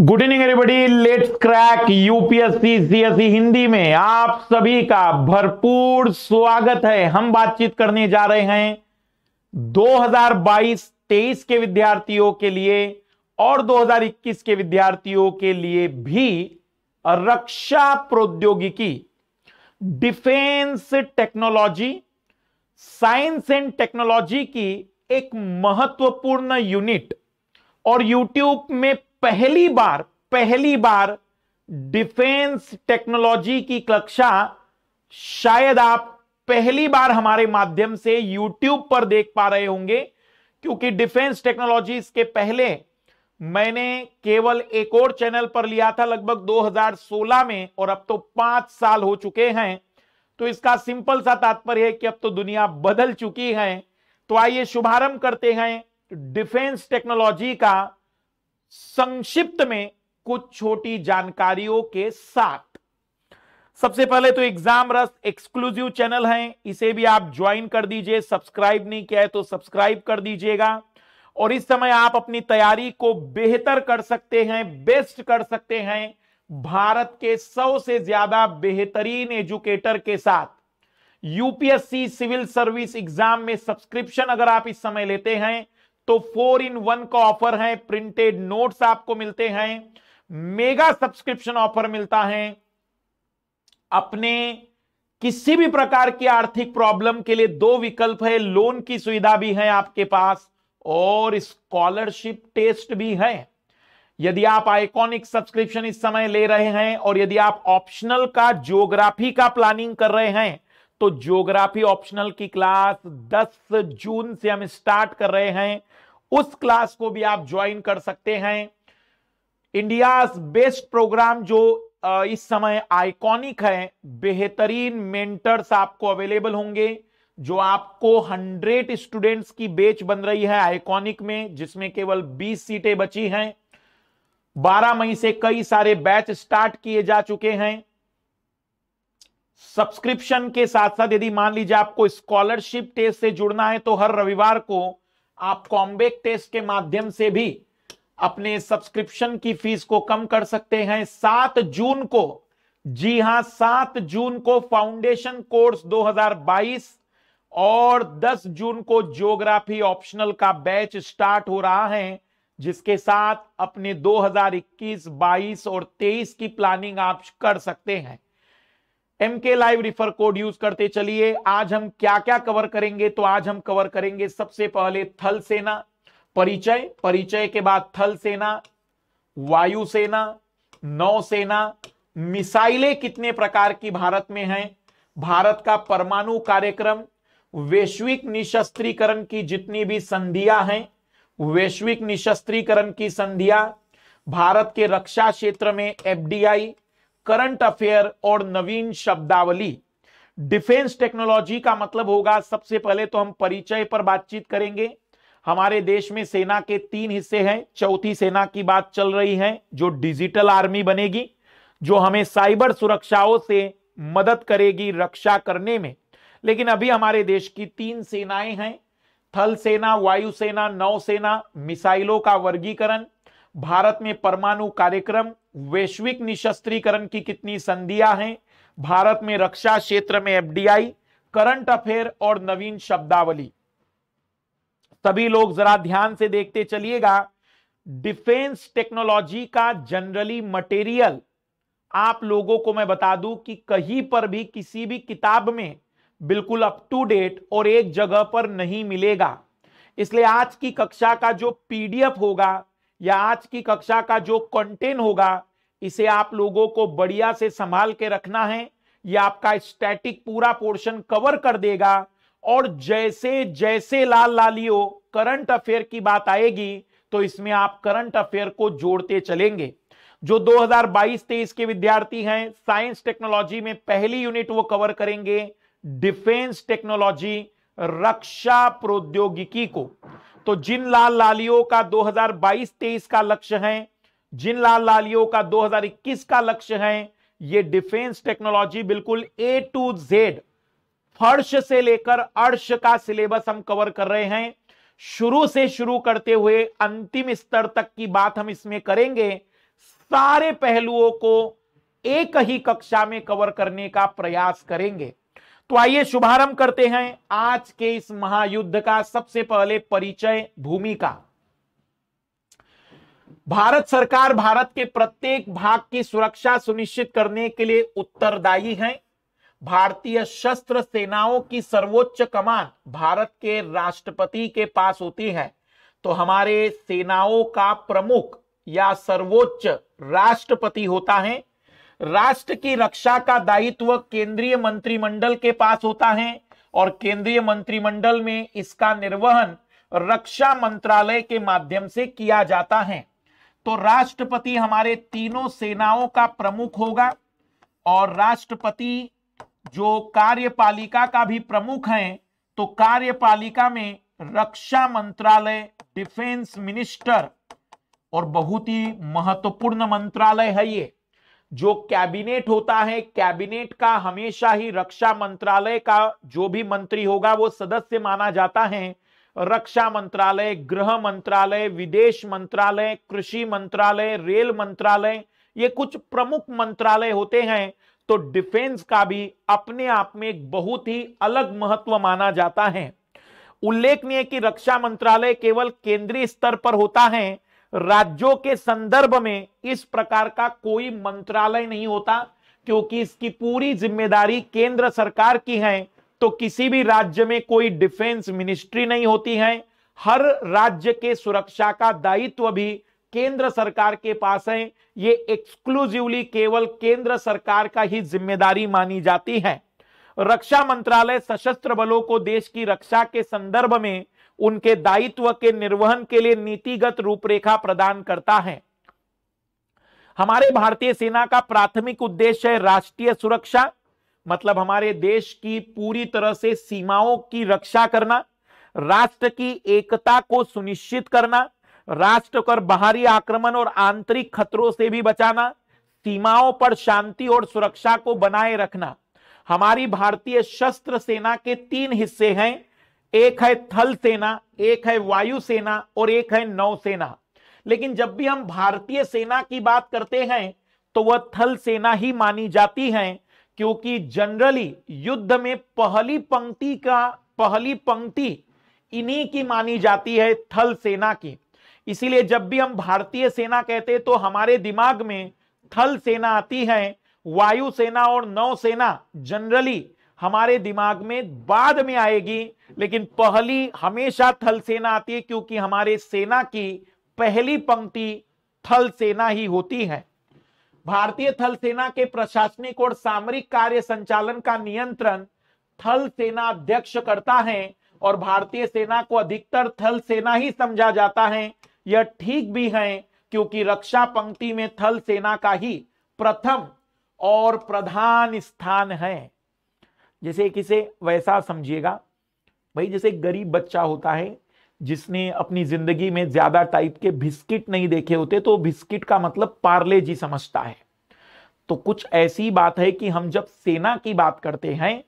Good evening everybody let's crack UPSC CSC Hindi में आप सभी का भरपूर स्वागत है। हम बातचीत करने जा रहे हैं 2022-23 के विद्यार्थियों के लिए और 2021 के विद्यार्थियों के लिए भी रक्षा प्रौद्योगिकी, defence technology, science and technology की एक महत्वपूर्ण यूनिट और यूट्यूब में पहली बार पहली बार डिफेंस टेक्नोलॉजी की कक्षा शायद आप पहली बार हमारे माध्यम से यूट्यूब पर देख पा रहे होंगे, क्योंकि डिफेंस टेक्नोलॉजी इसके पहले मैंने केवल एक और चैनल पर लिया था लगभग 2016 में, और अब तो पाँच साल हो चुके हैं। तो इसका सिंपल सा तात्पर्य है कि अब तो दुनिया बदल चुकी है। तो आइए शुभारंभ करते हैं डिफेंस टेक्नोलॉजी का संक्षिप्त में कुछ छोटी जानकारियों के साथ। सबसे पहले तो एग्ज़ाम रस एक्सक्लूसिव चैनल है, इसे भी आप ज्वाइन कर दीजिए। सब्सक्राइब नहीं किया है तो सब्सक्राइब कर दीजिएगा। और इस समय आप अपनी तैयारी को बेहतर कर सकते हैं, बेस्ट कर सकते हैं। भारत के सौ से ज़्यादा बेहतरीन एजुकेटर के साथ। यूपीएससी सिविल सर्विस एग्ज़ाम में सब्सक्रिप्शन अगर आप इस समय लेते हैं तो फोर इन वन का ऑफ़र है, प्रिंटेड नोट्स आपको मिलते हैं, मेगा सब्सक्रिप्शन ऑफ़र मिलता है। अपने किसी भी प्रकार की आर्थिक प्रॉब्लम के लिए दो विकल्प है, लोन की सुविधा भी है आपके पास, और स्कॉलरशिप टेस्ट भी है। यदि आप आइकॉनिक सब्सक्रिप्शन इस समय ले रहे हैं, और यदि आप ऑप्शनल का, ज्योग्राफी का प्लानिंग कर रहे हैं तो ज्योग्राफी ऑप्शनल की क्लास 10 जून से हम स्टार्ट कर रहे हैं। उस क्लास को भी आप ज्वाइन कर सकते हैं। इंडिया बेस्ट प्रोग्राम जो इस समय आइकॉनिक है, बेहतरीन मेंटर्स आपको अवेलेबल होंगे, जो आपको 100 स्टूडेंट्स की बेच बन रही है आइकॉनिक में, जिसमें केवल 20 सीटें बची हैं। 12 मई से कई सारे बैच स्टार्ट किए जा चुके हैं। सब्सक्रिप्शन के साथ साथ यदि मान लीजिए आपको स्कॉलरशिप टेस्ट से जुड़ना है तो हर रविवार को आप कॉम्बेक टेस्ट के माध्यम से भी अपने सब्सक्रिप्शन की फ़ीस को कम कर सकते हैं। सात जून को जी हाँ सात जून को फाउंडेशन कोर्स 2022 और 10 जून को ज्योग्राफी ऑप्शनल का बैच स्टार्ट हो रहा है जिसके साथ अपने 2021, 22 और 23 की प्लानिंग आप कर सकते हैं। एम के लाइव रिफर कोड यूज़ करते चलिए। आज हम क्या क्या कवर करेंगे? तो आज हम कवर करेंगे सबसे पहले थल सेना। परिचय। परिचय के बाद थल सेना वायुसेना नौसेना मिसाइलें कितने प्रकार की भारत में हैं? भारत का परमाणु कार्यक्रम, वैश्विक निशस्त्रीकरण की जितनी भी संधियाँ हैं, वैश्विक निशस्त्रीकरण की संधियाँ, भारत के रक्षा क्षेत्र में एफडीआई करंट अफेयर और नवीन शब्दावली। डिफेंस टेक्नोलॉजी का मतलब होगा, सबसे पहले तो हम परिचय पर बातचीत करेंगे। हमारे देश में सेना के तीन हिस्से हैं। चौथी सेना की बात चल रही है, जो डिजिटल आर्मी बनेगी, जो हमें साइबर सुरक्षाओं से मदद करेगी रक्षा करने में। लेकिन अभी हमारे देश की तीन सेनाएँ हैं। थल सेना वायुसेना नौसेना मिसाइलों का वर्गीकरण, भारत में परमाणु कार्यक्रम वैश्विक निशस्त्रीकरण की कितनी संधियाँ हैं? भारत में रक्षा क्षेत्र में एफडीआई, करंट अफेयर और नवीन शब्दावली। सभी लोग जरा ध्यान से देखते चलिएगा, डिफेंस टेक्नोलॉजी का जनरली मटेरियल। आप लोगों को मैं बता दूँ कि कहीं पर भी किसी भी किताब में बिल्कुल अप टू डेट और एक जगह पर नहीं मिलेगा। इसलिए आज की कक्षा का जो पीडीएफ होगा या आज की कक्षा का जो कंटेंट होगा, इसे आप लोगों को बढ़िया से संभाल के रखना है। यह आपका स्टैटिक पूरा पोर्शन कवर कर देगा। और जैसे जैसे लाल लालियो करंट अफेयर की बात आएगी तो इसमें आप करंट अफेयर को जोड़ते चलेंगे। जो 2022-23 के विद्यार्थी हैं साइंस टेक्नोलॉजी में पहली यूनिट वो कवर करेंगे डिफेंस टेक्नोलॉजी रक्षा प्रौद्योगिकी को। तो जिन लाल लालियों का 2022-23 का लक्ष्य है, जिन लाल लालियों का 2021 का लक्ष्य है, ये डिफेंस टेक्नोलॉजी बिल्कुल ए टू जेड फर्श से लेकर अर्श का सिलेबस हम कवर कर रहे हैं। शुरू से शुरू करते हुए अंतिम स्तर तक की बात हम इसमें करेंगे। सारे पहलुओं को एक ही कक्षा में कवर करने का प्रयास करेंगे। तो आइए शुभारंभ करते हैं आज के इस महायुद्ध का सबसे पहले परिचय भूमिका भारत सरकार भारत के प्रत्येक भाग की सुरक्षा सुनिश्चित करने के लिए उत्तरदायी है। भारतीय शस्त्र सेनाओं की सर्वोच्च कमान भारत के राष्ट्रपति के पास होती है। तो हमारे सेनाओं का प्रमुख या सर्वोच्च राष्ट्रपति होता है राष्ट्र की रक्षा का दायित्व केंद्रीय मंत्रिमंडल के पास होता है और केंद्रीय मंत्रिमंडल में इसका निर्वहन रक्षा मंत्रालय के माध्यम से किया जाता है। तो राष्ट्रपति हमारे तीनों सेनाओं का प्रमुख होगा और राष्ट्रपति जो कार्यपालिका का भी प्रमुख है तो कार्यपालिका में रक्षा मंत्रालय, डिफेंस मिनिस्टर और बहुत ही महत्वपूर्ण मंत्रालय है ये। जो कैबिनेट होता है, कैबिनेट का हमेशा ही रक्षा मंत्रालय का जो भी मंत्री होगा, वो सदस्य माना जाता है। रक्षा मंत्रालय, गृह मंत्रालय, विदेश मंत्रालय, कृषि मंत्रालय, रेल मंत्रालय, ये कुछ प्रमुख मंत्रालय होते हैं। तो डिफेंस का भी अपने आप में एक बहुत ही अलग महत्व माना जाता है। उल्लेखनीय कि रक्षा मंत्रालय केवल केंद्रीय स्तर पर होता है राज्यों के संदर्भ में इस प्रकार का कोई मंत्रालय नहीं होता, क्योंकि इसकी पूरी ज़िम्मेदारी केंद्र सरकार की है तो किसी भी राज्य में कोई डिफेंस मिनिस्ट्री नहीं होती है। हर राज्य के सुरक्षा का दायित्व भी केंद्र सरकार के पास है। ये एक्सक्लूसिवली केवल केंद्र सरकार का ही ज़िम्मेदारी मानी जाती है। रक्षा मंत्रालय सशस्त्र बलों को देश की रक्षा के संदर्भ में उनके दायित्व के निर्वहन के लिए नीतिगत रूपरेखा प्रदान करता है। हमारे भारतीय सेना का प्राथमिक उद्देश्य है राष्ट्रीय सुरक्षा मतलब हमारे देश की पूरी तरह से सीमाओं की रक्षा करना, राष्ट्र की एकता को सुनिश्चित करना, राष्ट्र पर बाहरी आक्रमण और आंतरिक खतरों से भी बचाना, सीमाओं पर शांति और सुरक्षा को बनाए रखना। हमारी भारतीय शस्त्र सेना के तीन हिस्से हैं एक है थल सेना, एक है वायु सेना और एक है नौसेना लेकिन जब भी हम भारतीय सेना की बात करते हैं तो वह थल सेना ही मानी जाती है, क्योंकि जनरली युद्ध में पहली पंक्ति का, पहली पंक्ति इन्हीं की मानी जाती है थल सेना की। इसीलिए जब भी हम भारतीय सेना कहते हैं तो हमारे दिमाग में थल सेना आती है, वायु सेना और नौसेना जनरली हमारे दिमाग में बाद में आएगी, लेकिन पहली हमेशा थल सेना आती है क्योंकि हमारे सेना की पहली पंक्ति थल सेना ही होती है। भारतीय थल सेना के प्रशासनिक और सामरिक कार्य संचालन का नियंत्रण थल सेना अध्यक्ष करता है और भारतीय सेना को अधिकतर थल सेना ही समझा जाता है। यह ठीक भी है क्योंकि रक्षा पंक्ति में थल सेना का ही प्रथम और प्रधान स्थान है। जैसे किसे वैसा समझिएगा। भाई, जैसे गरीब बच्चा होता है, जिसने अपनी ज़िंदगी में ज़्यादा टाइप के बिस्किट नहीं देखे होते तो बिस्किट का मतलब पार्ले जी समझता है। तो कुछ ऐसी बात है कि हम जब सेना की बात करते हैं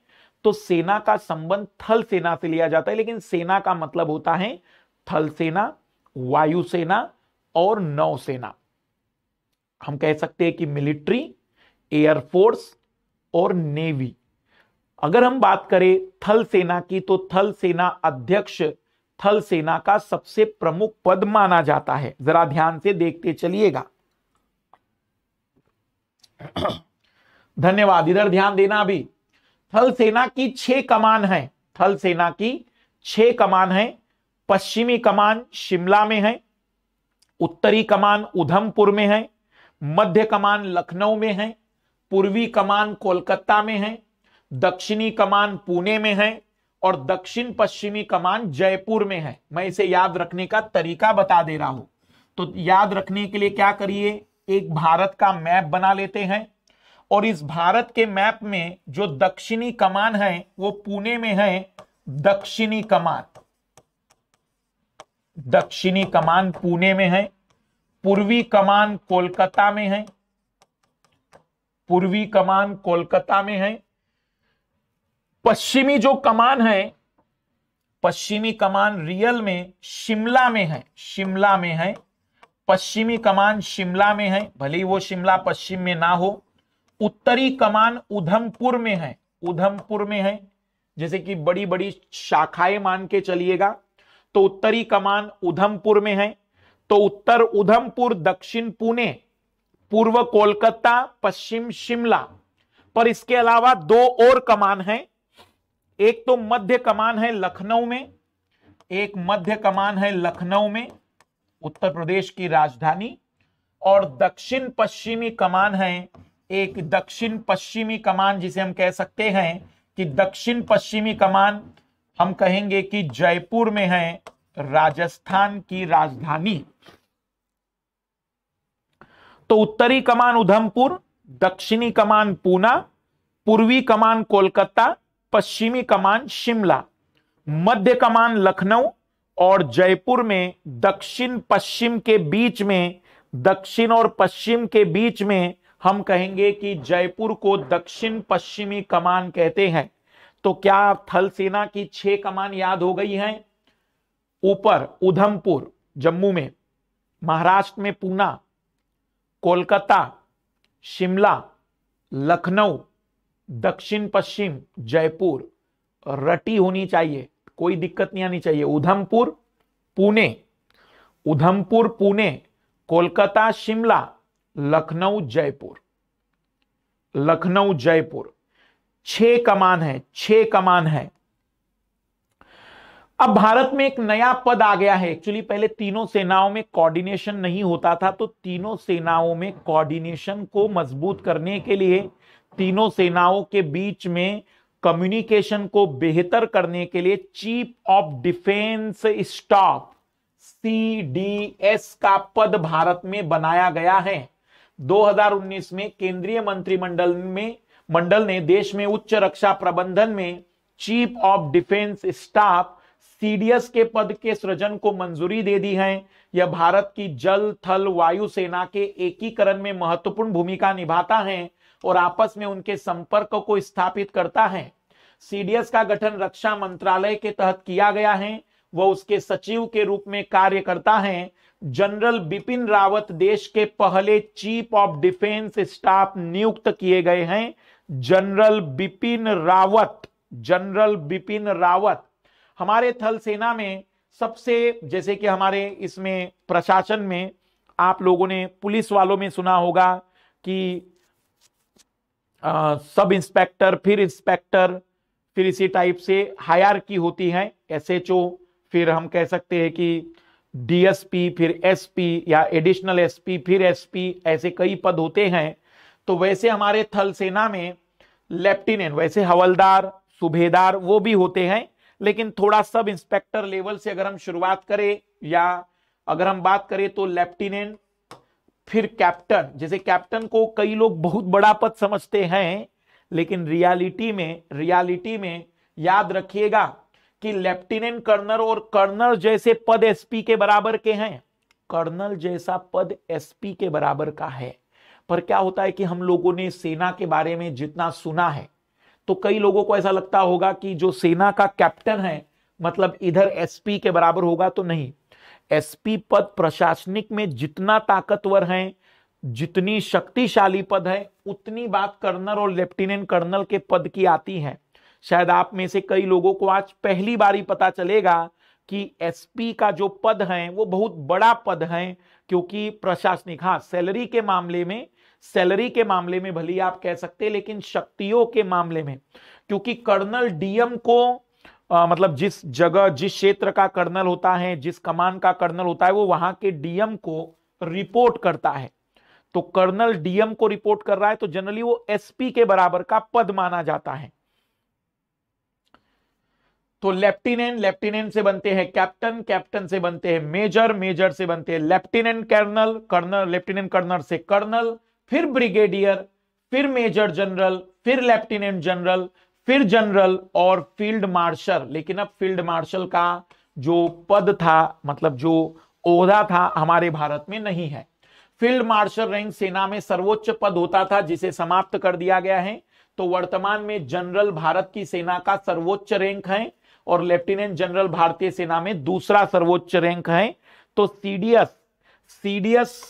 तो सेना का संबंध थल सेना से लिया जाता है, लेकिन सेना का मतलब होता है थल सेना वायुसेना और नौसेना हम कह सकते हैं कि मिलिट्री एयरफोर्स और नेवी। अगर हम बात करें थल सेना की तो थल सेना अध्यक्ष, थल सेना का सबसे प्रमुख पद माना जाता है। जरा ध्यान से देखते चलिएगा। धन्यवाद। इधर ध्यान देना अभी। थल सेना की छह कमान है। थल सेना की छह कमान है। पश्चिमी कमान शिमला में है। उत्तरी कमान उधमपुर में है। मध्य कमान लखनऊ में है। पूर्वी कमान कोलकाता में है। दक्षिणी कमान पुणे में है और दक्षिण पश्चिमी कमान जयपुर में है। मैं इसे याद रखने का तरीका बता दे रहा हूँ। तो याद रखने के लिए क्या करिए? एक भारत का मैप बना लेते हैं और इस भारत के मैप में जो दक्षिणी कमान है, वो पुणे में है। दक्षिणी कमान। दक्षिणी कमान पुणे में है, पूर्वी कमान कोलकाता में है, पूर्वी कमान कोलकाता में है पश्चिमी जो कमान है, पश्चिमी कमान रियल में शिमला में है, शिमला में है, पश्चिमी कमान शिमला में है, भले ही वो शिमला पश्चिम में ना हो, उत्तरी कमान उधमपुर में है, उधमपुर में है, जैसे कि बड़ी बड़ी शाखाएँ मान के चलिएगा तो उत्तरी कमान उधमपुर में है तो उत्तर उधमपुर, दक्षिण पुणे, पूर्व कोलकाता, पश्चिम शिमला, पर इसके अलावा दो और कमान है एक तो मध्य कमान है लखनऊ में, एक मध्य कमान है लखनऊ में, उत्तर प्रदेश की राजधानी, और दक्षिण पश्चिमी कमान है, एक दक्षिण पश्चिमी कमान जिसे हम कह सकते हैं कि दक्षिण पश्चिमी कमान, हम कहेंगे कि जयपुर में है, राजस्थान की राजधानी। तो उत्तरी कमान उधमपुर, दक्षिणी कमान पूना, पूर्वी कमान कोलकाता पश्चिमी कमान शिमला, मध्य कमान लखनऊ और जयपुर में दक्षिण पश्चिम के बीच में, दक्षिण और पश्चिम के बीच में हम कहेंगे कि जयपुर को दक्षिण पश्चिमी कमान कहते हैं। तो क्या थल सेना की छह कमान याद हो गई हैं? ऊपर उधमपुर, जम्मू में, महाराष्ट्र में पूना, कोलकाता, शिमला, लखनऊ दक्षिण पश्चिम जयपुर रटी होनी चाहिए, कोई दिक्कत नहीं आनी चाहिए। उधमपुर, पुणे। उधमपुर, पुणे, कोलकाता, शिमला, लखनऊ, जयपुर। लखनऊ, जयपुर। छह कमान है, छह कमान है। अब भारत में एक नया पद आ गया है। एक्चुअली पहले तीनों सेनाओं में कोऑर्डिनेशन नहीं होता था तो तीनों सेनाओं में कोऑर्डिनेशन को मज़बूत करने के लिए तीनों सेनाओं के बीच में कम्युनिकेशन को बेहतर करने के लिए chief of defence staff CDS का पद भारत में बनाया गया है। 2019 में केंद्रीय मंत्रिमंडल में, मंडल ने देश में उच्च रक्षा प्रबंधन में chief of defence staff CDS के पद के सृजन को मंजूरी दे दी है। यह भारत की जल, थल, वायु सेना के एकीकरण में महत्वपूर्ण भूमिका निभाता है। और आपस में उनके संपर्क को स्थापित करता है। सीडीएस का गठन रक्षा मंत्रालय के तहत किया गया है। वह उसके सचिव के रूप में कार्य करता है। जनरल बिपिन रावत देश के पहले चीफ ऑफ़ डिफेंस स्टाफ नियुक्त किए गए हैं। जनरल बिपिन रावत, जनरल बिपिन रावत, हमारे थल सेना में सबसे, जैसे कि हमारे इसमें प्रशासन में, आप लोगों ने, पुलिस वालों में सुना होगा कि सब इंस्पेक्टर, फिर इंस्पेक्टर, फिर इसी टाइप से हायर की होती है। एसएचओ फिर हम कह सकते हैं कि डीएसपी फिर एसपी या एडिशनल एसपी फिर एसपी ऐसे कई पद होते हैं। तो वैसे हमारे थल सेना में लेफ्टिनेंट, वैसे हवलदार, सुबेदार वो भी होते हैं, लेकिन थोड़ा सब इंस्पेक्टर लेवल से अगर हम शुरुआत करें या अगर हम बात करें तो लेफ्टिनेंट फिर कैप्टन, जैसे कैप्टन को कई लोग बहुत बड़ा पद समझते हैं, लेकिन रियलिटी में रियलिटी में याद रखिएगा कि लेफ्टिनेंट कर्नल और कर्नल जैसे पद एसपी के बराबर के हैं। कर्नल जैसा पद एसपी के बराबर का है। पर क्या होता है कि हम लोगों ने सेना के बारे में जितना सुना है तो कई लोगों को ऐसा लगता होगा कि जो सेना का कैप्टन है मतलब इधर एसपी के बराबर होगा तो नहीं। एसपी पद प्रशासनिक में जितना ताकतवर है, जितनी शक्तिशाली पद है, उतनी बात कर्नल और लेफ्टिनेंट कर्नल के पद की आती है। शायद आप में से कई लोगों को आज पहली बार ही पता चलेगा कि एसपी का जो पद है, वो बहुत बड़ा पद है, क्योंकि प्रशासनिक हाँ सैलरी के मामले में, सैलरी के मामले में भली आप कह सकते हैं, लेकिन शक्तियों के मामले में, क्योंकि कर्नल डीएम को आ, मतलब जिस जगह जिस क्षेत्र का कर्नल होता है जिस कमान का कर्नल होता है वो वहाँ के डीएम को रिपोर्ट करता है। तो कर्नल डीएम को रिपोर्ट कर रहा है तो जनरली वो एसपी के बराबर का पद माना जाता है। तो लेफ्टिनेंट लेफ्टिनेंट से बनते हैं कैप्टन कैप्टन से बनते हैं मेजर मेजर से बनते हैं lieutenant colonel colonel lieutenant colonel से कर्नल फिर ब्रिगेडियर फिर मेजर जनरल फिर लेफ्टिनेंट जनरल फिर जनरल और फ़ील्ड मार्शल। लेकिन अब फ़ील्ड मार्शल का जो पद था मतलब जो ओहदा था, हमारे भारत में नहीं है। फ़ील्ड मार्शल रैंक सेना में सर्वोच्च पद होता था, जिसे समाप्त कर दिया गया है। तो वर्तमान में जनरल भारत की सेना का सर्वोच्च रैंक है और लेफ्टिनेंट जनरल भारतीय सेना में दूसरा सर्वोच्च रैंक है। तो सीडीएस सीडीएस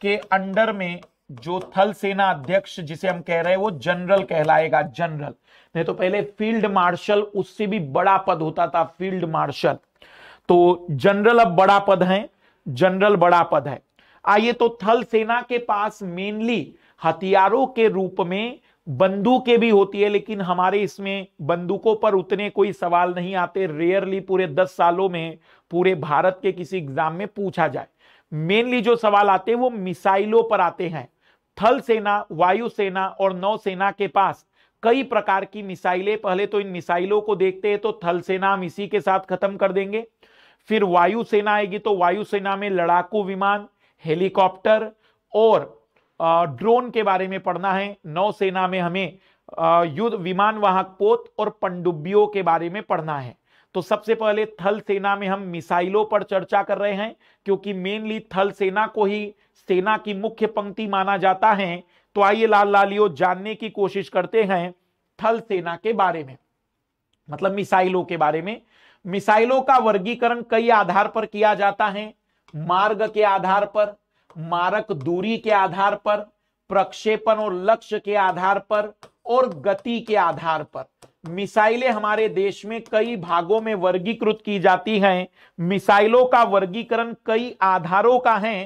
के अंडर में जो थल सेना अध्यक्ष, जिसे हम कह रहे हैं, वो जनरल कहलाएगा, जनरल। नहीं तो पहले फ़ील्ड मार्शल, उससे भी बड़ा पद होता था फ़ील्ड मार्शल। तो जनरल अब बड़ा पद है, जनरल बड़ा पद है। आइए तो थल सेना के पास मेनली हथियारों के रूप में बंदूकें भी होती है, लेकिन हमारे इसमें बंदूकों पर उतने कोई सवाल नहीं आते। रेयरली पूरे दस सालों में पूरे भारत के किसी एग्ज़ाम में पूछा जाए। मेनली जो सवाल आते हैं वो मिसाइलों पर आते हैं। थल सेना वायुसेना और नौसेना के पास कई प्रकार की मिसाइलें। पहले तो इन मिसाइलों को देखते हैं तो थल सेना हम इसी के साथ खत्म कर देंगे। फिर वायुसेना आएगी तो वायुसेना में लड़ाकू विमान, हेलीकॉप्टर और ड्रोन के बारे में पढ़ना है। नौसेना में हमें युद्ध विमान वाहक पोत और पंडुबियों के बारे में पढ़ना है। तो सबसे पहले थल सेना में हम मिसाइलों पर चर्चा कर रहे हैं, क्योंकि मेनली थल सेना को ही सेना की मुख्य पंक्ति माना जाता है। तो आइए लाल लालियो जानने की कोशिश करते हैं थल सेना के बारे में। मतलब मिसाइलों के बारे में। मिसाइलों का वर्गीकरण कई आधार पर किया जाता है। मार्ग के आधार पर, मारक दूरी के आधार पर, प्रक्षेपण और लक्ष्य के आधार पर और गति के आधार पर। मिसाइलें हमारे देश में कई भागों में वर्गीकृत की जाती हैं। मिसाइलों का वर्गीकरण कई आधारों का है।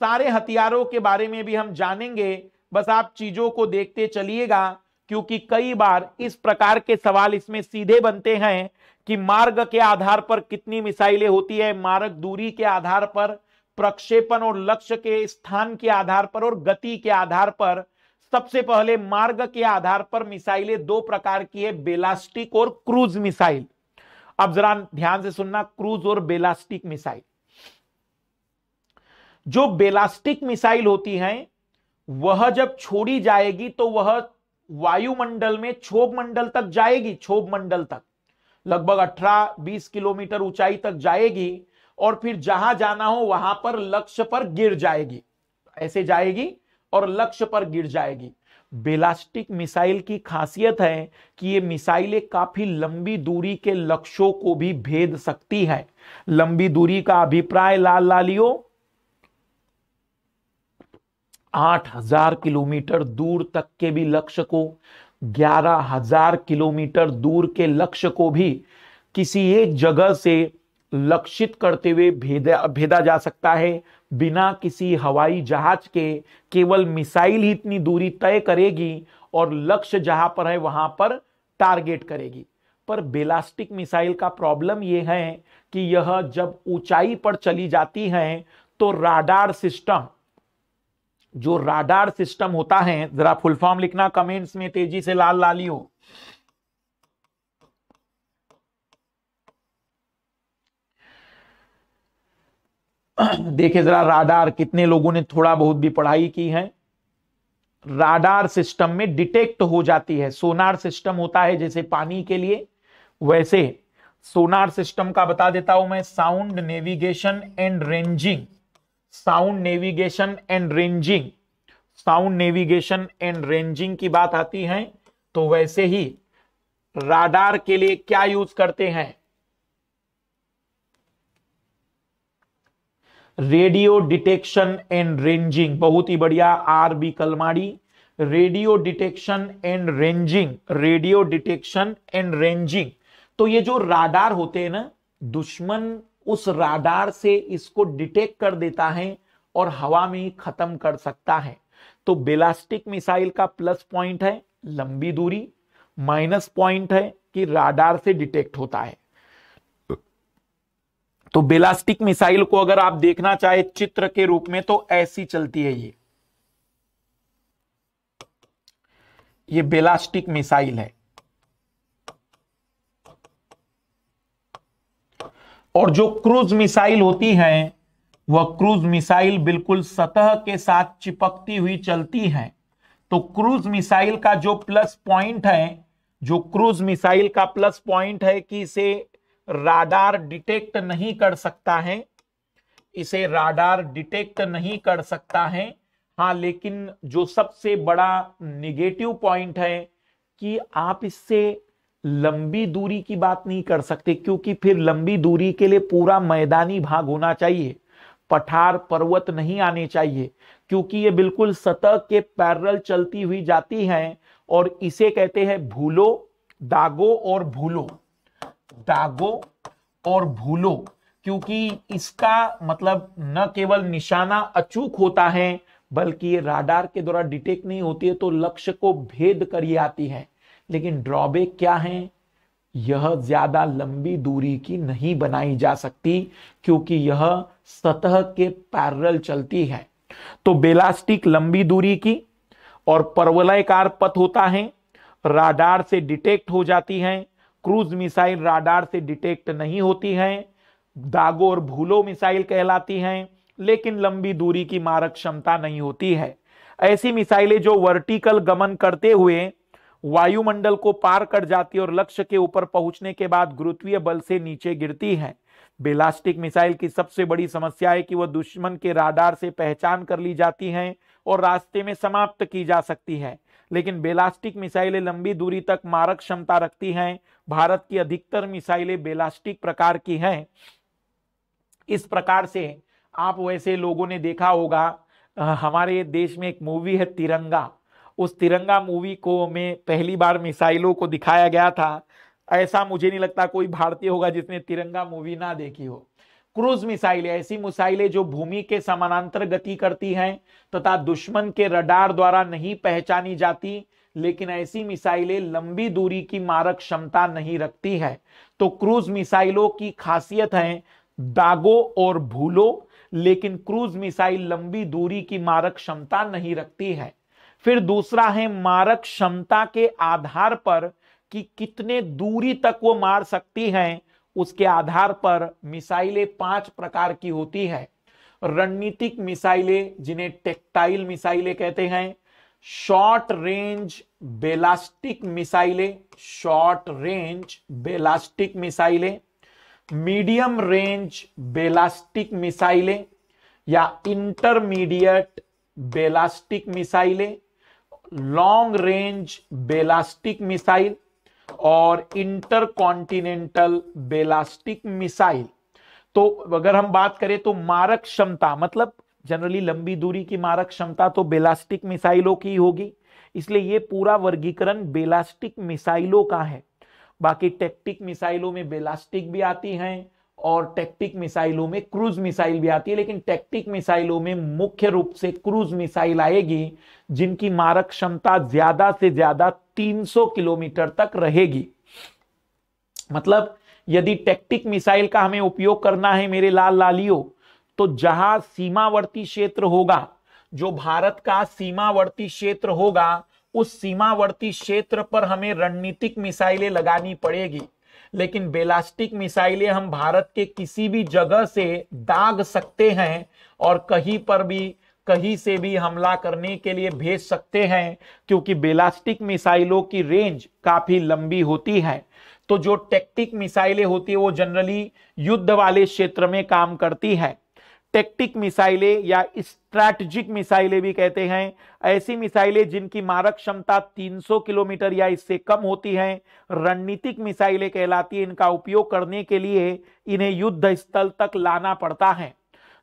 सारे हथियारों के बारे में भी हम जानेंगे। बस आप चीज़ों को देखते चलिएगा, क्योंकि कई बार इस प्रकार के सवाल इसमें सीधे बनते हैं कि मार्ग के आधार पर कितनी मिसाइलें होती है, मार्ग दूरी के आधार पर, प्रक्षेपण और लक्ष्य के स्थान के आधार पर और गति के आधार पर। सबसे पहले मार्ग के आधार पर मिसाइलें दो प्रकार की है, बेलास्टिक और क्रूज मिसाइल। अब जरा ध्यान से सुनना, क्रूज और बेलास्टिक मिसाइल। जो बेलास्टिक मिसाइल होती है वह जब छोड़ी जाएगी तो वह वायुमंडल में क्षोभ मंडल तक जाएगी क्षोभ मंडल तक। लगभग 18-20 किलोमीटर ऊंचाई तक जाएगी और फिर जहाँ जाना हो वहाँ पर लक्ष्य पर गिर जाएगी। ऐसे जाएगी और लक्ष्य पर गिर जाएगी। बेलास्टिक मिसाइल की खासियत है कि ये मिसाइलें काफ़ी लंबी दूरी के लक्ष्यों को भी भेद सकती है। लंबी दूरी का अभिप्राय, लाल लालियो आठ हज़ार किलोमीटर दूर तक के भी लक्ष्य को, ग्यारह हज़ार किलोमीटर दूर के लक्ष्य को भी किसी एक जगह से लक्षित करते हुए भेदा भेदा जा सकता है। बिना किसी हवाई जहाज़ के केवल मिसाइल ही इतनी दूरी तय करेगी और लक्ष्य जहाँ पर है वहाँ पर टारगेट करेगी। पर बेलास्टिक मिसाइल का प्रॉब्लम यह है कि यह जब ऊंचाई पर चली जाती है तो राडार सिस्टम जो राडार सिस्टम होता है, जरा फुल फॉर्म लिखना कमेंट्स में तेज़ी से लाल लाली हो देखे जरा राडार कितने लोगों ने थोड़ा बहुत भी पढ़ाई की है। राडार सिस्टम में डिटेक्ट हो जाती है। सोनार सिस्टम होता है जैसे पानी के लिए। वैसे सोनार सिस्टम का बता देता हूँ मैं sound navigation and ranging sound navigation and ranging. Sound navigation and ranging की बात आती है तो वैसे ही राडार के लिए क्या यूज़ करते हैं? रेडियो डिटेक्शन एंड रेंजिंग, बहुत ही बढ़िया R B Kalmadi. Radio detection and ranging, radio detection and ranging. तो ये जो राडार होते हैं ना, दुश्मन उस राडार से इसको डिटेक्ट कर देता है और हवा में खत्म कर सकता है। तो बेलास्टिक मिसाइल का प्लस पॉइंट है, लंबी दूरी। माइनस पॉइंट है कि राडार से डिटेक्ट होता है। तो बेलास्टिक मिसाइल को अगर आप देखना चाहे चित्र के रूप में तो ऐसी चलती है ये। ये बेलास्टिक मिसाइल है। और जो क्रूज मिसाइल होती हैं, वह क्रूज मिसाइल बिल्कुल सतह के साथ चिपकती हुई चलती हैं। तो क्रूज मिसाइल का जो प्लस पॉइंट है, जो क्रूज मिसाइल का प्लस पॉइंट है कि इसे राडार डिटेक्ट नहीं कर सकता है, इसे राडार डिटेक्ट नहीं कर सकता है। हाँ लेकिन जो सबसे बड़ा निगेटिव पॉइंट है कि आप इससे लंबी दूरी की बात नहीं कर सकते, क्योंकि फिर लंबी दूरी के लिए पूरा मैदानी भाग होना चाहिए। पठार पर्वत नहीं आने चाहिए, क्योंकि ये बिल्कुल सतह के पैरल चलती हुई जाती हैं और इसे कहते हैं भूलो, दागो और भूलो। दागो और भूलो, क्योंकि इसका मतलब न केवल निशाना अचूक होता है, बल्कि ये राडार के द्वारा डिटेक्ट नहीं होती है तो लक्ष्य को भेद कर आती है। लेकिन ड्रॉबैक क्या है? यह ज़्यादा लंबी दूरी की नहीं बनाई जा सकती, क्योंकि यह सतह के पैरल चलती है। तो बेलास्टिक लंबी दूरी की और परवलयकार पथ होता है राडार से डिटेक्ट हो जाती है। क्रूज मिसाइल राडार से डिटेक्ट नहीं होती है। दागो और भूलो मिसाइल कहलाती हैं, लेकिन लंबी दूरी की मारक क्षमता नहीं होती है। ऐसी मिसाइलें जो वर्टिकल गमन करते हुए वायुमंडल को पार कर जाती है और लक्ष्य के ऊपर पहुँचने के बाद गुरुत्वीय बल से नीचे गिरती है। बेलास्टिक मिसाइल की सबसे बड़ी समस्या है कि वह दुश्मन के राडार से पहचान कर ली जाती है और रास्ते में समाप्त की जा सकती है। लेकिन बेलास्टिक मिसाइलें लंबी दूरी तक मारक क्षमता रखती हैं। भारत की अधिकतर मिसाइलें बेलास्टिक प्रकार की हैं। इस प्रकार से आप वैसे लोगों ने देखा होगा हमारे देश में एक मूवी है तिरंगा। उस तिरंगा मूवी को में पहली बार मिसाइलों को दिखाया गया था। ऐसा मुझे नहीं लगता कोई भारतीय होगा जिसने तिरंगा मूवी ना देखी हो। क्रूज मिसाइलें, ऐसी मिसाइलें जो भूमि के समानांतर गति करती हैं तथा दुश्मन के रडार द्वारा नहीं पहचानी जाती, लेकिन ऐसी मिसाइलें लंबी दूरी की मारक क्षमता नहीं रखती है। तो क्रूज मिसाइलों की खासियत है दागो और भूलो, लेकिन क्रूज मिसाइल लंबी दूरी की मारक क्षमता नहीं रखती है। फिर दूसरा है मारक क्षमता के आधार पर कि कितने दूरी तक वो मार सकती हैं, उसके आधार पर मिसाइलें पाँच प्रकार की होती है। रणनीतिक मिसाइलें, जिन्हें टेक्टाइल मिसाइलें कहते हैं। शॉर्ट रेंज बेलास्टिक मिसाइलें, शॉर्ट रेंज बेलास्टिक मिसाइलें। मीडियम रेंज बेलास्टिक मिसाइलें या इंटरमीडिएट बेलास्टिक मिसाइलें। लॉन्ग रेंज बेलास्टिक मिसाइल और इंटरकॉन्टिनेंटल बेलास्टिक मिसाइल तो अगर हम बात करें तो मारक क्षमता मतलब जनरली लंबी दूरी की मारक क्षमता तो बेलास्टिक मिसाइलों की होगी, इसलिए ये पूरा वर्गीकरण बेलास्टिक मिसाइलों का है। बाकी टेक्टिक मिसाइलों में बेलास्टिक भी आती हैं और टेक्टिक मिसाइलों में क्रूज मिसाइल भी आती है, लेकिन टेक्टिक मिसाइलों में मुख्य रूप से क्रूज मिसाइल आएगी, जिनकी मारक क्षमता ज़्यादा से ज़्यादा 300 किलोमीटर तक रहेगी। मतलब यदि टेक्टिक मिसाइल का हमें उपयोग करना है मेरे लाल लालियो तो जहाँ सीमावर्ती क्षेत्र होगा, जो भारत का सीमावर्ती क्षेत्र होगा, उस सीमावर्ती क्षेत्र पर हमें रणनीतिक मिसाइलें लगानी पड़ेगी। लेकिन बेलास्टिक मिसाइलें हम भारत के किसी भी जगह से दाग सकते हैं और कहीं पर भी, कहीं से भी हमला करने के लिए भेज सकते हैं, क्योंकि बेलास्टिक मिसाइलों की रेंज काफ़ी लंबी होती है। तो जो टेक्टिक मिसाइलें होती है, वो जनरली युद्ध वाले क्षेत्र में काम करती है। टेक्टिक मिसाइलें या स्ट्रैटेजिक मिसाइलें भी कहते हैं। ऐसी मिसाइलें जिनकी मारक क्षमता 300 किलोमीटर या इससे कम होती हैं, रणनीतिक मिसाइलें कहलाती हैं। इनका उपयोग करने के लिए इन्हें युद्ध स्थल तक लाना पड़ता है।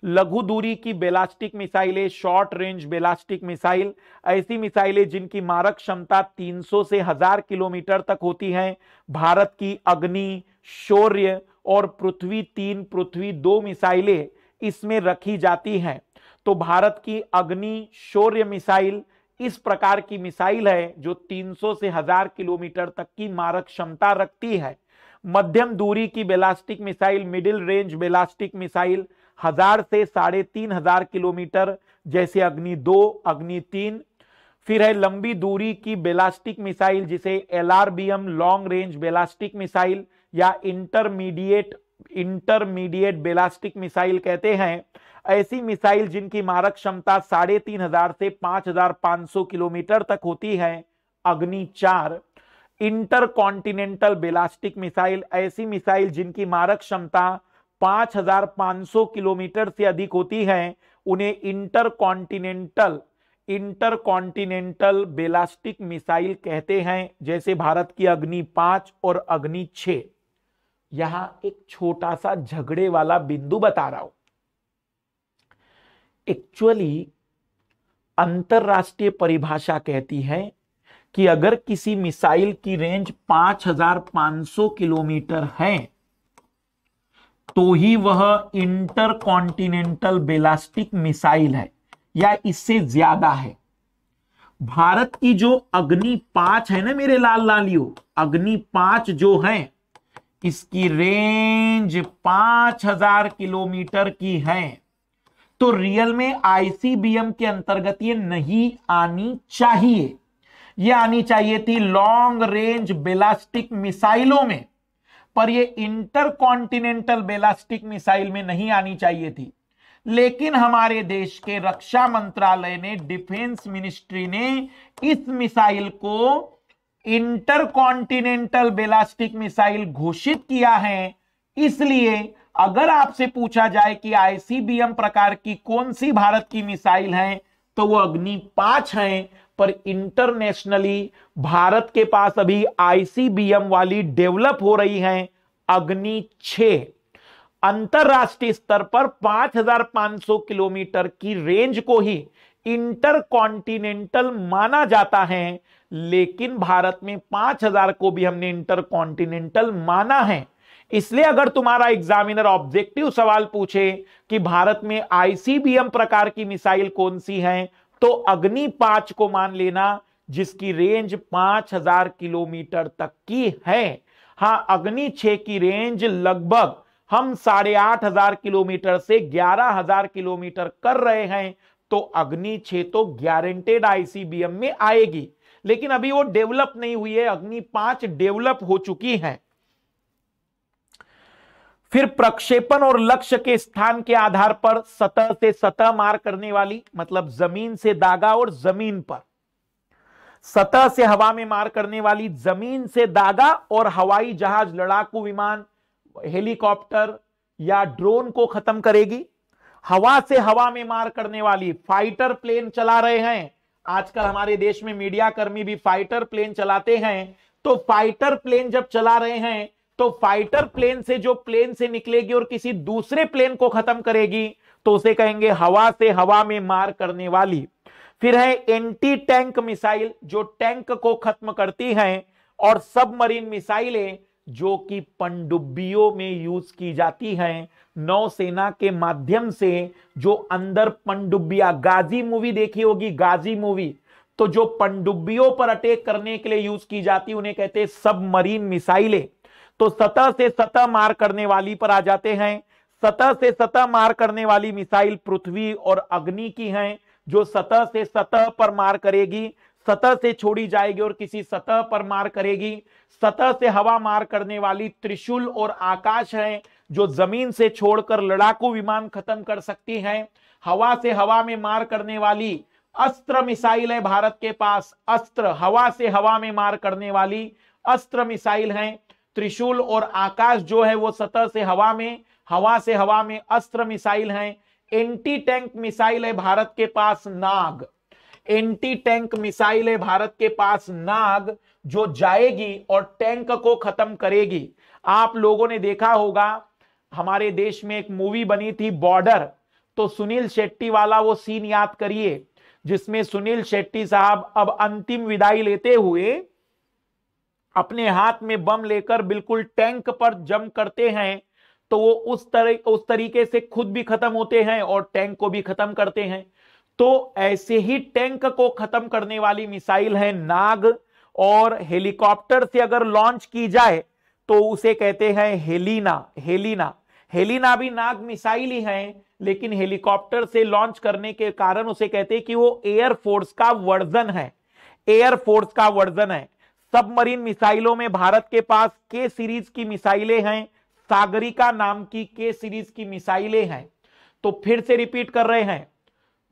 लघु दूरी की बेलास्टिक मिसाइलें शॉर्ट रेंज बेलास्टिक मिसाइल ऐसी मिसाइलें जिनकी मारक क्षमता 300 से हज़ार किलोमीटर तक होती हैं। भारत की अग्नि, शौर्य और पृथ्वी तीन, पृथ्वी दो मिसाइलें इसमें रखी जाती हैं। तो भारत की अग्नि शौर्य मिसाइल इस प्रकार की मिसाइल है जो 300 से हज़ार किलोमीटर तक की मारक क्षमता रखती है। मध्यम दूरी की ballistic missile, middle range ballistic missile हज़ार से साढ़े तीन हज़ार किलोमीटर, जैसे अग्नि दो, अग्नि तीन। फिर है लंबी दूरी की बेलास्टिक मिसाइल जिसे LRBM, long range ballistic missile या इंटरमीडिएट इंटरमीडिएट बेलास्टिक मिसाइल कहते हैं। ऐसी मिसाइल जिनकी मारक क्षमता साढ़े तीन हज़ार से पाँच हज़ार पाँच सौ किलोमीटर तक होती है। अग्नि चार। इंटर कॉन्टिनेंटल बेलास्टिक मिसाइल, ऐसी मिसाइल जिनकी मारक क्षमता पाँच हज़ार पाँच सौ किलोमीटर से अधिक होती है, उन्हें intercontinental intercontinental ballistic missile कहते हैं, जैसे भारत की अग्नि पाँच और अग्नि छह यहाँ एक छोटा सा झगड़े वाला बिंदु बता रहा हूँ। एक्चुअली अंतरराष्ट्रीय परिभाषा कहती है कि अगर किसी मिसाइल की रेंज 5500 किलोमीटर है तो ही वह इंटर कॉन्टिनेंटल बेलास्टिक मिसाइल है, या इससे ज़्यादा है। भारत की जो अग्नि पाँच है ना मेरे लाल लालियो अग्नि पाँच जो है इसकी रेंज पाँच हज़ार किलोमीटर की है। तो रियल में आईसीबीएम के अंतर्गत ये नहीं आनी चाहिए। ये आनी चाहिए थी लॉन्ग रेंज बेलास्टिक मिसाइलों में, पर ये इंटर कॉन्टिनेंटल बेलास्टिक मिसाइल में नहीं आनी चाहिए थी। लेकिन हमारे देश के रक्षा मंत्रालय ने डिफेंस मिनिस्ट्री ने इस मिसाइल को इंटर कॉन्टिनेंटल बेलास्टिक मिसाइल घोषित किया है। इसलिए अगर आपसे पूछा जाए कि आईसीबीएम प्रकार की कौन सी भारत की मिसाइल है तो वो अग्नि पाँच है, पर इंटरनेशनली भारत के पास अभी आईसीबीएम वाली डेवलप हो रही है अग्नि छ अंतरराष्ट्रीय स्तर पर 5500 किलोमीटर की रेंज को ही इंटर कॉन्टिनेंटल माना जाता है। लेकिन भारत में 5000 को भी हमने इंटर कॉन्टिनेंटल माना है। इसलिए अगर तुम्हारा एग्जामिनर ऑब्जेक्टिव सवाल पूछे कि भारत में आईसीबीएम प्रकार की मिसाइल कौन सी है तो अग्नि पाँच को मान लेना, जिसकी रेंज पाँच हज़ार किलोमीटर तक की है। हाँ, अग्नि छ की रेंज लगभग हम साढ़े आठ हज़ार किलोमीटर से ग्यारह हज़ार किलोमीटर कर रहे हैं तो अग्नि छ तो गारंटेड आईसीबीएम में आएगी। लेकिन अभी वो डेवलप नहीं हुई है, अग्नि पाँच डेवलप हो चुकी है। फिर प्रक्षेपण और लक्ष्य के स्थान के आधार पर सतह से सतह मार करने वाली मतलब ज़मीन से दागा और ज़मीन पर। सतह से हवा में मार करने वाली, ज़मीन से दागा और हवाई जहाज़, लड़ाकू विमान, हेलीकॉप्टर या ड्रोन को खत्म करेगी। हवा से हवा में मार करने वाली फाइटर प्लेन चला रहे हैं। आजकल हमारे देश में मीडिया कर्मी भी फाइटर प्लेन चलाते हैं तो फाइटर प्लेन जब चला रहे हैं तो फाइटर प्लेन से जो प्लेन से निकलेगी और किसी दूसरे प्लेन को खत्म करेगी तो उसे कहेंगे हवा से हवा में मार करने वाली। फिर है एंटी टैंक मिसाइल जो टैंक को खत्म करती हैं, और सबमरीन मिसाइलें जो कि पनडुब्बियों में यूज़ की जाती हैं। नौसेना के माध्यम से जो अंदर पनडुब्बिया, गाजी मूवी देखी होगी, गाजी मूवी तो जो पनडुब्बियों पर अटैक करने के लिए यूज़ की जाती, उन्हें कहते हैं सबमरीन मिसाइलें। तो सतह से सतह मार करने वाली पर आ जाते हैं। सतह से सतह मार करने वाली मिसाइल पृथ्वी और अग्नि की हैं, जो सतह से सतह पर मार करेगी। सतह से छोड़ी जाएगी और किसी सतह पर मार करेगी। सतह से हवा मार करने वाली त्रिशूल और आकाश है जो ज़मीन से छोड़कर लड़ाकू विमान खत्म कर सकती है, हवा से हवा में मार करने वाली अस्त्र मिसाइल है भारत के पास। अस्त्र, हवा से हवा में मार करने वाली अस्त्र मिसाइल है। त्रिशूल और आकाश जो है वो सतह से हवा में, हवा से हवा में अस्त्र मिसाइल है। एंटी टैंक मिसाइल है भारत के पास नाग। एंटी टैंक मिसाइल है भारत के पास नाग, जो जाएगी और टैंक को खत्म करेगी। आप लोगों ने देखा होगा हमारे देश में एक मूवी बनी थी बॉर्डर। तो सुनील शेट्टी वाला वो सीन याद करिए, जिसमें सुनील शेट्टी साहब अब अंतिम विदाई लेते हुए अपने हाथ में बम लेकर बिल्कुल टैंक पर जम करते हैं तो वो उस तरह उस तरीके से खुद भी खत्म होते हैं और टैंक को भी खत्म करते हैं। तो ऐसे ही टैंक को खत्म करने वाली मिसाइल है नाग, और हेलीकॉप्टर से अगर लॉन्च की जाए तो उसे कहते हैं हेलीना हेलीना। हेलीना भी नाग मिसाइल ही है, लेकिन हेलीकॉप्टर से लॉन्च करने के कारण उसे कहते हैं कि वो एयरफोर्स का वर्जन है। एयरफोर्स का वर्जन है। सबमरीन मिसाइलों में भारत के पास के सीरीज़ की मिसाइलें हैं, सागरिका नाम की के सीरीज़ की मिसाइलें हैं। तो फिर से रिपीट कर रहे हैं।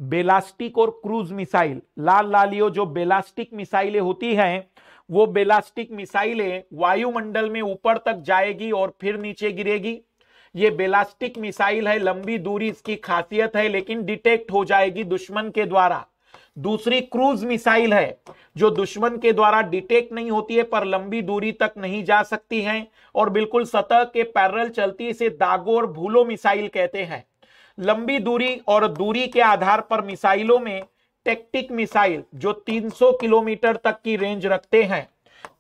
बेलास्टिक और क्रूज मिसाइल, लाल लालियो जो बेलास्टिक मिसाइलें होती हैं, वो बेलास्टिक मिसाइलें वायुमंडल में ऊपर तक जाएगी और फिर नीचे गिरेगी। ये बेलास्टिक मिसाइल है, लंबी दूरी इसकी खासियत है, लेकिन डिटेक्ट हो जाएगी दुश्मन के द्वारा। दूसरी क्रूज मिसाइल है, जो दुश्मन के द्वारा डिटेक्ट नहीं होती है, पर लंबी दूरी तक नहीं जा सकती है, और बिल्कुल सतह के पैरल चलती इसे दागो और भूलो मिसाइल कहते हैं। लंबी दूरी और दूरी के आधार पर मिसाइलों में टेक्टिक मिसाइल, जो 300 किलोमीटर तक की रेंज रखते हैं।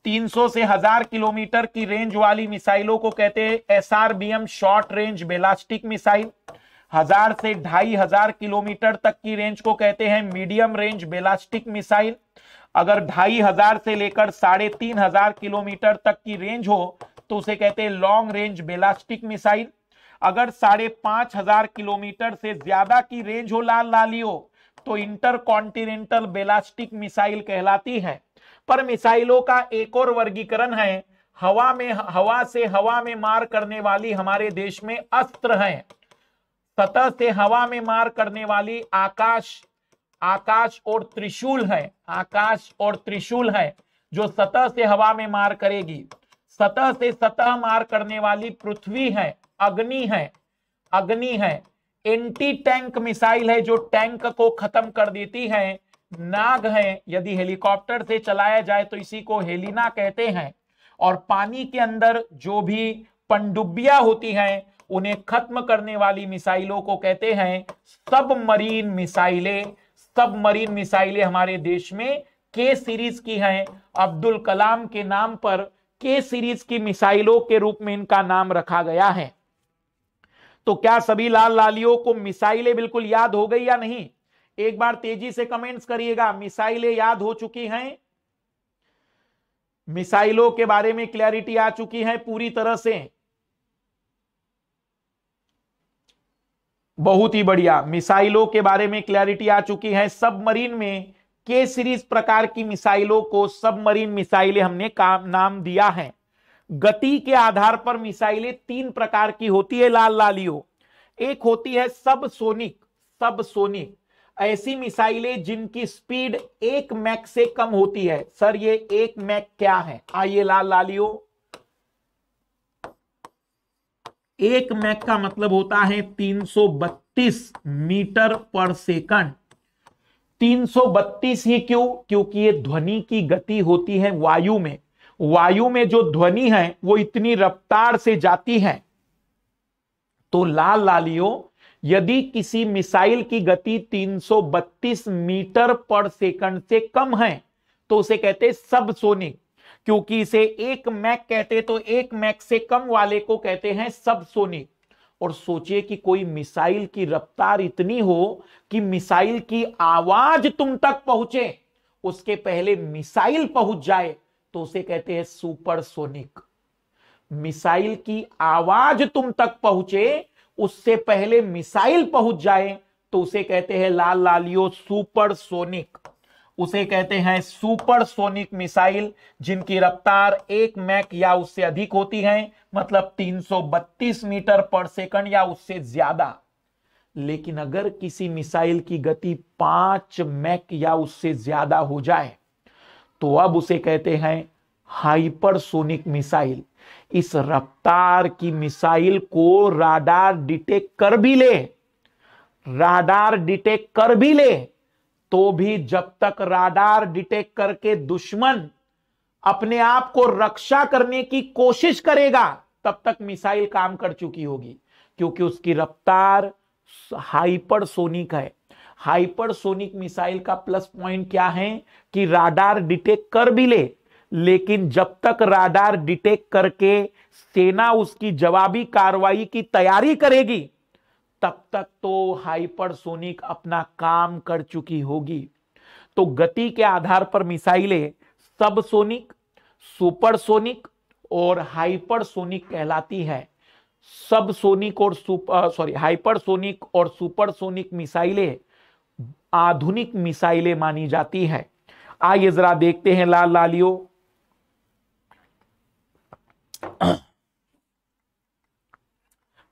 300 से हज़ार किलोमीटर की रेंज वाली मिसाइलों को कहते हैं SRBM short range ballistic missile. हज़ार से ढाई हज़ार किलोमीटर तक की रेंज को कहते हैं मीडियम रेंज बेलास्टिक मिसाइल। अगर ढाई हज़ार से लेकर साढ़े तीन हज़ार किलोमीटर तक की रेंज हो तो उसे कहते हैं लॉन्ग रेंज बेलास्टिक मिसाइल। अगर साढ़े पाँच हज़ार किलोमीटर से ज़्यादा की रेंज हो लाल लाली हो तो इंटर कॉन्टिनेंटल बेलास्टिक मिसाइल कहलाती है। पर मिसाइलों का एक और वर्गीकरण है। हवा में, हवा से हवा में मार करने वाली हमारे देश में अस्त्र है। सतह से हवा में मार करने वाली आकाश आकाश और त्रिशूल है। आकाश और त्रिशूल है जो सतह से हवा में मार करेगी। सतह से सतह मार करने वाली पृथ्वी है, अग्नि है अग्नि है। एंटी टैंक मिसाइल है जो टैंक को खत्म कर देती है। नाग है। यदि हेलीकॉप्टर से चलाया जाए तो इसी को हेलिना कहते हैं। और पानी के अंदर जो भी पंडुबिया होती हैं, उन्हें खत्म करने वाली मिसाइलों को कहते हैं सब मरीन मिसाइलें। सब मरीन मिसाइलें हमारे देश में के सीरीज़ की हैं। अब्दुल कलाम के नाम पर के सीरीज़ की मिसाइलों के रूप में इनका नाम रखा गया है। तो क्या सभी लाल लालियों को मिसाइलें बिल्कुल याद हो गई या नहीं? एक बार तेज़ी से कमेंट्स करिएगा। मिसाइलें याद हो चुकी हैं। मिसाइलों के बारे में क्लैरिटी आ चुकी है पूरी तरह से। बहुत ही बढ़िया। मिसाइलों के बारे में क्लैरिटी आ चुकी है। सबमरीन में के सीरीज़ प्रकार की मिसाइलों को सबमरीन मिसाइलें हमने काम, नाम दिया है। गति के आधार पर मिसाइलें तीन प्रकार की होती है लाल लालियो एक होती है सब सोनिक सब सोनिक ऐसी मिसाइलें जिनकी स्पीड एक मैक से कम होती है। सर, ये एक मैक क्या है? आइए लाल लालियो। एक मैक का मतलब होता है 332 मीटर पर सेकंड। 332 ही क्यों? क्योंकि ये ध्वनि की गति होती है वायु में। वायु में जो ध्वनि है, वो इतनी रफ्तार से जाती है। तो लाल लालियों यदि किसी मिसाइल की गति 332 मीटर पर सेकंड से कम है तो उसे कहते सब सोनिक क्योंकि इसे एक मैक कहते तो एक मैक से कम वाले को कहते हैं सब सोनिक और सोचिए कि कोई मिसाइल की रफ्तार इतनी हो कि मिसाइल की आवाज़ तुम तक पहुँचे, उसके पहले मिसाइल पहुँच जाए तो उसे कहते हैं सुपर सोनिक मिसाइल की आवाज़ तुम तक पहुँचे उससे पहले मिसाइल पहुँच जाए तो उसे कहते हैं लाल लालियो सुपर सोनिक उसे कहते हैं सुपर सोनिक मिसाइल, जिनकी रफ्तार एक मैक या उससे अधिक होती है मतलब 332 मीटर पर सेकंड या उससे ज़्यादा। लेकिन अगर किसी मिसाइल की गति पाँच मैक या उससे ज़्यादा हो जाए तो अब उसे कहते हैं हाइपरसोनिक मिसाइल। इस रफ्तार की मिसाइल को राडार डिटेक्ट कर भी ले, राडार डिटेक्ट कर भी ले तो भी जब तक राडार डिटेक्ट करके दुश्मन अपने आप को रक्षा करने की कोशिश करेगा, तब तक मिसाइल काम कर चुकी होगी। क्योंकि उसकी रफ्तार हाइपरसोनिक है। हाइपरसोनिक मिसाइल का प्लस पॉइंट क्या है कि राडार डिटेक्ट कर भी ले लेकिन जब तक राडार डिटेक्ट करके सेना उसकी जवाबी कार्रवाई की तैयारी करेगी, तब तक तो हाइपरसोनिक अपना काम कर चुकी होगी। तो गति के आधार पर मिसाइलें सबसोनिक सुपरसोनिक और हाइपरसोनिक कहलाती है। सबसोनिक और सुपर सॉरी हाइपरसोनिक और सुपरसोनिक मिसाइलें आधुनिक मिसाइलें मानी जाती है। आइए जरा देखते हैं लाल लालियो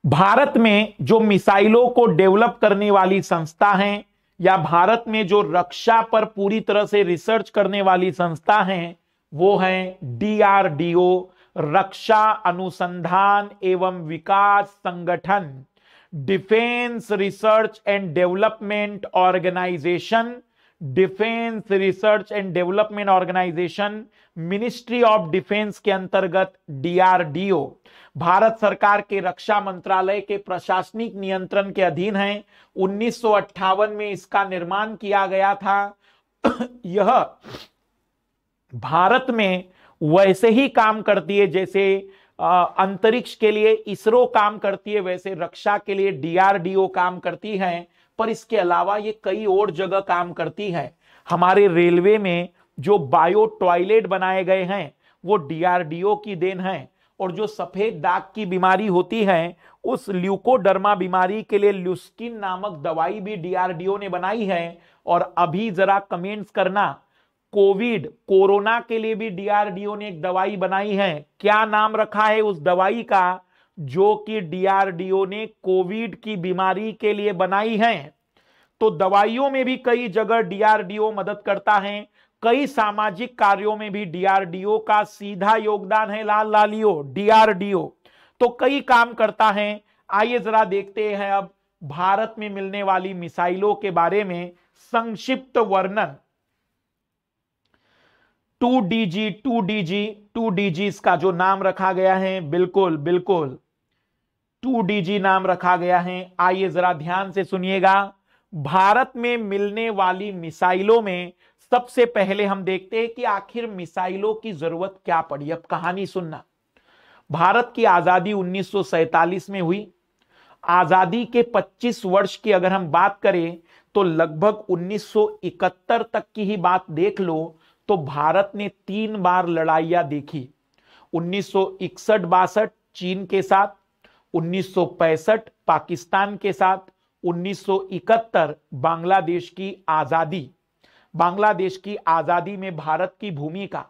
भारत में जो मिसाइलों को डेवलप करने वाली संस्था है या भारत में जो रक्षा पर पूरी तरह से रिसर्च करने वाली संस्था है, वो है डीआरडीओ रक्षा अनुसंधान एवं विकास संगठन, defence research and development organisation defence research and development organisation, ministry of defence के अंतर्गत डीआरडीओ। भारत सरकार के रक्षा मंत्रालय के प्रशासनिक नियंत्रण के अधीन है। उन्नीस सौ अट्ठावन में इसका निर्माण किया गया था। यह भारत में वैसे ही काम करती है, जैसे अंतरिक्ष के लिए इसरो काम करती है, वैसे रक्षा के लिए डीआरडीओ काम करती है। पर इसके अलावा ये कई और जगह काम करती है। हमारे रेलवे में जो बायो टॉयलेट बनाए गए हैं, वो डीआरडीओ की देन है और जो सफ़ेद दाग की बीमारी होती है, उस ल्यूकोडर्मा बीमारी के लिए ल्यूस्किन नामक दवाई भी डीआरडीओ ने बनाई है और अभी जरा कमेंट्स करना, कोविड, कोरोना के लिए भी डीआरडीओ ने एक दवाई बनाई है। क्या नाम रखा है उस दवाई का? जो कि डीआरडीओ ने कोविड की बीमारी के लिए बनाई है तो दवाइयों में भी कई जगह डीआरडीओ मदद करता है। कई सामाजिक कार्यों में भी डीआरडीओ का सीधा योगदान है, लाल लालियो डीआरडीओ तो कई काम करता है। आइए जरा देखते हैं अब भारत में मिलने वाली मिसाइलों के बारे में संक्षिप्त वर्णन। Two DG two DG two DG इसका जो नाम रखा गया है, बिल्कुल बिल्कुल। टू डीजी नाम रखा गया है। आइए जरा ध्यान से सुनिएगा। भारत में मिलने वाली मिसाइलों में सबसे पहले हम देखते हैं कि आखिर मिसाइलों की ज़रूरत क्या पड़ी। अब कहानी सुनना। भारत की आज़ादी 1947 में हुई। आज़ादी के 25 वर्ष की अगर हम बात करें तो लगभग 1971 तक की ही बात देख लो तो भारत ने तीन बार लड़ाइयाँ देखी। उन्नीस बासठ चीन के साथ 1965 पाकिस्तान के साथ 1971 बांग्लादेश की आज़ादी। बांग्लादेश की आज़ादी में भारत की भूमिका।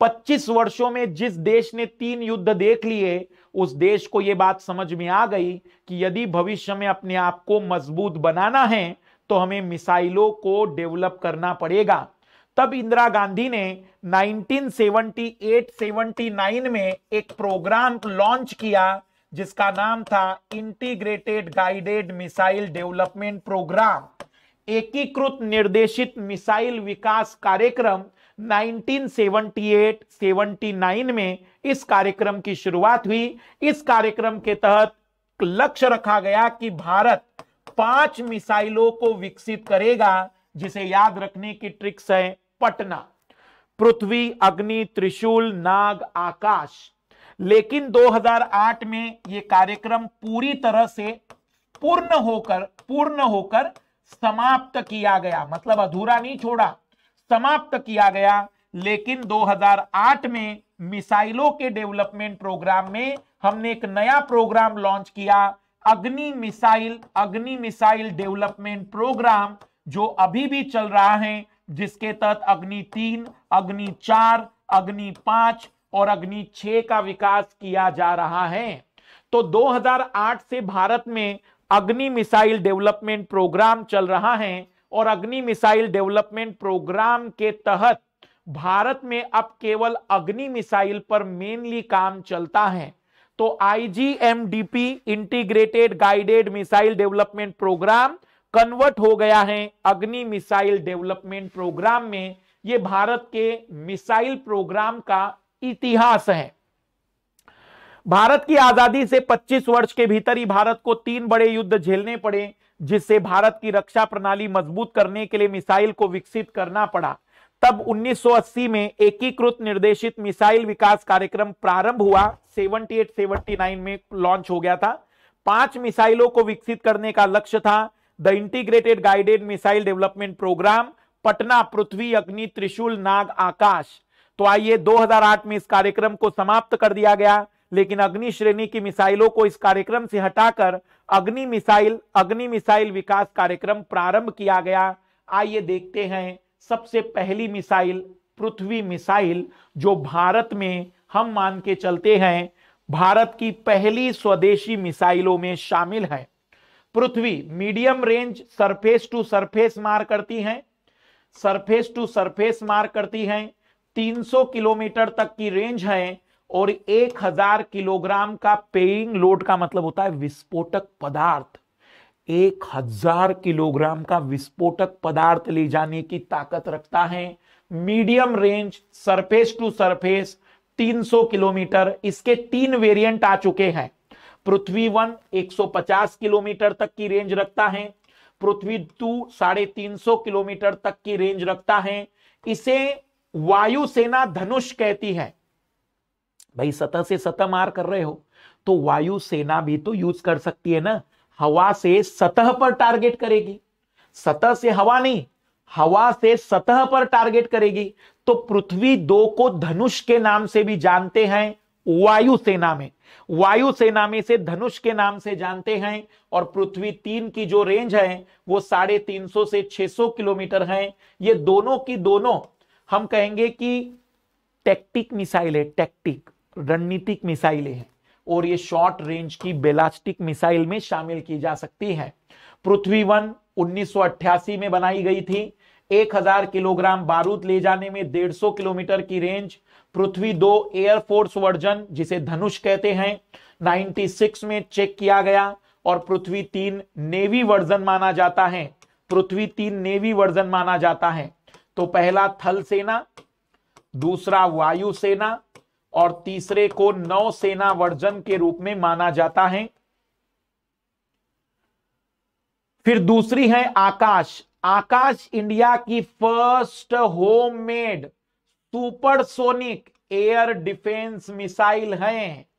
25 वर्षों में जिस देश ने तीन युद्ध देख लिए, उस देश को यह बात समझ में आ गई कि यदि भविष्य में अपने आप को मज़बूत बनाना है तो हमें मिसाइलों को डेवलप करना पड़ेगा। तब इंदिरा गांधी ने 1978-79 में एक प्रोग्राम लॉन्च किया जिसका नाम था integrated guided missile development programme एकीकृत निर्देशित मिसाइल विकास कार्यक्रम 1978-79 में इस कार्यक्रम की शुरुआत हुई। इस कार्यक्रम के तहत लक्ष्य रखा गया कि भारत पाँच मिसाइलों को विकसित करेगा, जिसे याद रखने की ट्रिक्स है पटना, पृथ्वी, अग्नि, त्रिशूल, नाग, आकाश। लेकिन 2008 में यह कार्यक्रम पूरी तरह से पूर्ण होकर पूर्ण होकर समाप्त किया गया। मतलब अधूरा नहीं छोड़ा, समाप्त किया गया। लेकिन 2008 में मिसाइलों के डेवलपमेंट प्रोग्राम में हमने एक नया प्रोग्राम लॉन्च किया, अग्नि मिसाइल अग्नि मिसाइल डेवलपमेंट प्रोग्राम, जो अभी भी चल रहा है, जिसके तहत अग्नि तीन, अग्नि चार, अग्नि पाँच और अग्नि छह का विकास किया जा रहा है। तो 2008 से भारत में अग्नि मिसाइल डेवलपमेंट प्रोग्राम चल रहा है और अग्नि मिसाइल डेवलपमेंट प्रोग्राम के तहत भारत में अब केवल अग्नि मिसाइल पर मेनली काम चलता है। तो IGMDP integrated guided missile development programme convert हो गया है अग्नि मिसाइल डेवलपमेंट प्रोग्राम में। यह भारत के मिसाइल प्रोग्राम का इतिहास है। भारत की आज़ादी से 25 वर्ष के भीतर ही भारत को तीन बड़े युद्ध झेलने पड़े, जिससे भारत की रक्षा प्रणाली मज़बूत करने के लिए मिसाइल को विकसित करना पड़ा। तब 1980 में एकीकृत निर्देशित मिसाइल विकास कार्यक्रम प्रारंभ हुआ। 78-79 में लॉन्च हो गया था। पाँच मिसाइलों को विकसित करने का लक्ष्य था। The integrated guided missile development programme, Patna Prithvi Agni Trishul Nag आकाश। तो आइए 2008 में इस कार्यक्रम को समाप्त कर दिया गया, लेकिन अग्नि श्रेणी की मिसाइलों को इस कार्यक्रम से हटाकर अग्नि मिसाइल अग्नि मिसाइल विकास कार्यक्रम प्रारंभ किया गया। आइए देखते हैं सबसे पहली मिसाइल, पृथ्वी मिसाइल, जो भारत में हम मान के चलते हैं, भारत की पहली स्वदेशी मिसाइलों में शामिल है। Prithvi medium range, surface to surface मार करती हैं, सरफेस टू सरफेस मार करती हैं 300 किलोमीटर तक की रेंज है और 1000 किलोग्राम का पेइंग लोड का मतलब होता है विस्फोटक पदार्थ। एक हज़ार किलोग्राम का विस्फोटक पदार्थ ले जाने की ताकत रखता है। Medium range surface to surface 300 kilometre, इसके तीन वेरिएंट आ चुके हैं। पृथ्वी वन 150 किलोमीटर तक की रेंज रखता है। पृथ्वी टू साढ़े तीन किलोमीटर तक की रेंज रखता है। इसे वायुसेना धनुष कहती है। भाई, सतह से सतह मार कर रहे हो तो वायुसेना भी तो यूज़ कर सकती है ना। हवा से सतह पर टारगेट करेगी। सतह से हवा नहीं, हवा से सतह पर टारगेट करेगी। तो पृथ्वी दो को धनुष के नाम से भी जानते हैं वायुसेना में। वायुसेना में से धनुष के नाम से जानते हैं और पृथ्वी तीन की जो रेंज है, वो साढ़े तीन सौ से छह सौ किलोमीटर है। ये दोनों की दोनों हम कहेंगे कि टेक्टिक मिसाइल है टेक्टिक रणनीतिक मिसाइलें हैं। और ये शॉर्ट रेंज की बेलास्टिक मिसाइल में शामिल की जा सकती है। पृथ्वी वन 1988 में बनाई गई थी। 1000 किलोग्राम बारूद ले जाने में 150 किलोमीटर की रेंज पृथ्वी दो एयरफोर्स वर्जन, जिसे धनुष कहते हैं 96 में चेक किया गया। और पृथ्वी तीन नेवी वर्जन माना जाता है। पृथ्वी तीन नेवी वर्जन माना जाता है। तो पहला थल सेना, दूसरा वायु सेना और तीसरे को नौसेना वर्जन के रूप में माना जाता है। फिर दूसरी है आकाश। आकाश इंडिया की first home made supersonic air defence missile है।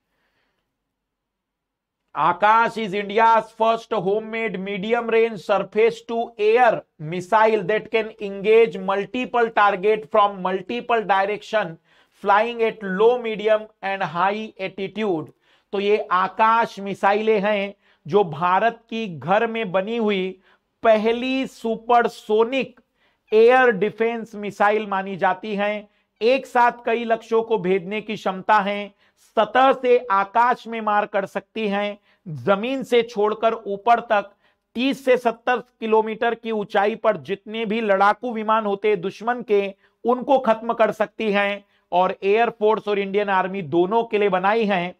Akash is India first home made medium range surface to air missile that can engage multiple target from multiple direction, flying at low, medium and high attitude. तो ये आकाश मिसाइलें हैं जो भारत की घर में बनी हुई पहली सुपरसोनिक एयर डिफेंस मिसाइल मानी जाती हैं। एक साथ कई लक्ष्यों को भेजने की क्षमता है। सतह से आकाश में मार कर सकती हैं, ज़मीन से छोड़कर ऊपर तक 30 से 70 किलोमीटर की ऊंचाई पर जितने भी लड़ाकू विमान होते दुश्मन के, उनको खत्म कर सकती हैं। और एयरफोर्स और इंडियन आर्मी दोनों के लिए बनाई है।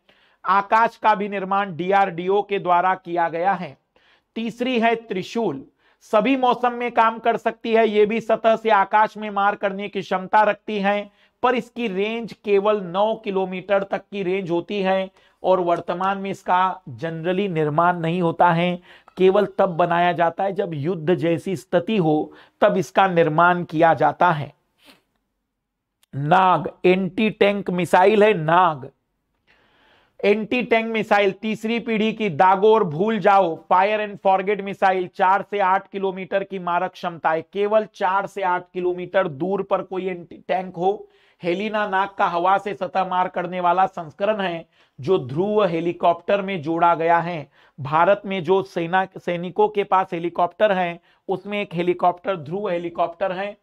आकाश का भी निर्माण डीआरडीओ के द्वारा किया गया है। तीसरी है त्रिशूल। सभी मौसम में काम कर सकती है यह भी सतह से आकाश में मार करने की क्षमता रखती है। पर इसकी रेंज केवल 9 किलोमीटर तक की रेंज होती है और वर्तमान में इसका जनरली निर्माण नहीं होता है। केवल तब बनाया जाता है जब युद्ध जैसी स्थिति हो, तब इसका निर्माण किया जाता है। नाग, एंटी टैंक मिसाइल है नाग। एंटी टैंक मिसाइल तीसरी पीढ़ी की दागो और भूल जाओ। फायर एंड फॉरगेट मिसाइल चार से आठ किलोमीटर की मारक क्षमता है। केवल चार से आठ किलोमीटर दूर पर कोई एंटी टैंक हो हेलिना नाग का हवा से सतह मार करने वाला संस्करण है, जो ध्रुव हेलीकॉप्टर में जोड़ा गया है। भारत में जो सेना, सैनिकों के पास हेलीकॉप्टर है, उसमें एक हेलीकॉप्टर, ध्रुव हेलीकॉप्टर है।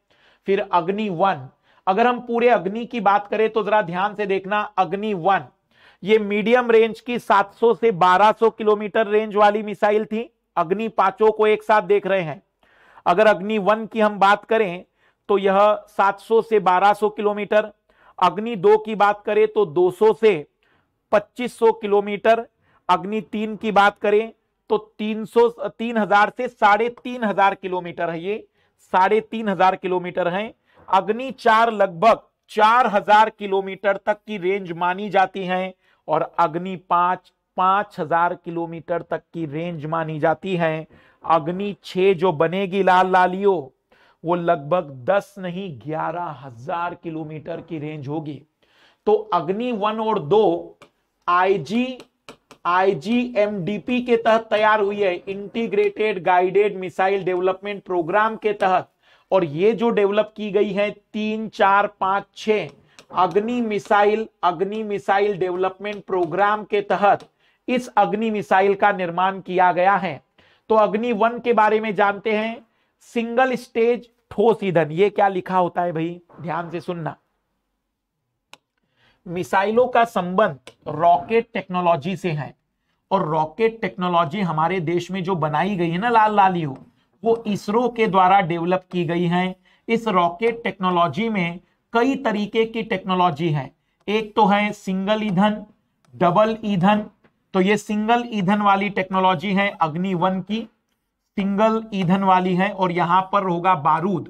फिर अग्नि वन। अगर हम पूरे अग्नि की बात करें तो जरा ध्यान से देखना, अग्नि वन। ये मीडियम रेंज की 700 से 1200 किलोमीटर रेंज वाली मिसाइल थी। अग्नि पाँचों को एक साथ देख रहे हैं। अगर अग्नि वन की हम बात करें तो यह 700 से 1200 किलोमीटर, अग्नि दो की बात करें तो 200 से 2500 किलोमीटर, अग्नि तीन की बात करें तो 300 तीन हज़ार से साढ़े तीन हज़ार किलोमीटर है ये, साढ़े तीन हज़ार किलोमीटर है। अग्नि चार लगभग चार हज़ार किलोमीटर तक की रेंज मानी जाती है और अग्नि पाँच पाँच हज़ार किलोमीटर तक की रेंज मानी जाती है। अग्नि छ जो बनेगी लाल लालियो वो लगभग दस नहीं, ग्यारह हज़ार किलोमीटर की रेंज होगी। तो अग्नि वन और दो आईजी आईजीएमडीपी के तहत तैयार हुई है। Integrated guided missile development programme के तहत। और ये जो डेवलप की गई है, तीन, चार, पाँच छ अग्नि मिसाइल अग्नि मिसाइल डेवलपमेंट प्रोग्राम के तहत इस अग्नि मिसाइल का निर्माण किया गया है। तो अग्नि वन के बारे में जानते हैं। सिंगल स्टेज ठोस ईंधन ये क्या लिखा होता है भाई? ध्यान से सुनना। मिसाइलों का संबंध रॉकेट टेक्नोलॉजी से है। और रॉकेट टेक्नोलॉजी हमारे देश में जो बनाई गई है ना, लाल लाली हो, वो इसरो के द्वारा डेवलप की गई है। इस रॉकेट टेक्नोलॉजी में कई तरीके की टेक्नोलॉजी है। एक तो है सिंगल ईंधन, डबल ईंधन तो ये सिंगल ईंधन वाली टेक्नोलॉजी है अग्नि वन की। सिंगल ईंधन वाली है और यहाँ पर होगा बारूद।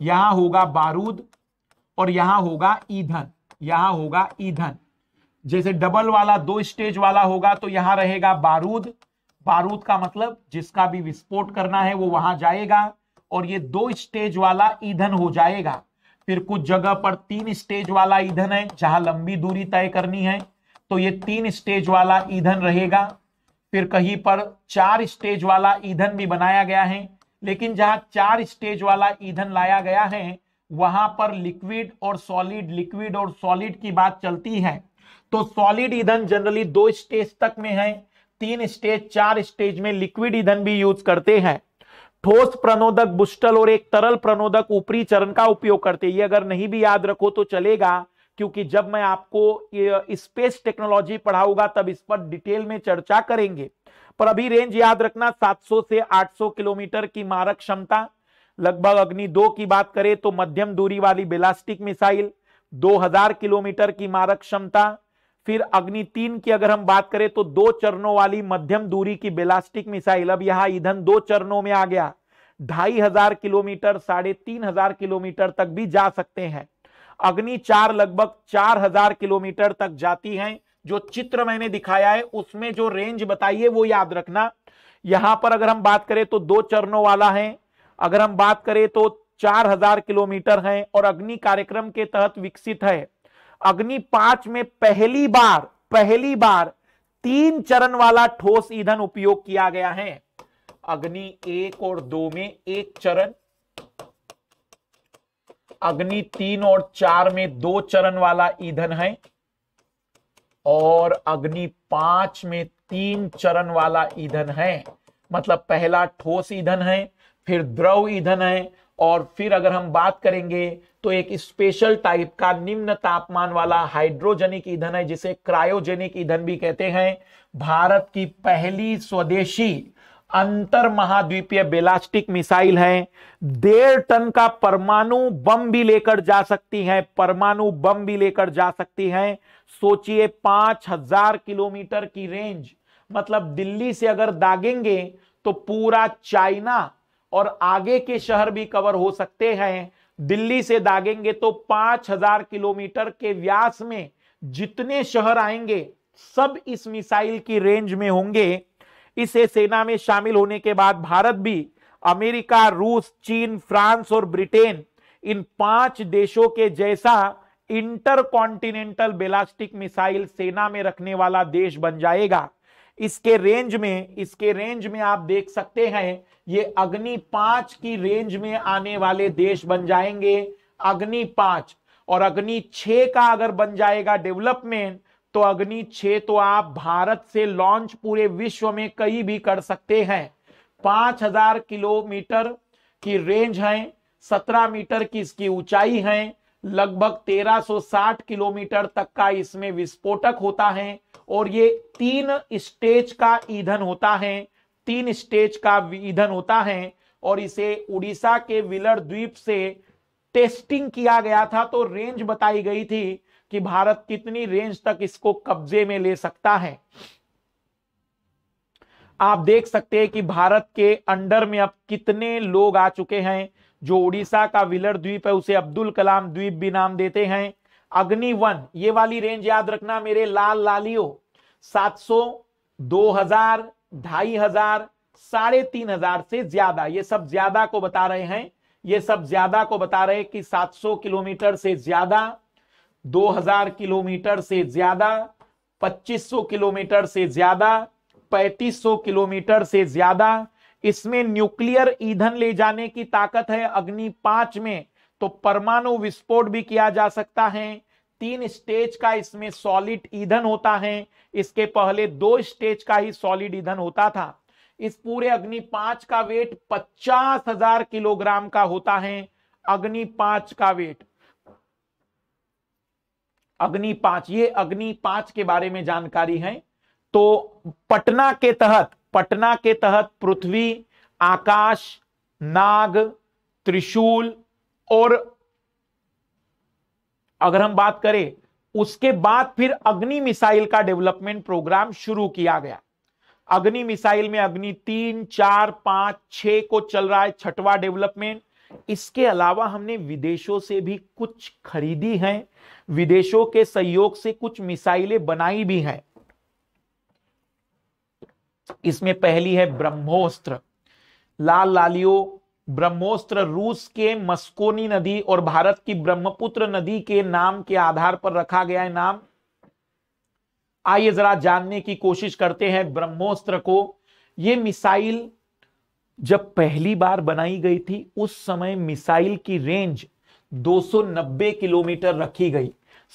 यहाँ होगा बारूद और यहाँ होगा ईंधन। यहाँ होगा ईंधन। जैसे डबल वाला, दो स्टेज वाला होगा तो यहाँ रहेगा बारूद। बारूद का मतलब जिसका भी विस्फोट करना है वो वहाँ जाएगा और ये दो स्टेज वाला ईंधन हो जाएगा। फिर कुछ जगह पर तीन स्टेज वाला ईंधन है जहाँ लंबी दूरी तय करनी है तो ये तीन स्टेज वाला ईंधन रहेगा। फिर कहीं पर चार स्टेज वाला ईंधन भी बनाया गया है। लेकिन जहाँ चार स्टेज वाला ईंधन लाया गया है, वहाँ पर लिक्विड और सॉलिड, लिक्विड और सॉलिड की बात चलती है। तो सॉलिड ईंधन जनरली दो स्टेज तक में है, तीन स्टेज, चार स्टेज में लिक्विड ईंधन भी यूज़ करते हैं। ठोस प्रणोदक, बुस्टल और एक तरल प्रणोदक ऊपरी चरण का उपयोग करते ये अगर नहीं भी याद रखो तो चलेगा क्योंकि जब मैं आपको स्पेस टेक्नोलॉजी पढ़ाऊँगा, तब इस पर डिटेल में चर्चा करेंगे। पर अभी रेंज याद रखना 700 से 800 किलोमीटर की मारक क्षमता, लगभग अग्नि दो की बात करें तो मध्यम दूरी वाली बेलास्टिक मिसाइल 2000 किलोमीटर की मारक क्षमता, फिर अग्नि तीन की अगर हम बात करें तो दो चरणों वाली मध्यम दूरी की बेलास्टिक मिसाइल। अब यहाँ ईंधन दो चरणों में आ गया, ढाई हज़ार किलोमीटर, साढ़े तीन हज़ार किलोमीटर तक भी जा सकते हैं। अग्नि चार लगभग चार हज़ार किलोमीटर तक जाती हैं। जो चित्र मैंने दिखाया है, उसमें जो रेंज बताई है वो याद रखना। यहाँ पर अगर हम बात करें तो दो चरणों वाला है। अगर हम बात करें तो चार हज़ार किलोमीटर है और अग्नि कार्यक्रम के तहत विकसित है। अग्नि पाँच में पहली बार पहली बार तीन चरण वाला ठोस ईंधन उपयोग किया गया है। अग्नि एक और दो में एक चरण। अग्नि तीन और चार में दो चरण वाला ईंधन है। और अग्नि पाँच में तीन चरण वाला ईंधन है। मतलब पहला ठोस ईंधन है, फिर द्रव ईंधन है, और फिर अगर हम बात करेंगे तो एक स्पेशल टाइप का निम्न तापमान वाला हाइड्रोजेनिक ईंधन है, जिसे क्रायोजेनिक ईंधन भी कहते हैं। भारत की पहली स्वदेशी अंतर महाद्वीपीय बेलास्टिक मिसाइल है। डेढ़ टन का परमाणु बम भी लेकर जा सकती है। परमाणु बम भी लेकर जा सकती है। सोचिए, पाँच हज़ार किलोमीटर की रेंज मतलब दिल्ली से अगर दागेंगे तो पूरा चाइना और आगे के शहर भी कवर हो सकते हैं। दिल्ली से दागेंगे तो पाँच हज़ार किलोमीटर के व्यास में जितने शहर आएँगे, सब इस मिसाइल की रेंज में होंगे। इसे सेना में शामिल होने के बाद भारत भी अमेरिका, रूस, चीन, फ्रांस और ब्रिटेन इन पाँच देशों के जैसा इंटर कॉन्टिनेंटल बेलास्टिक मिसाइल सेना में रखने वाला देश बन जाएगा। इसके रेंज में, इसके रेंज में आप देख सकते हैं, ये अग्नि पाँच की रेंज में आने वाले देश बन जाएँगे। अग्नि पाँच और अग्नि छ का अगर बन जाएगा डेवलपमेंट तो अग्नि छ तो आप भारत से लॉन्च पूरे विश्व में कहीं भी कर सकते हैं। पाँच हज़ार किलोमीटर की रेंज है, सत्रह मीटर की इसकी ऊंचाई है, लगभग 1360 किलोमीटर तक का इसमें विस्फोटक होता है और ये तीन स्टेज का ईंधन होता है, तीन स्टेज का ईंधन होता है और इसे उड़ीसा के विलर द्वीप से टेस्टिंग किया गया था तो रेंज बताई गई थी कि भारत कितनी रेंज तक इसको कब्जे में ले सकता है। आप देख सकते हैं कि भारत के अंडर में अब कितने लोग आ चुके हैं, जो उड़ीसा का विलर द्वीप है, उसे अब्दुल कलाम द्वीप भी नाम देते हैं। अग्नि वन, ये वाली रेंज याद रखना मेरे लाल लालियो। 700 2000 ढाई हज़ार, साढ़े तीन हज़ार से ज़्यादा। ये सब ज़्यादा को बता रहे हैं। ये सब ज़्यादा को बता रहे हैं कि 700 किलोमीटर से ज़्यादा 2000 किलोमीटर से ज़्यादा 2500 किलोमीटर से ज़्यादा 3500 किलोमीटर से ज़्यादा। इसमें न्यूक्लियर ईंधन ले जाने की ताकत है अग्नि पाँच में तो परमाणु विस्फोट भी किया जा सकता है। तीन स्टेज का इसमें सॉलिड ईंधन होता है। इसके पहले दो स्टेज का ही सॉलिड ईंधन होता था। इस पूरे अग्नि पाँच का वेट पचास हज़ार किलोग्राम का होता है। अग्नि पाँच का वेट। अग्नि पाँच ये अग्नि पाँच के बारे में जानकारी है। तो पटना के तहत, पटना के तहत पृथ्वी, आकाश, नाग, त्रिशूल और अगर हम बात करें, उसके बाद फिर अग्नि मिसाइल का डेवलपमेंट प्रोग्राम शुरू किया गया। अग्नि मिसाइल में अग्नि तीन, चार, पाँच छ को चल रहा है छठवा डेवलपमेंट। इसके अलावा हमने विदेशों से भी कुछ खरीदी हैं, विदेशों के सहयोग से कुछ मिसाइलें बनाई भी हैं। इसमें पहली है ब्रह्मोस्त्र। लाल लालियो, ब्रह्मोस्त्र रूस के मस्कोनी नदी और भारत की ब्रह्मपुत्र नदी के नाम के आधार पर रखा गया है नाम। आइए जरा जानने की कोशिश करते हैं ब्रह्मोस्त्र को। यह मिसाइल जब पहली बार बनाई गई थी, उस समय मिसाइल की रेंज 290 किलोमीटर रखी गई।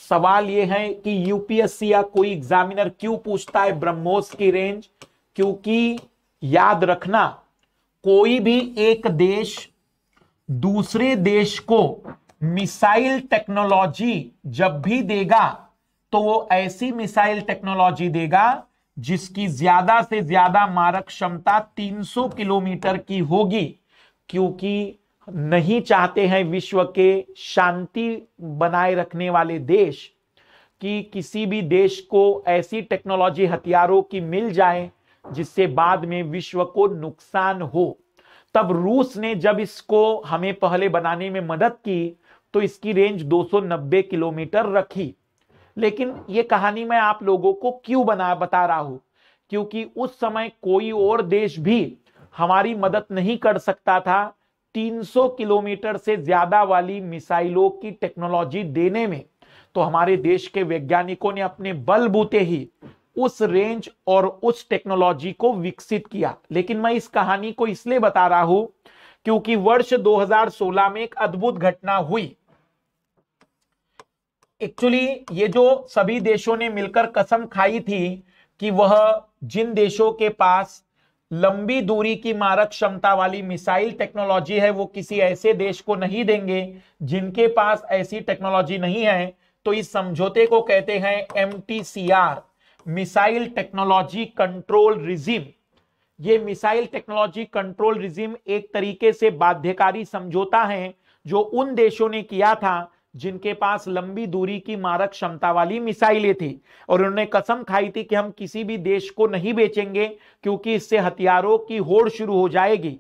सवाल यह है कि यूपीएससी या कोई एग्जामिनर क्यों पूछता है ब्रह्मोस की रेंज? क्योंकि याद रखना, कोई भी एक देश दूसरे देश को मिसाइल टेक्नोलॉजी जब भी देगा तो वो ऐसी मिसाइल टेक्नोलॉजी देगा जिसकी ज़्यादा से ज़्यादा मारक क्षमता 300 किलोमीटर की होगी, क्योंकि नहीं चाहते हैं विश्व के शांति बनाए रखने वाले देश कि किसी भी देश को ऐसी टेक्नोलॉजी हथियारों की मिल जाए जिससे बाद में विश्व को नुकसान हो। तब रूस ने जब इसको हमें पहले बनाने में मदद की तो इसकी रेंज 290 किलोमीटर रखी। लेकिन ये कहानी मैं आप लोगों को क्यों बना, बता रहा हूँ? क्योंकि उस समय कोई और देश भी हमारी मदद नहीं कर सकता था 300 किलोमीटर से ज़्यादा वाली मिसाइलों की टेक्नोलॉजी देने में। तो हमारे देश के वैज्ञानिकों ने अपने बलबूते ही उस रेंज और उस टेक्नोलॉजी को विकसित किया। लेकिन मैं इस कहानी को इसलिए बता रहा हूँ क्योंकि वर्ष 2016 में एक अद्भुत घटना हुई। एक्चुअली ये जो सभी देशों ने मिलकर कसम खाई थी कि वह जिन देशों के पास लंबी दूरी की मारक क्षमता वाली मिसाइल टेक्नोलॉजी है, वो किसी ऐसे देश को नहीं देंगे जिनके पास ऐसी टेक्नोलॉजी नहीं है। तो इस समझौते को कहते हैं MTCR missile technology control regime. ये मिसाइल टेक्नोलॉजी कंट्रोल रिजिम एक तरीके से बाध्यकारी समझौता है जो उन देशों ने किया था जिनके पास लंबी दूरी की मारक क्षमता वाली मिसाइलें थी और उन्होंने कसम खाई थी कि हम किसी भी देश को नहीं बेचेंगे, क्योंकि इससे हथियारों की होड़ शुरू हो जाएगी।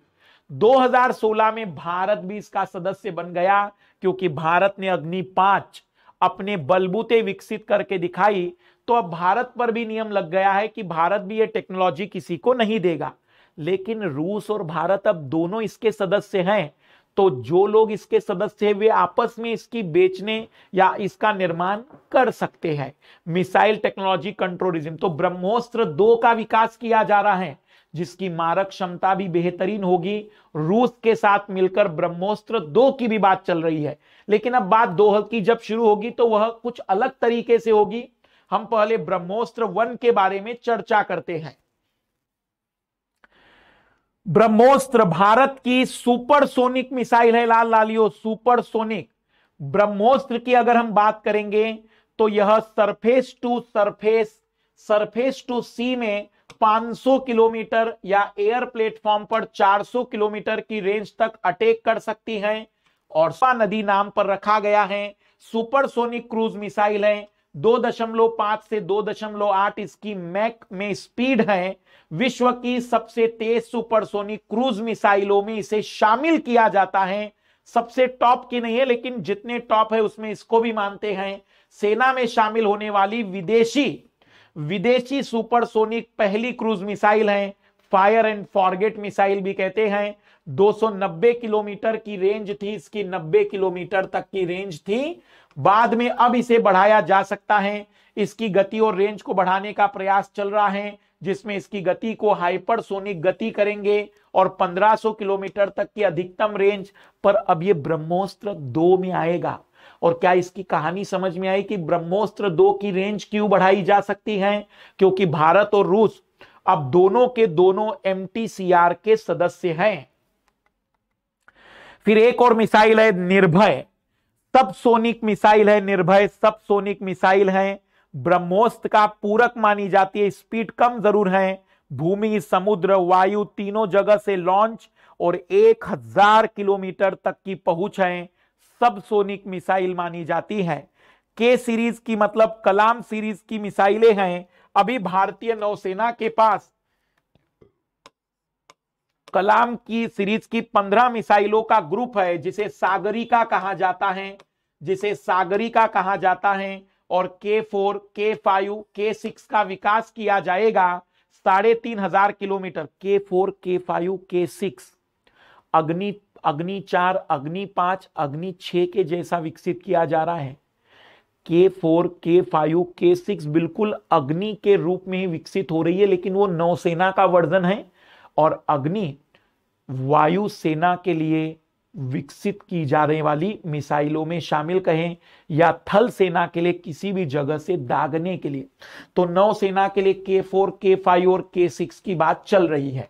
2016 में भारत भी इसका सदस्य बन गया, क्योंकि भारत ने अग्नि पाँच अपने बलबूते विकसित करके दिखाई तो अब भारत पर भी नियम लग गया है कि भारत भी ये टेक्नोलॉजी किसी को नहीं देगा। लेकिन रूस और भारत अब दोनों इसके सदस्य हैं। तो जो लोग इसके सदस्य हैं, वे आपस में इसकी बेचने या इसका निर्माण कर सकते हैं। मिसाइल टेक्नोलॉजी कंट्रोलिज्म तो ब्रह्मोस्त्र दो का विकास किया जा रहा है, जिसकी मारक क्षमता भी बेहतरीन होगी। रूस के साथ मिलकर ब्रह्मोस्त्र दो की भी बात चल रही है। लेकिन अब बात दो की जब शुरू होगी तो वह कुछ अलग तरीके से होगी। हम पहले ब्रह्मोस्त्र वन के बारे में चर्चा करते हैं। ब्रह्मोस्त्र भारत की सुपरसोनिक मिसाइल है, लाल लालियो, सुपरसोनिक। ब्रह्मोस्त्र की अगर हम बात करेंगे तो यह surface to surface surface to sea में 500 किलोमीटर या एयर प्लेटफॉर्म पर 400 किलोमीटर की रेंज तक अटैक कर सकती है और नदी नाम पर रखा गया है। सुपरसोनिक क्रूज मिसाइल है दो दशमलव पाँच से दो दशमलव आठ इसकी मैक में स्पीड है। विश्व की सबसे तेज सुपरसोनिक क्रूज मिसाइलों में इसे शामिल किया जाता है। सबसे टॉप की नहीं है, लेकिन जितने टॉप है उसमें इसको भी मानते हैं। सेना में शामिल होने वाली विदेशी विदेशी सुपरसोनिक पहली क्रूज मिसाइल है। फायर एंड फॉरगेट मिसाइल भी कहते हैं। 290 किलोमीटर की रेंज थी, इसकी 90 किलोमीटर तक की रेंज थी। बाद में अब इसे बढ़ाया जा सकता है। इसकी गति और रेंज को बढ़ाने का प्रयास चल रहा है, जिसमें इसकी गति को हाइपरसोनिक गति करेंगे और 1500 किलोमीटर तक की अधिकतम रेंज पर अब ये ब्रह्मोस्त्र दो में आएगा। और क्या इसकी कहानी समझ में आई कि ब्रह्मोस्त्र दो की रेंज क्यों बढ़ाई जा सकती है? क्योंकि भारत और रूस अब दोनों के दोनों एमटीसीआर के सदस्य हैं। फिर एक और मिसाइल है निर्भय। सब सोनिक मिसाइल है, निर्भय, सब सोनिक मिसाइल है। ब्रह्मोस्त्र का पूरक मानी जाती है, स्पीड कम ज़रूर है। भूमि, समुद्र, वायु तीनों जगह से लॉन्च और एक हज़ार किलोमीटर तक की पहुँच है। सब सोनिक मिसाइल मानी जाती है। के सीरीज़ की मतलब कलाम सीरीज़ की मिसाइलें हैं। अभी भारतीय नौसेना के पास कलाम की सीरीज़ की पंद्रह मिसाइलों का ग्रुप है, जिसे सागरिका कहा जाता है, जिसे सागरिका कहा जाता है, और के फोर के फाइव के सिक्स का विकास किया जाएगा साढ़े तीन हज़ार किलोमीटर। के फोर के फाइव के सिक्स अग्नि अग्नि चार, अग्नि पाँच, अग्नि छ के जैसा विकसित किया जा रहा है। के फोर के फाइव के सिक्स बिल्कुल अग्नि के रूप में ही विकसित हो रही है, लेकिन वो नौसेना का वर्जन है, और अग्नि वायु सेना के लिए विकसित की जाने वाली मिसाइलों में शामिल कहें या थल सेना के लिए किसी भी जगह से दागने के लिए। तो नौसेना के लिए के फोर के फाइव और के सिक्स की बात चल रही है।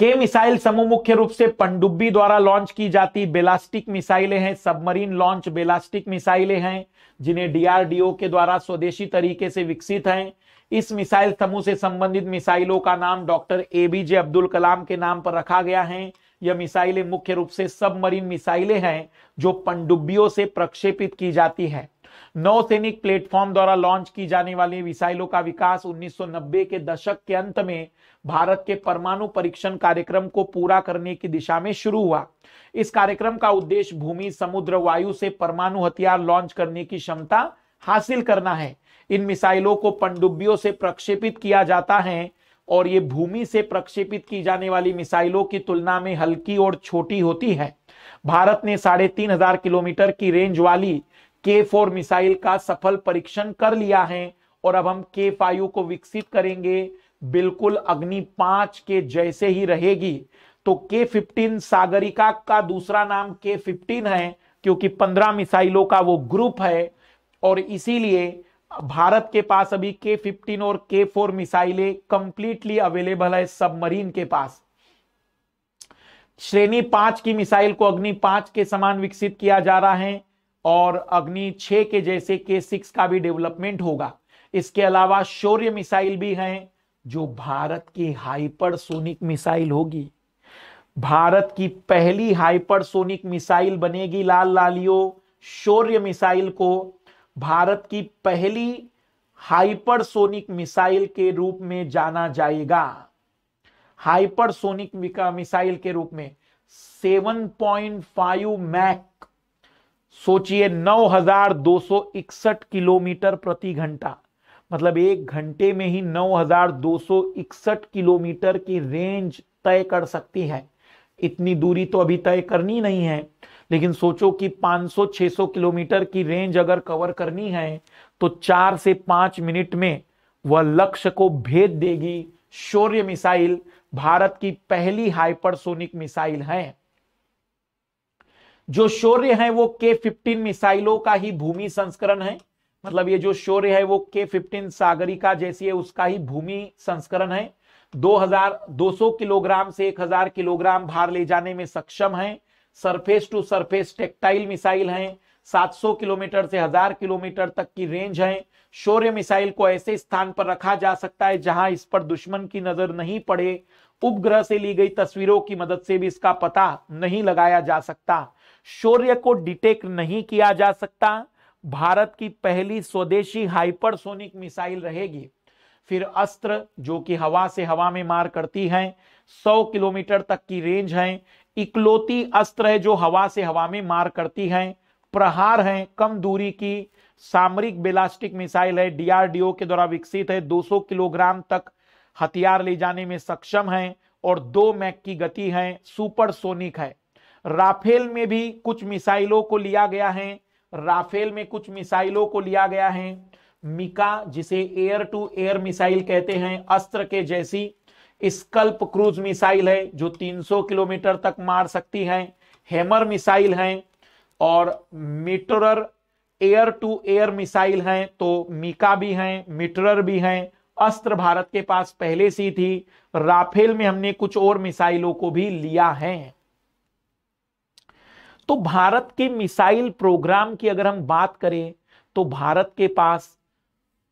के मिसाइल समूह मुख्य रूप से पनडुब्बी द्वारा लॉन्च की जाती बेलास्टिक मिसाइलें हैं सबमरीन लॉन्च बेलास्टिक मिसाइलें हैं, जिन्हें डीआरडीओ के द्वारा स्वदेशी तरीके से विकसित हैं। इस मिसाइल समूह से संबंधित मिसाइलों का नाम doctor A ABJ Abdul Kalam के नाम पर रखा गया है। यह मिसाइलें मुख्य रूप से सबमरीन मिसाइलें हैं जो पनडुब्बियों से प्रक्षेपित की जाती है। नौसैनिक प्लेटफॉर्म द्वारा लॉन्च की जाने वाली मिसाइलों का विकास 1990 के दशक के अंत में भारत के परमाणु परीक्षण कार्यक्रम को पूरा करने की दिशा में शुरू हुआ। इस कार्यक्रम का उद्देश्य भूमि, समुद्र, वायु से परमाणु हथियार लॉन्च करने की क्षमता हासिल करना है। इन मिसाइलों को पनडुब्बियों से प्रक्षेपित किया जाता है और ये भूमि से प्रक्षेपित की जाने वाली मिसाइलों की तुलना में हल्की और छोटी होती है। भारत ने साढ़े तीन हज़ार किलोमीटर की रेंज वाली के फोर मिसाइल का सफल परीक्षण कर लिया है और अब हम के फाइव को विकसित करेंगे। बिल्कुल अग्नि पाँच के जैसे ही रहेगी। तो के फिफ्टीन सागरिका का दूसरा नाम के फिफ्टीन है, क्योंकि पंद्रह मिसाइलों का वो ग्रुप है और इसीलिए भारत के पास अभी के फिफ्टीन और के फोर मिसाइलें कंप्लीटली अवेलेबल है सबमरीन के पास। श्रेणी पाँच की मिसाइल को अग्नि पाँच के समान विकसित किया जा रहा है और अग्नि छ के जैसे के सिक्स का भी डेवलपमेंट होगा। इसके अलावा शौर्य मिसाइल भी हैं जो भारत की हाइपरसोनिक मिसाइल होगी। भारत की पहली हाइपरसोनिक मिसाइल बनेगी लाल लालियो। शौर्य मिसाइल को भारत की पहली हाइपरसोनिक मिसाइल के रूप में जाना जाएगा। हाइपरसोनिक मिसाइल के रूप में 7.5 मैक। सोचिए 9,261 किलोमीटर प्रति घंटा। मतलब एक घंटे में ही 9,261 किलोमीटर की रेंज तय कर सकती है। इतनी दूरी तो अभी तय करनी नहीं है। लेकिन सोचो कि 500-600 किलोमीटर की रेंज अगर कवर करनी है तो चार से पाँच मिनट में वह लक्ष्य को भेद देगी। शौर्य मिसाइल, भारत की पहली हाइपरसोनिक मिसाइल है। जो शौर्य है वो के फिफ्टीन मिसाइलों का ही भूमि संस्करण है। मतलब ये जो शौर्य है वो के फिफ्टीन सागरिका जैसी है, उसका ही भूमि संस्करण है। 2200 किलोग्राम से 1000 किलोग्राम भार ले जाने में सक्षम है। Surface to surface tactical missile है 700 किलोमीटर से 1000 किलोमीटर तक की रेंज है। शौर्य मिसाइल को ऐसे स्थान पर रखा जा सकता है जहाँ इस पर दुश्मन की नज़र नहीं पड़े। उपग्रह से ली गई तस्वीरों की मदद से भी इसका पता नहीं लगाया जा सकता। शौर्य को डिटेक्ट नहीं किया जा सकता। भारत की पहली स्वदेशी हाइपरसोनिक मिसाइल रहेगी। फिर अस्त्र, जो कि हवा से हवा में मार करती है 100 किलोमीटर तक की रेंज है। इकलौती अस्त्र है जो हवा से हवा में मार करती है, प्रहार है, कम दूरी की सामरिक बेलास्टिक मिसाइल है, डीआरडीओ के द्वारा विकसित है 200 किलोग्राम तक हथियार ले जाने में सक्षम है और दो मैक की गति है सुपरसोनिक है। राफेल में भी कुछ मिसाइलों को लिया गया है, राफेल में कुछ मिसाइलों को लिया गया है। मिका, जिसे एयर टू एयर मिसाइल कहते हैं, अस्त्र के जैसी स्कल्प क्रूज मिसाइल है जो 300 किलोमीटर तक मार सकती है, हेमर मिसाइल है और meteor air to air missile है तो मीका भी है, मीटरर भी है। अस्त्र भारत के पास पहले से थी, राफेल में हमने कुछ और मिसाइलों को भी लिया है। तो भारत के मिसाइल प्रोग्राम की अगर हम बात करें तो भारत के पास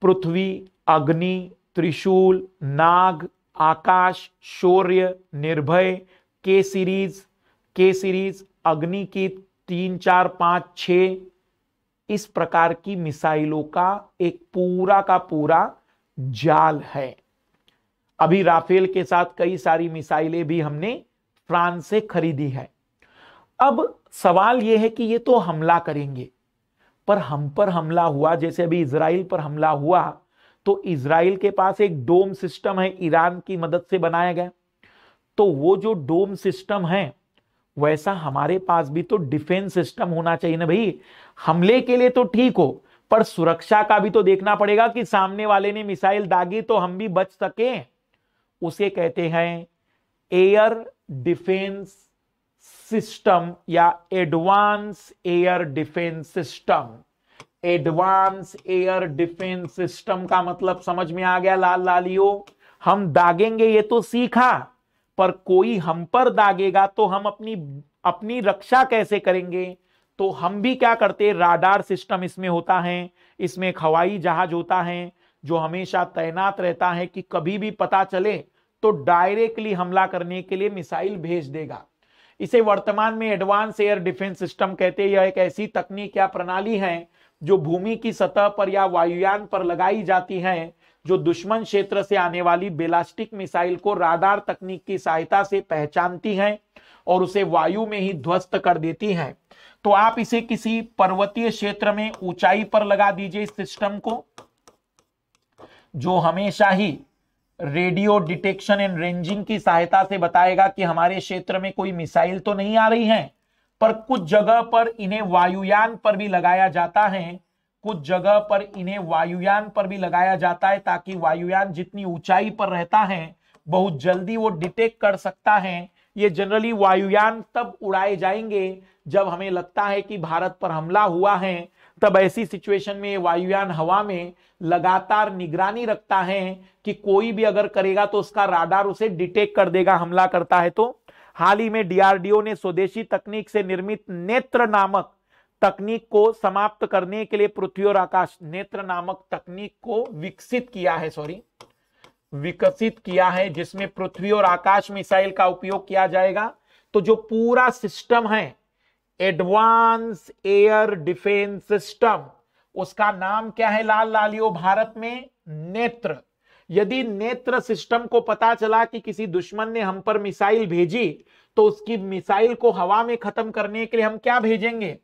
पृथ्वी, अग्नि, त्रिशूल, नाग आकाश, शौर्य, निर्भय के सीरीज़ के सीरीज़ अग्नि की तीन, चार, पाँच, छ, इस प्रकार की मिसाइलों का एक पूरा का पूरा जाल है। अभी राफेल के साथ कई सारी मिसाइलें भी हमने फ्रांस से खरीदी है। अब सवाल यह है कि ये तो हमला करेंगे, पर हम पर हमला हुआ, जैसे अभी इसराइल पर हमला हुआ तो इसराइल के पास एक डोम सिस्टम है, ईरान की मदद से बनाया गया। तो वो जो डोम सिस्टम है, वैसा हमारे पास भी तो डिफेंस सिस्टम होना चाहिए ना भाई। हमले के लिए तो ठीक हो, पर सुरक्षा का भी तो देखना पड़ेगा कि सामने वाले ने मिसाइल दागी तो हम भी बच सके। उसे कहते हैं एयर डिफेंस सिस्टम या advance air defence system. Advance air defence system का मतलब समझ में आ गया लाल लालियो। हम दागेंगे, ये तो सीखा, पर कोई हम पर दागेगा तो हम अपनी अपनी रक्षा कैसे करेंगे? तो हम भी क्या करते, राडार सिस्टम इसमें होता है, इसमें एक हवाई जहाज़ होता है, जो हमेशा तैनात रहता है कि कभी भी पता चले तो डायरेक्टली हमला करने के लिए मिसाइल भेज देगा। इसे वर्तमान में एडवांस एयर डिफेंस सिस्टम कहते हैं, यह एक ऐसी तकनीक या प्रणाली है जो भूमि की सतह पर या वायुयान पर लगाई जाती है, जो दुश्मन क्षेत्र से आने वाली बेलास्टिक मिसाइल को राडार तकनीक की सहायता से पहचानती है और उसे वायु में ही ध्वस्त कर देती है। तो आप इसे किसी पर्वतीय क्षेत्र में ऊंचाई पर लगा दीजिए इस सिस्टम को, जो हमेशा ही रेडियो डिटेक्शन एंड रेंजिंग की सहायता से बताएगा कि हमारे क्षेत्र में कोई मिसाइल तो नहीं आ रही है। पर कुछ जगह पर इन्हें वायुयान पर भी लगाया जाता है। कुछ जगह पर इन्हें वायुयान पर भी लगाया जाता है ताकि वायुयान जितनी ऊंचाई पर रहता है, बहुत जल्दी वो डिटेक्ट कर सकता है। ये जनरली वायुयान तब उड़ाए जाएँगे जब हमें लगता है कि भारत पर हमला हुआ है। तब ऐसी सिचुएशन में वायुयान हवा में लगातार निगरानी रखता है कि कोई भी अगर करेगा तो उसका राडार उसे डिटेक्ट कर देगा, हमला करता है तो। हाल ही में डीआरडीओ ने स्वदेशी तकनीक से निर्मित नेत्र नामक तकनीक को समाप्त करने के लिए पृथ्वी और आकाश नेत्र नामक तकनीक को विकसित किया है सॉरी विकसित किया है, जिसमें पृथ्वी और आकाश मिसाइल का उपयोग किया जाएगा। तो जो पूरा सिस्टम है, एडवांस एयर डिफेंस सिस्टम, उसका नाम क्या है लाल लालियो, भारत में नेत्र। यदि नेत्र सिस्टम को पता चला कि किसी दुश्मन ने हम पर मिसाइल भेजी तो उसकी मिसाइल को हवा में खत्म करने के लिए हम क्या भेजेंगे?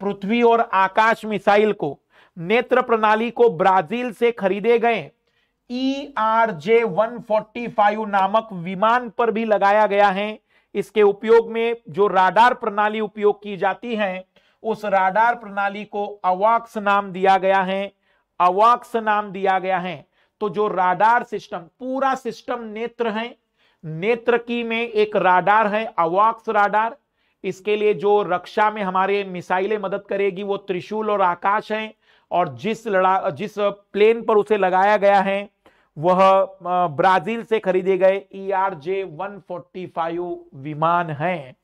पृथ्वी और आकाश मिसाइल को। नेत्र प्रणाली को ब्राज़ील से खरीदे गए। E R J one forty five नामक विमान पर भी लगाया गया है। इसके उपयोग में जो राडार प्रणाली उपयोग की जाती है, उस राडार प्रणाली को अवाक्स नाम दिया गया है। अवाक्स नाम दिया गया है। तो जो राडार सिस्टम, पूरा सिस्टम नेत्र है, नेत्र की में एक राडार है, अवाक्स राडार। इसके लिए जो रक्षा में हमारे मिसाइलें मदद करेगी, वो त्रिशूल और आकाश है, और जिस लड़ा, जिस प्लेन पर उसे लगाया गया है, वह ब्राज़ील से खरीदे गए E R J one forty five विमान है।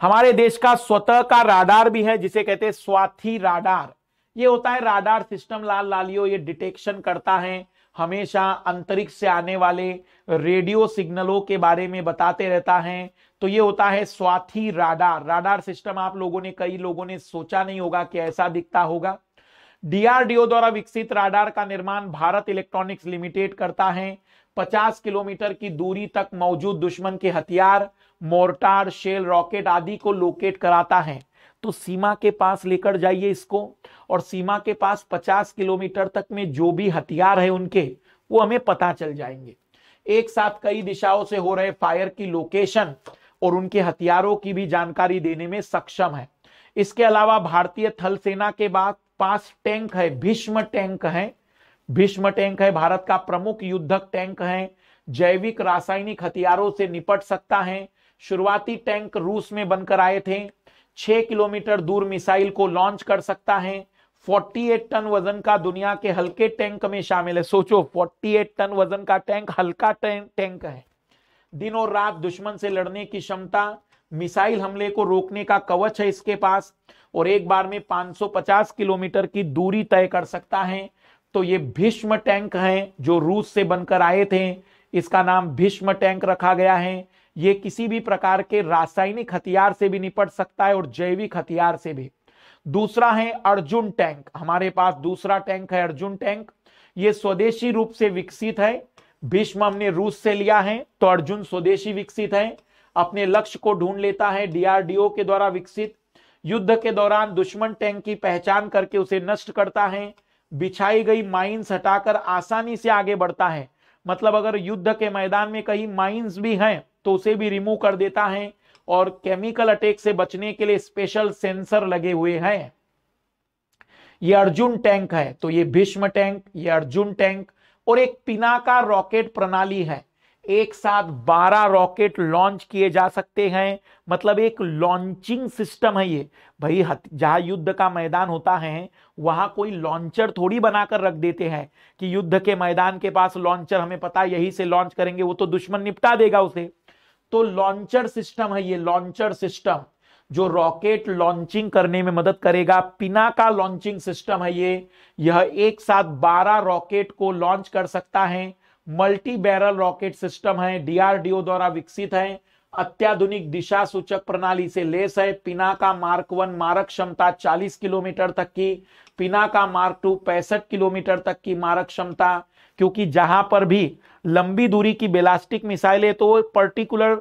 हमारे देश का स्वतः का राडार भी है, जिसे कहते हैं स्वाथी राडार। ये होता है राडार सिस्टम लाल लालियो, ये डिटेक्शन करता है। हमेशा अंतरिक्ष से आने वाले रेडियो सिग्नलों के बारे में बताते रहता है। तो ये होता है स्वाथी राडार राडार सिस्टम आप लोगों ने, कई लोगों ने सोचा नहीं होगा कि ऐसा दिखता होगा। डीआरडीओ द्वारा विकसित राडार का निर्माण भारत इलेक्ट्रॉनिक्स लिमिटेड करता है। 50 किलोमीटर की दूरी तक मौजूद दुश्मन के हथियार मोर्टार शेल रॉकेट आदि को लोकेट कराता है। तो सीमा के पास लेकर जाइए इसको। और सीमा के पास 50 किलोमीटर तक में जो भी हथियार है उनके, वो हमें पता चल जाएँगे। एक साथ कई दिशाओं से हो रहे फायर की लोकेशन और उनके हथियारों की भी जानकारी देने में सक्षम है। इसके अलावा भारतीय थल सेना के बाद पास टैंक है, भीष्म टैंक है। भीष्म टैंक है, भारत का प्रमुख युद्धक टैंक है। जैविक रासायनिक हथियारों से निपट सकता है। शुरुआती टैंक रूस में बनकर आए थे। छह किलोमीटर दूर मिसाइल को लॉन्च कर सकता है। 48 टन वज़न का दुनिया के हल्के टैंक में शामिल है। सोचो 48 टन वज़न का टैंक हल्का टैंक है। दिन और रात दुश्मन से लड़ने की क्षमता, मिसाइल हमले को रोकने का कवच है इसके पास, और एक बार में 550 किलोमीटर की दूरी तय कर सकता है। तो ये भीष्म टैंक है जो रूस से बनकर आए थे। इसका नाम भीष्म टैंक रखा गया है। ये किसी भी प्रकार के रासायनिक हथियार से भी निपट सकता है और जैविक हथियार से भी। दूसरा है अर्जुन टैंक। हमारे पास दूसरा टैंक है अर्जुन टैंक। ये स्वदेशी रूप से विकसित है। भीष्म हमने रूस से लिया है तो अर्जुन स्वदेशी विकसित है। अपने लक्ष्य को ढूंढ लेता है डीआरडीओ के द्वारा विकसित। युद्ध के दौरान दुश्मन टैंक की पहचान करके उसे नष्ट करता है। बिछाई गई माइंस हटाकर आसानी से आगे बढ़ता है। मतलब अगर युद्ध के मैदान में कहीं माइंस भी हैं तो उसे भी रिमूव कर देता है और केमिकल अटैक से बचने के लिए स्पेशल सेंसर लगे हुए हैं। ये अर्जुन टैंक है तो ये भीष्म टैंक ये अर्जुन टैंक और एक पिनाका रॉकेट प्रणाली है। एक साथ 12 रॉकेट लॉन्च किए जा सकते हैं। मतलब एक लॉन्चिंग सिस्टम है ये। भाई जहाँ युद्ध का मैदान होता है, वहाँ कोई लॉन्चर थोड़ी बनाकर रख देते हैं कि युद्ध के मैदान के पास लॉन्चर, हमें पता यही से लॉन्च करेंगे, वो तो दुश्मन निपटा देगा उसे। तो लॉन्चर सिस्टम है ये, लॉन्चर सिस्टम, जो रॉकेट लॉन्चिंग करने में मदद करेगा। पिना का लॉन्चिंग सिस्टम है ये। यह एक साथ 12 रॉकेट को लॉन्च कर सकता है। मल्टी बैरल रॉकेट सिस्टम है डीआरडीओ द्वारा विकसित है, अत्याधुनिक दिशा सूचक प्रणाली से लेस है पिना का मार्क वन मारक क्षमता 40 किलोमीटर तक की पिना का मार्क टू पैंसठ किलोमीटर तक की मारक क्षमता, क्योंकि जहाँ पर भी लंबी दूरी की बेलास्टिक मिसाइलें तो पर्टिकुलर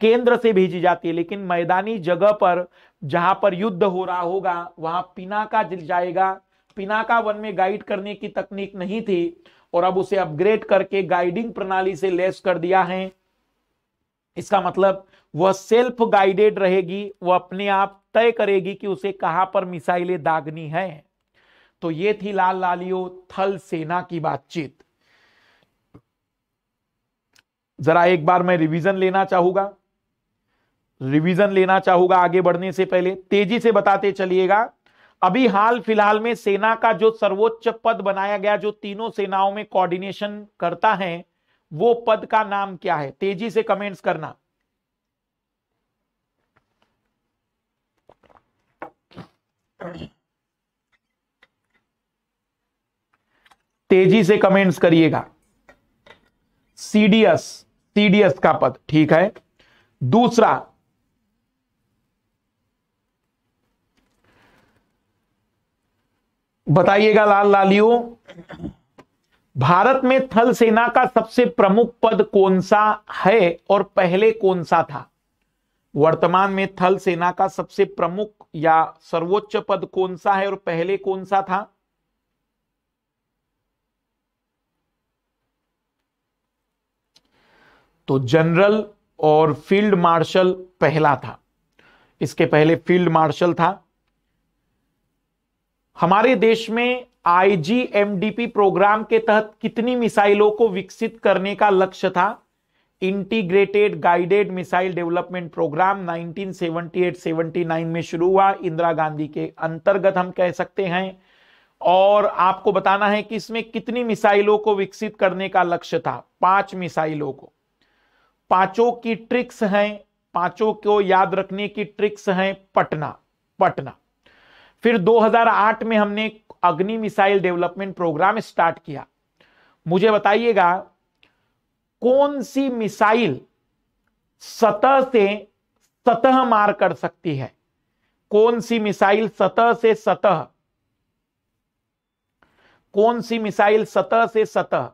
केंद्र से भेजी जाती है, लेकिन मैदानी जगह पर जहाँ पर युद्ध हो रहा होगा, वहाँ पिना का जाएगा। पिना का वन में गाइड करने की तकनीक नहीं थी और अब उसे अपग्रेड करके गाइडिंग प्रणाली से लेस कर दिया है। इसका मतलब वह सेल्फ गाइडेड रहेगी, वह अपने आप तय करेगी कि उसे कहाँ पर मिसाइलें दागनी है। तो ये थी लाल लालियो, थल सेना की बातचीत। जरा एक बार मैं रिवीजन लेना चाहूँगा। रिवीजन लेना चाहूँगा आगे बढ़ने से पहले। तेज़ी से बताते चलिएगा। अभी हाल फ़िलहाल में सेना का जो सर्वोच्च पद बनाया गया, जो तीनों सेनाओं में कोऑर्डिनेशन करता है, वो पद का नाम क्या है? तेज़ी से कमेंट्स करना। तेज़ी से कमेंट्स करिएगा। सीडीएस सीडीएस का पद, ठीक है? दूसरा बताइएगा लाल लालियो। भारत में थल सेना का सबसे प्रमुख पद कौन सा है और पहले कौन सा था? वर्तमान में थल सेना का सबसे प्रमुख या सर्वोच्च पद कौन सा है और पहले कौन सा था? तो जनरल और फ़ील्ड मार्शल पहला था। इसके पहले फ़ील्ड मार्शल था हमारे देश में आईजीएमडीपी प्रोग्राम के तहत कितनी मिसाइलों को विकसित करने का लक्ष्य था? Integrated guided missile development programme 1978-79 में शुरू हुआ। इंदिरा गांधी के अंतर्गत हम कह सकते हैं। और आपको बताना है कि इसमें कितनी मिसाइलों को विकसित करने का लक्ष्य था? पाँच मिसाइलों को। पाँचों की ट्रिक्स हैं। पाँचों को याद रखने की ट्रिक्स हैं पटना। पटना। फिर 2008 में हमने अग्नि मिसाइल डेवलपमेंट प्रोग्राम स्टार्ट किया। मुझे बताइएगा, कौन सी मिसाइल सतह से सतह मार कर सकती है? कौन सी मिसाइल सतह से सतह? कौन सी मिसाइल सतह से सतह?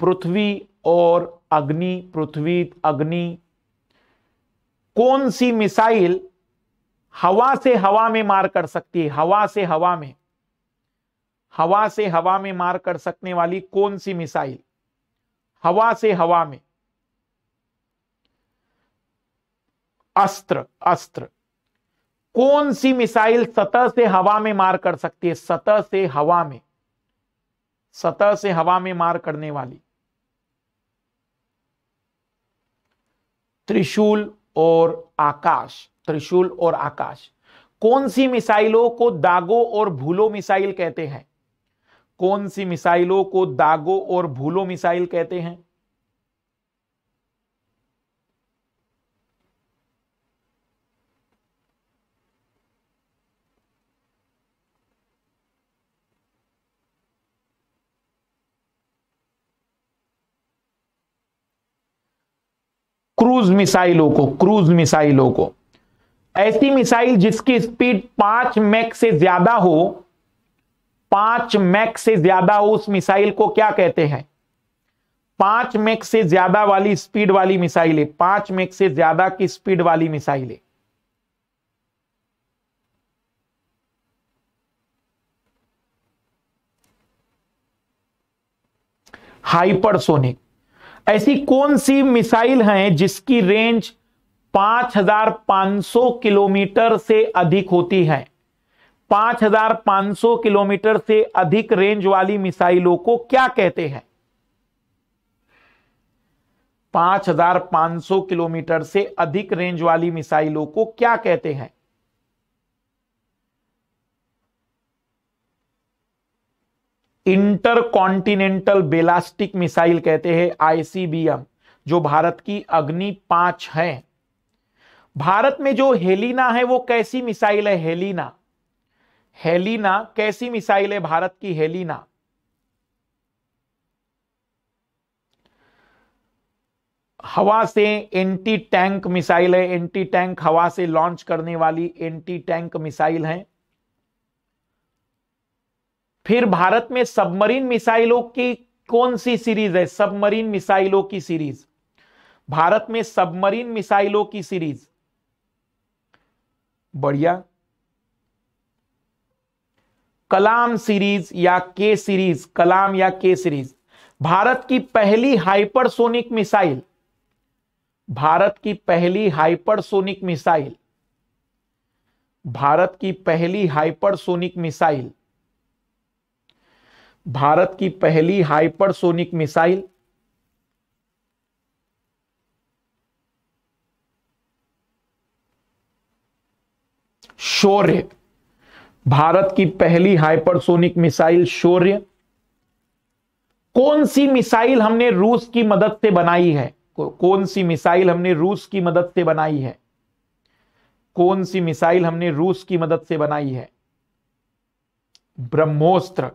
पृथ्वी और अग्नि, पृथ्वी, अग्नि कौन सी मिसाइल हवा से हवा में मार कर सकती है? हवा से हवा में। हवा से हवा में मार कर सकने वाली कौन सी मिसाइल? हवा से हवा में। अस्त्र अस्त्र। कौन सी मिसाइल सतह से हवा में मार कर सकती है? सतह से हवा में। सतह से हवा में मार करने वाली। त्रिशूल और आकाश, त्रिशूल और आकाश। कौन सी मिसाइलों को दागो और भूलो मिसाइल कहते हैं? कौन सी मिसाइलों को दागो और भूलो मिसाइल कहते हैं? क्रूज मिसाइलों को, क्रूज मिसाइलों को। ऐसी मिसाइल जिसकी स्पीड पाँच मैक से ज़्यादा हो, पाँच मैक से ज़्यादा हो, उस मिसाइल को क्या कहते हैं? पाँच मैक से ज़्यादा वाली स्पीड वाली मिसाइलें, पाँच मैक से ज़्यादा की स्पीड वाली मिसाइलें। हाइपरसोनिक ऐसी कौन सी मिसाइल है जिसकी रेंज 5500 किलोमीटर से अधिक होती है? 5500 किलोमीटर से अधिक रेंज वाली मिसाइलों को क्या कहते हैं? 5500 किलोमीटर से अधिक रेंज वाली मिसाइलों को क्या कहते हैं? इंटर कॉन्टिनेंटल बेलास्टिक मिसाइल कहते हैं आईसीबीएम, जो भारत की अग्नि पाँच है। भारत में जो हेलिना है, वो कैसी मिसाइल है हेलिना? हेलिना कैसी मिसाइल है भारत की हेलिना? हवा से एंटी टैंक मिसाइल है, एंटी टैंक हवा से लॉन्च करने वाली एंटी टैंक मिसाइल है। फिर भारत में सबमरीन मिसाइलों की कौन सी सीरीज़ है? सबमरीन मिसाइलों की सीरीज़। भारत में सबमरीन मिसाइलों की सीरीज़। बढ़िया। कलाम सीरीज़ या के सीरीज़, कलाम या के सीरीज़। भारत की पहली हाइपरसोनिक मिसाइल। भारत की पहली हाइपरसोनिक मिसाइल। भारत की पहली हाइपरसोनिक मिसाइल। भारत की पहली हाइपरसोनिक मिसाइल। शौर्य। भारत की पहली हाइपरसोनिक मिसाइल शौर्य। कौन सी मिसाइल हमने रूस की मदद से बनाई है? कौन सी मिसाइल हमने रूस की मदद से बनाई है? कौन सी मिसाइल हमने रूस की मदद से बनाई है? ब्रह्मोस्त्र।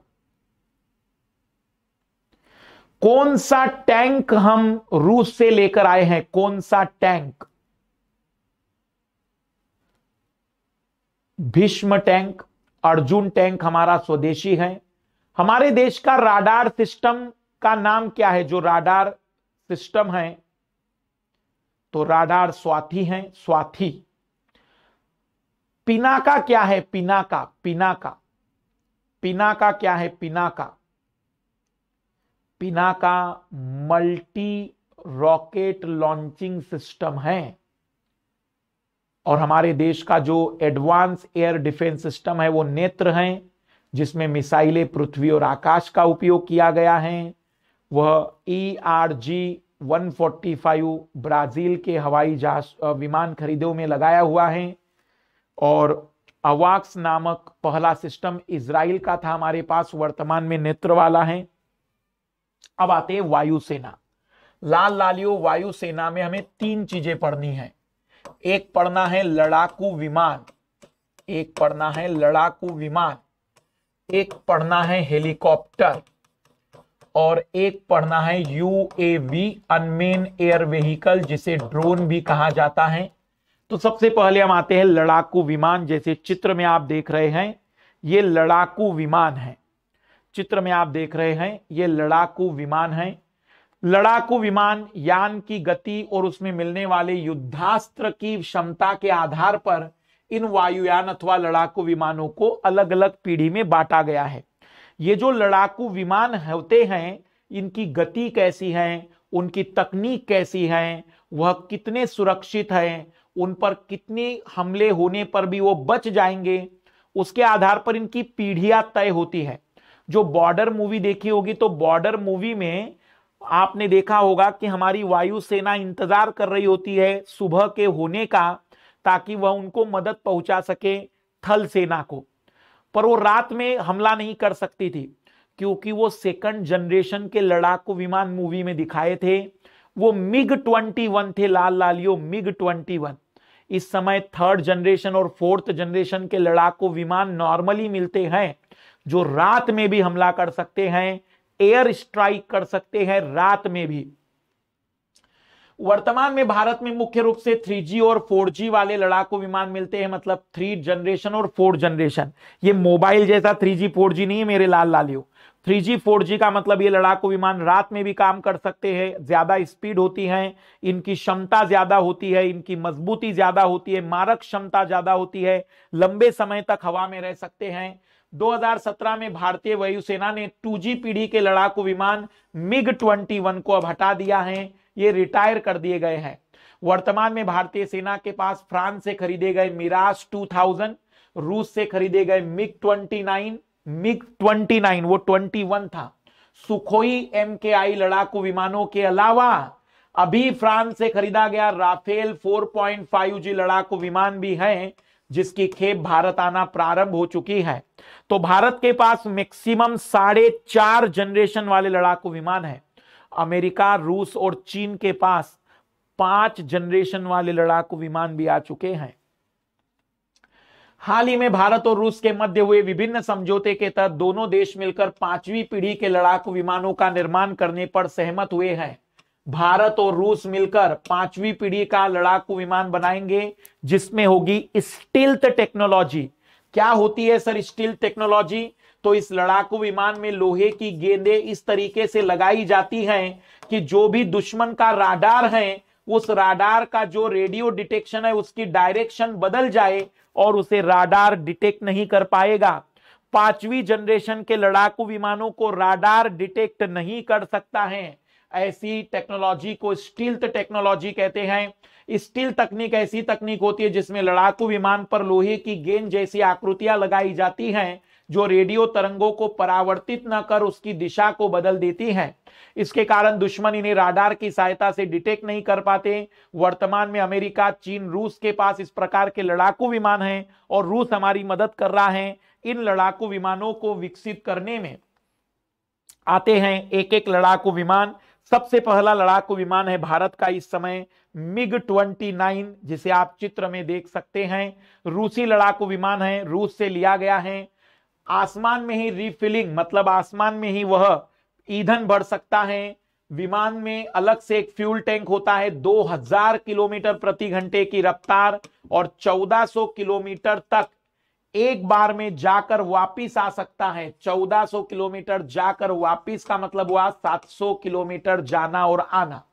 कौन सा टैंक हम रूस से लेकर आए हैं? कौन सा tank? Bhishma tank, Arjun tank हमारा स्वदेशी है। हमारे देश का राडार सिस्टम का नाम क्या है? जो राडार सिस्टम है तो राडार स्वाथी है स्वाथी पिनाका क्या है? पिनाका पिनाका। पिनाका क्या है? Pinaka. Pinaka multi rocket launching system है। और हमारे देश का जो एडवांस एयर डिफेंस सिस्टम है, वो नेत्र है, जिसमें मिसाइलें पृथ्वी और आकाश का उपयोग किया गया है। वह ई आर जी 145 ब्राज़ील के हवाई जहाज़ विमान खरीदों में लगाया हुआ है। और अवाक्स नामक पहला सिस्टम इसराइल का था, हमारे पास वर्तमान में नेत्र वाला है। अब आते हैं वायुसेना। लाल लालियो वायुसेना में हमें तीन चीज़ें पढ़नी है। एक पढ़ना है लड़ाकू विमान। एक पढ़ना है लड़ाकू विमान। एक पढ़ना है हेलीकॉप्टर। और एक पढ़ना है यूएवी अनमेन एयर व्हीकल जिसे ड्रोन भी कहा जाता है। तो सबसे पहले हम आते हैं लड़ाकू विमान। जैसे चित्र में आप देख रहे हैं, ये लड़ाकू विमान है। चित्र में आप देख रहे हैं, ये लड़ाकू विमान है। लड़ाकू विमान यान की गति और उसमें मिलने वाले युद्धास्त्र की क्षमता के आधार पर इन वायुयान अथवा लड़ाकू विमानों को अलग अलग पीढ़ी में बांटा गया है। ये जो लड़ाकू विमान होते हैं, इनकी गति कैसी है, उनकी तकनीक कैसी है, वह कितने सुरक्षित है, उन पर कितने हमले होने पर भी वो बच जाएँगे, उसके आधार पर इनकी पीढ़ियाँ तय होती है। जो बॉर्डर मूवी देखी होगी तो बॉर्डर मूवी में आपने देखा होगा कि हमारी वायुसेना इंतज़ार कर रही होती है सुबह के होने का, ताकि वह उनको मदद पहुँचा सके थल सेना को। पर वो रात में हमला नहीं कर सकती थी, क्योंकि वो सेकंड जनरेशन के लड़ाकू विमान मूवी में दिखाए थे। वो मिग 21 थे, लाल लालियो मिग 21 इस समय थर्ड जनरेशन और फोर्थ जनरेशन के लड़ाकू विमान नॉर्मली मिलते हैं। जो रात में भी हमला कर सकते हैं एयर स्ट्राइक कर सकते हैं रात में भी। वर्तमान में भारत में मुख्य रूप से 3G और 4G वाले लड़ाकू विमान मिलते हैं मतलब थ्री जनरेशन और फोर जनरेशन ये मोबाइल जैसा 3G 4G नहीं है मेरे लाल लालियो। 3G 4G का मतलब ये लड़ाकू विमान रात में भी काम कर सकते हैं, ज़्यादा स्पीड होती है, इनकी क्षमता ज़्यादा होती है, इनकी मजबूती ज़्यादा होती है, मारक क्षमता ज़्यादा होती है, लंबे समय तक हवा में रह सकते हैं। 2017 में भारतीय वायुसेना ने 2G पीढ़ी के लड़ाकू विमान मिग 21 को अब हटा दिया है। ये रिटायर कर दिए गए हैं। वर्तमान में भारतीय सेना के पास फ्रांस से खरीदे गए मिराज 2000 रूस से खरीदे गए मिग 29 मिग 29 वो 21 था। सुखोई एम के आई लड़ाकू विमानों के अलावा अभी फ्रांस से खरीदा गया राफेल 4.5 जी लड़ाकू विमान भी है। जिसकी खेप भारत आना प्रारंभ हो चुकी है। तो भारत के पास मैक्सिमम साढ़े चार जनरेशन वाले लड़ाकू विमान है। अमेरिका, रूस और चीन के पास पाँच जनरेशन वाले लड़ाकू विमान भी आ चुके हैं। हाल ही में भारत और रूस के मध्य हुए विभिन्न समझौते के तहत दोनों देश मिलकर पांचवी पीढ़ी के लड़ाकू विमानों का निर्माण करने पर सहमत हुए हैं। भारत और रूस मिलकर पांचवी पीढ़ी का लड़ाकू विमान बनाएँगे, जिसमें होगी स्टील्थ टेक्नोलॉजी। क्या होती है सर स्टील टेक्नोलॉजी? तो इस लड़ाकू विमान में लोहे की गेंदे इस तरीके से लगाई जाती हैं कि जो भी दुश्मन का राडार है, उस राडार का जो रेडियो डिटेक्शन है, उसकी डायरेक्शन बदल जाए और उसे राडार डिटेक्ट नहीं कर पाएगा। पांचवी जनरेशन के लड़ाकू विमानों को राडार डिटेक्ट नहीं कर सकता है। ऐसी टेक्नोलॉजी को स्टील टेक्नोलॉजी कहते हैं। स्टील तकनीक ऐसी तकनीक होती है जिसमें लड़ाकू विमान पर लोहे की गेंद जैसी आकृतियाँ लगाई जाती हैं, जो रेडियो तरंगों को परावर्तित न कर उसकी दिशा को बदल देती हैं। इसके कारण दुश्मन इन्हें राडार की सहायता से डिटेक्ट नहीं कर पाते। वर्तमान में अमेरिका, चीन, रूस के पास इस प्रकार के लड़ाकू विमान हैं और रूस हमारी मदद कर रहा है इन लड़ाकू विमानों को विकसित करने में। आते हैं एक एक लड़ाकू विमान सबसे पहला लड़ाकू विमान है भारत का इस समय मिग 29 जिसे आप चित्र में देख सकते हैं। रूसी लड़ाकू विमान है, रूस से लिया गया है। आसमान में ही रिफिलिंग मतलब आसमान में ही वह ईंधन भर सकता है। विमान में अलग से एक फ्यूल टैंक होता है 2000 किलोमीटर प्रति घंटे की रफ्तार और 1400 किलोमीटर तक एक बार में जाकर वापिस आ सकता है। 1400 किलोमीटर जाकर वापिस का मतलब हुआ 700 किलोमीटर जाना और आना।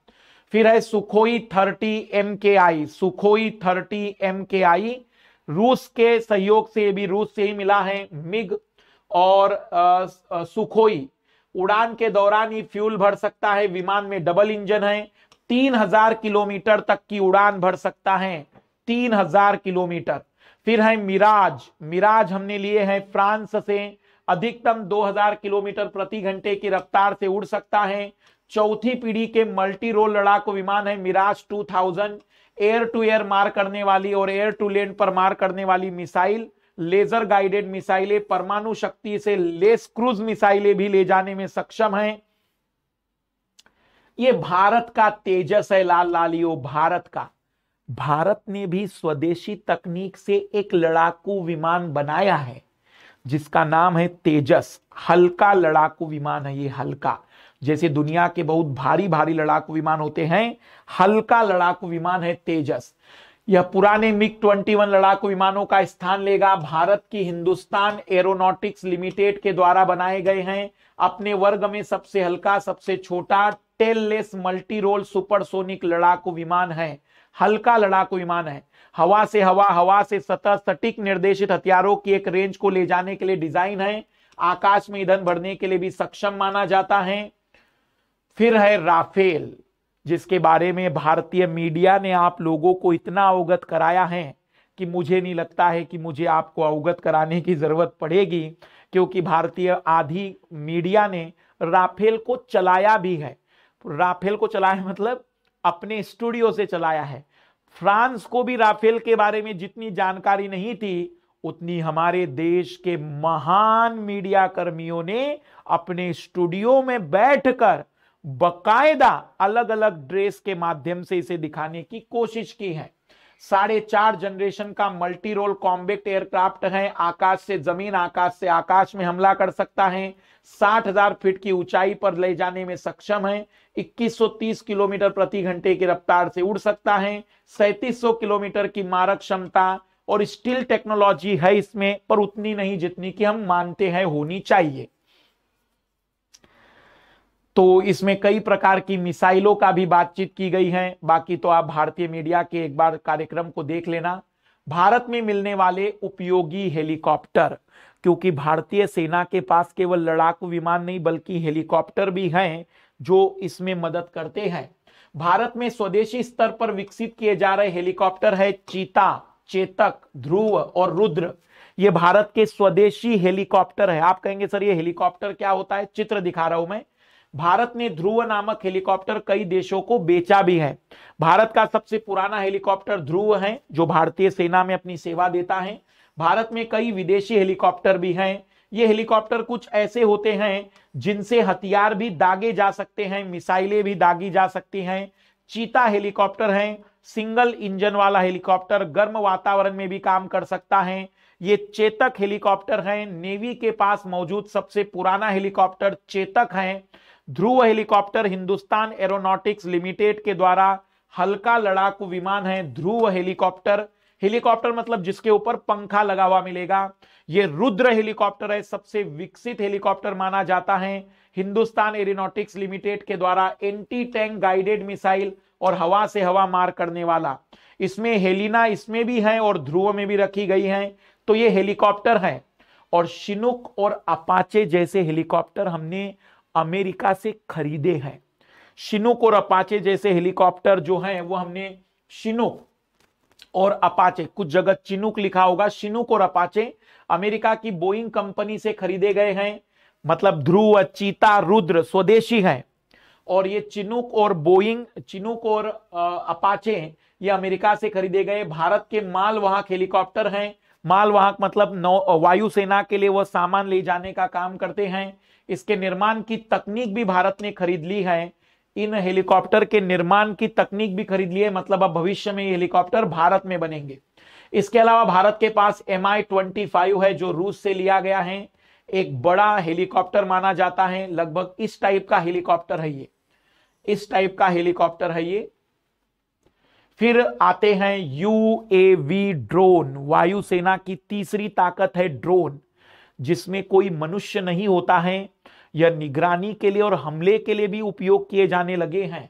फिर है सुखोई 30 एम के आई सुखोई 30 एम के आई रूस के सहयोग से भी रूस से ही मिला है मिग और सुखोई। उड़ान के दौरान ही फ्यूल भर सकता है, विमान में डबल इंजन है। तीन हज़ार किलोमीटर तक की उड़ान भर सकता है, तीन हज़ार किलोमीटर। फिर है मिराज। मिराज हमने लिए हैं फ्रांस से अधिकतम 2000 किलोमीटर प्रति घंटे की रफ्तार से उड़ सकता है। चौथी पीढ़ी के मल्टी रोल लड़ाकू विमान है मिराज 2000 एयर टू एयर मार करने वाली और एयर टू लैंड पर मार करने वाली मिसाइल, लेजर गाइडेड मिसाइलें, परमाणु शक्ति से लेस क्रूज मिसाइलें भी ले जाने में सक्षम हैं। ये भारत का तेजस है लाल लालियो, भारत का। भारत ने भी स्वदेशी तकनीक से एक लड़ाकू विमान बनाया है, जिसका नाम है तेजस। हल्का लड़ाकू विमान है ये, हल्का। जैसे दुनिया के बहुत भारी भारी लड़ाकू विमान होते हैं, हल्का लड़ाकू विमान है तेजस। यह पुराने मिग 21 लड़ाकू विमानों का स्थान लेगा। भारत की हिंदुस्तान एरोनॉटिक्स लिमिटेड के द्वारा बनाए गए हैं। अपने वर्ग में सबसे हल्का, सबसे छोटा, टेललेस मल्टी रोल सुपरसोनिक लड़ाकू विमान है। हल्का लड़ाकू विमान है। हवा से हवा हवा से सतह, सटीक निर्देशित हथियारों की एक रेंज को ले जाने के लिए डिज़ाइन है। आकाश में ईंधन भरने के लिए भी सक्षम माना जाता है। फिर है राफेल, जिसके बारे में भारतीय मीडिया ने आप लोगों को इतना अवगत कराया है कि मुझे नहीं लगता है कि मुझे आपको अवगत कराने की ज़रूरत पड़ेगी, क्योंकि भारतीय आधी मीडिया ने राफेल को चलाया भी है। राफेल को चलाया मतलब अपने स्टूडियो से चलाया है। फ्रांस को भी राफेल के बारे में जितनी जानकारी नहीं थी, उतनी हमारे देश के महान मीडिया कर्मियों ने अपने स्टूडियो में बैठकर बकायदा अलग अलग ड्रेस के माध्यम से इसे दिखाने की कोशिश की है। साढ़े चार जनरेशन का मल्टी रोल कॉम्बेक्ट एयरक्राफ्ट है, आकाश से ज़मीन, आकाश से आकाश में हमला कर सकता है। साठ हज़ार फीट की ऊंचाई पर ले जाने में सक्षम है। 2130 किलोमीटर प्रति घंटे की रफ्तार से उड़ सकता है। 3700 किलोमीटर की मारक क्षमता और स्टील टेक्नोलॉजी है इसमें, पर उतनी नहीं जितनी कि हम मानते हैं होनी चाहिए। तो इसमें कई प्रकार की मिसाइलों का भी बातचीत की गई है। बाकी तो आप भारतीय मीडिया के एक बार कार्यक्रम को देख लेना। भारत में मिलने वाले उपयोगी हेलीकॉप्टर, क्योंकि भारतीय सेना के पास केवल लड़ाकू विमान नहीं, बल्कि हेलीकॉप्टर भी हैं जो इसमें मदद करते हैं। भारत में स्वदेशी स्तर पर विकसित किए जा रहे हेलीकॉप्टर है चीता, चेतक, ध्रुव और रुद्र। ये भारत के स्वदेशी हेलीकॉप्टर है। आप कहेंगे, सर, ये हेलीकॉप्टर क्या होता है? चित्र दिखा रहा हूँ मैं। भारत ने ध्रुव नामक हेलीकॉप्टर कई देशों को बेचा भी है। भारत का सबसे पुराना हेलीकॉप्टर ध्रुव है, जो भारतीय सेना में अपनी सेवा देता है। भारत में कई विदेशी हेलीकॉप्टर भी हैं। ये हेलीकॉप्टर कुछ ऐसे होते हैं, जिनसे हथियार भी दागे जा सकते हैं, मिसाइलें भी दागी जा सकती हैं। चीता हेलीकॉप्टर है, सिंगल इंजन वाला हेलीकॉप्टर गर्म वातावरण में भी काम कर सकता है। ये चेतक हेलीकॉप्टर है, नेवी के पास मौजूद सबसे पुराना हेलीकॉप्टर चेतक है। Dhruv helicopter Hindustan aeronautics limited के द्वारा हल्का लड़ाकू विमान है ध्रुव हेलीकॉप्टर। हेलीकॉप्टर मतलब जिसके ऊपर पंखा लगा हुआ मिलेगा। ये रुद्र हेलीकॉप्टर है, सबसे विकसित हेलीकॉप्टर माना जाता है। हिंदुस्तान एरोनॉटिक्स लिमिटेड के द्वारा एंटी टैंक गाइडेड मिसाइल और हवा से हवा मार करने वाला। इसमें हेलिना इसमें भी है और ध्रुव में भी रखी गई है। तो ये हेलीकॉप्टर है। और शिनुक और अपाचे जैसे हेलीकॉप्टर हमने अमेरिका से खरीदे हैं। शिनुक और अपाचे जैसे हेलीकॉप्टर जो हैं, वो हमने शिनुक और अपाचे, कुछ जगह चिनुक लिखा होगा। शिनुक और अपाचे अमेरिका की बोइंग कंपनी से खरीदे गए हैं। मतलब ध्रुव, चीता, रुद्र स्वदेशी है। और ये चिनुक और बोइंग, चिनुक और अपाचे, ये अमेरिका से खरीदे गए। भारत के मालवाहक हेलीकॉप्टर हैं। मालवाहक मतलब वायुसेना के लिए वह सामान ले जाने का काम करते हैं। इसके निर्माण की तकनीक भी भारत ने खरीद ली है। इन हेलीकॉप्टर के निर्माण की तकनीक भी खरीद ली है मतलब अब भविष्य में हेलीकॉप्टर भारत में बनेंगे। इसके अलावा भारत के पास एम आई ट्वेंटी फाइव है, जो रूस से लिया गया है। एक बड़ा हेलीकॉप्टर माना जाता है, लगभग इस टाइप का हेलीकॉप्टर है ये। इस टाइप का हेलीकॉप्टर है ये। फिर आते हैं यूएवी ड्रोन वायुसेना की तीसरी ताकत है ड्रोन जिसमें कोई मनुष्य नहीं होता है। यह निगरानी के लिए और हमले के लिए भी उपयोग किए जाने लगे हैं।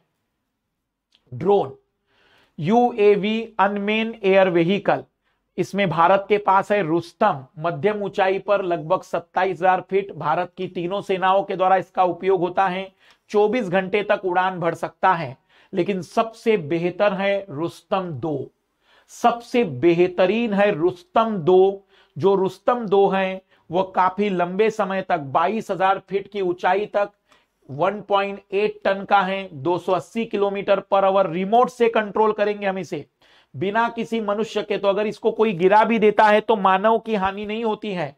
Drone UAV unmanned air vehicle इसमें भारत के पास है रुस्तम मध्यम ऊंचाई पर लगभग सत्ताईस हज़ार फीट। भारत की तीनों सेनाओं के द्वारा इसका उपयोग होता है। 24 घंटे तक उड़ान भर सकता है। लेकिन सबसे बेहतर है रुस्तम दो। सबसे बेहतरीन है रुस्तम दो। जो रुस्तम दो है वो काफ़ी लंबे समय तक, बाईस हज़ार फीट की ऊंचाई तक 1.8 टन का है 280 किलोमीटर पर आवर रिमोट से कंट्रोल करेंगे हम इसे। बिना किसी मनुष्य के तो अगर इसको कोई गिरा भी देता है तो मानव की हानि नहीं होती है।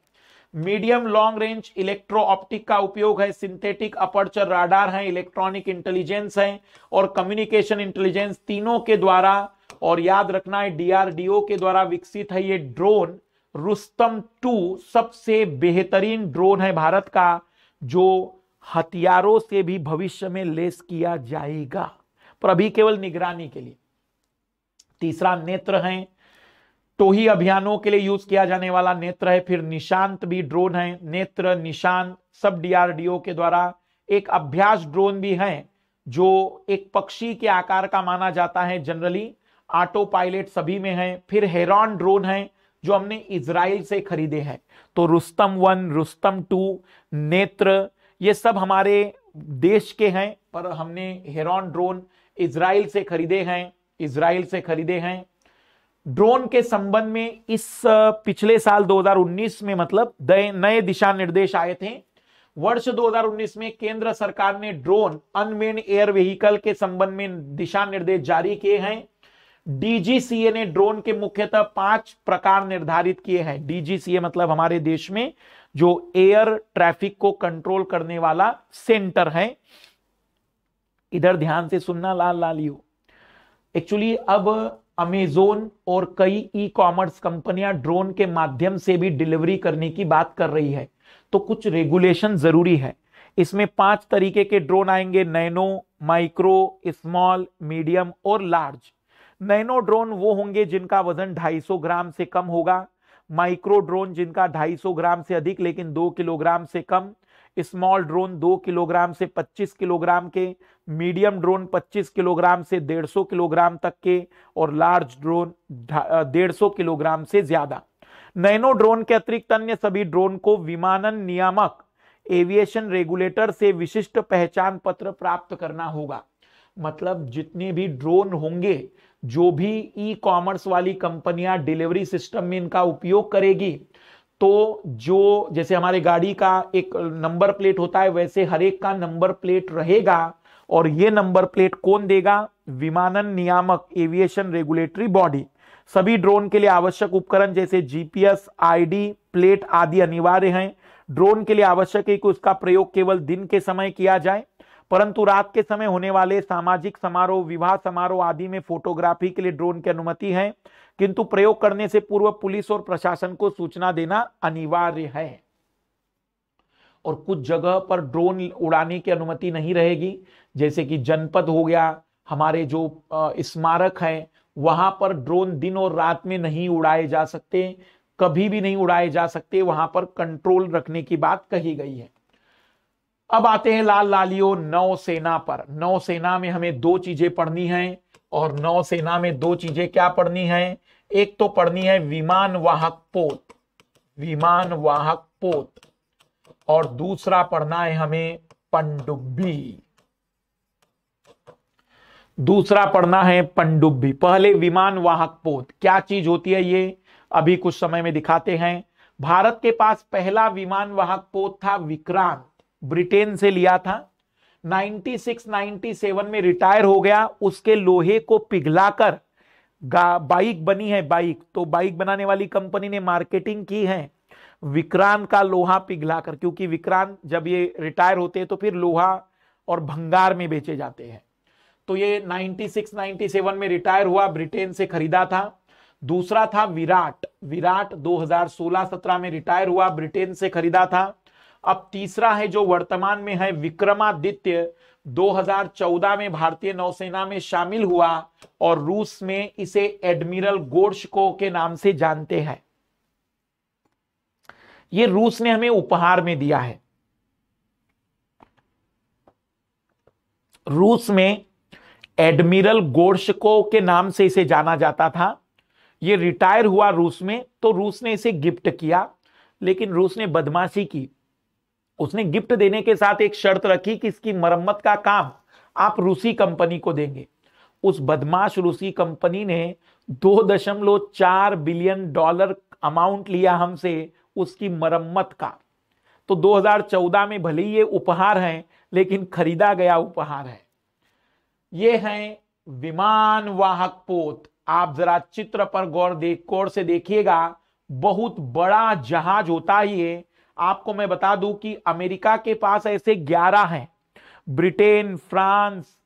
Medium long range electro optic का उपयोग है, सिंथेटिक अपर्चर राडार है, इलेक्ट्रॉनिक इंटेलिजेंस है, और कम्युनिकेशन इंटेलिजेंस तीनों के द्वारा, और याद रखना है, डीआरडीओ के द्वारा विकसित है ये ड्रोन। रुस्तम टू सबसे बेहतरीन ड्रोन है भारत का, जो हथियारों से भी भविष्य में लेस किया जाएगा। पर अभी केवल निगरानी के लिए। तीसरा नेत्र है। टोही अभियानों के लिए यूज़ किया जाने वाला नेत्र है। फिर निशांत भी ड्रोन है। नेत्र, निशांत सब डीआरडीओ के द्वारा एक अभ्यास ड्रोन भी है, जो एक पक्षी के आकार का माना जाता है। जनरली ऑटो पायलट सभी में है। फिर हेरॉन ड्रोन है। जो हमने इसराइल से खरीदे हैं। तो रुस्तम वन, रुस्तम टू, नेत्र, ये सब हमारे देश के हैं, पर हमने हेरॉन ड्रोन इसराइल से खरीदे हैं इसराइल से खरीदे हैं। ड्रोन के संबंध में इस पिछले साल 2019 में मतलब नए दिशा निर्देश आए थे। वर्ष 2019 में केंद्र सरकार ने ड्रोन अनमेन एयर व्हीकल के संबंध में दिशा निर्देश जारी किए हैं। डीजीसीए ने ड्रोन के मुख्यतः पाँच प्रकार निर्धारित किए हैं। डीजीसीए मतलब हमारे देश में जो एयर ट्रैफ़िक को कंट्रोल करने वाला सेंटर है। इधर ध्यान से सुनना, लाल लालियो एक्चुअली अब अमेजोन और कई ई कॉमर्स कंपनियाँ ड्रोन के माध्यम से भी डिलीवरी करने की बात कर रही है। तो कुछ रेगुलेशन ज़रूरी है। इसमें पाँच तरीके के ड्रोन आएँगे। नैनो माइक्रो स्मॉल मीडियम और लार्ज नैनो ड्रोन वो होंगे जिनका वज़न 250 ग्राम से कम होगा, माइक्रो ड्रोन जिनका 250 ग्राम से अधिक लेकिन दो किलोग्राम से कम, स्मॉल ड्रोन दो किलोग्राम से 25 किलोग्राम के, मीडियम ड्रोन 25 किलोग्राम से 150 किलोग्राम तक के और लार्ज ड्रोन 150 किलोग्राम से ज़्यादा। नैनो ड्रोन के अतिरिक्त अन्य सभी ड्रोन को विमानन नियामक, एविएशन रेगुलेटर से विशिष्ट पहचान पत्र प्राप्त करना होगा। मतलब जितने भी ड्रोन होंगे जो भी ई कॉमर्स वाली कंपनियाँ डिलीवरी सिस्टम में इनका उपयोग करेगी तो जो, जैसे हमारे गाड़ी का एक नंबर प्लेट होता है, वैसे हर एक का नंबर प्लेट रहेगा, और ये नंबर प्लेट कौन देगा? विमानन नियामक एविएशन रेगुलेटरी बॉडी सभी ड्रोन के लिए आवश्यक उपकरण जैसे जीपीएस आईडी प्लेट आदि अनिवार्य हैं। ड्रोन के लिए आवश्यक है कि उसका प्रयोग केवल दिन के समय किया जाए परंतु रात के समय होने वाले सामाजिक समारोह, विवाह समारोह आदि में फोटोग्राफी के लिए ड्रोन की अनुमति है। किंतु प्रयोग करने से पूर्व पुलिस और प्रशासन को सूचना देना अनिवार्य है। और कुछ जगह पर ड्रोन उड़ाने की अनुमति नहीं रहेगी। जैसे कि जनपद हो गया, हमारे जो स्मारक है, वहाँ पर ड्रोन दिन और रात में नहीं उड़ाए जा सकते, कभी भी नहीं उड़ाए जा सकते। वहाँ पर कंट्रोल रखने की बात कही गई है। अब आते हैं लाल लालियो नौसेना पर। नौसेना में हमें दो चीज़ें पढ़नी है और नौसेना में दो चीज़ें क्या पढ़नी है? एक तो पढ़नी है विमान वाहक पोत, विमान वाहक पोत। और दूसरा पढ़ना है हमें पंडुब्बी दूसरा पढ़ना है पंडुब्बी पहले विमान वाहक पोत, क्या चीज़ होती है ये? अभी कुछ समय में दिखाते हैं। भारत के पास पहला विमान वाहक पोत था विक्रांत। ब्रिटेन से लिया था। 96 97 में रिटायर हो गया। उसके लोहे को पिघलाकर बाइक बनी है, बाइक। तो बाइक बनाने वाली कंपनी ने मार्केटिंग की है। विक्रांत का लोहा पिघलाकर, क्योंकि विक्रांत जब ये रिटायर होते हैं तो फिर लोहा और भंगार में बेचे जाते हैं। तो ये 96 97 में रिटायर हुआ, ब्रिटेन से खरीदा था। दूसरा था विराट। विराट 2016-17 में रिटायर हुआ, ब्रिटेन से खरीदा था। अब तीसरा है जो वर्तमान में है विक्रमादित्य। 2014 में भारतीय नौसेना में शामिल हुआ और रूस में इसे एडमिरल गोर्शको के नाम से जानते हैं। ये रूस ने हमें उपहार में दिया है। रूस में एडमिरल गोर्शको के नाम से इसे जाना जाता था। ये रिटायर हुआ रूस में तो रूस ने इसे गिफ्ट किया, लेकिन रूस ने बदमाशी की। उसने गिफ्ट देने के साथ एक शर्त रखी कि इसकी मरम्मत का काम आप रूसी कंपनी को देंगे। उस बदमाश रूसी कंपनी ने दो दशमलव चार बिलियन डॉलर अमाउंट लिया हमसे उसकी मरम्मत का। तो 2014 में भले ही ये उपहार है, लेकिन खरीदा गया उपहार है। ये है विमान वाहक पोत। आप जरा चित्र पर गौर देख गौर से देखिएगा, बहुत बड़ा जहाज़ होता है। आपको मैं बता दूँ कि अमेरिका के पास ऐसे 11 हैं। ब्रिटेन, फ्रांस,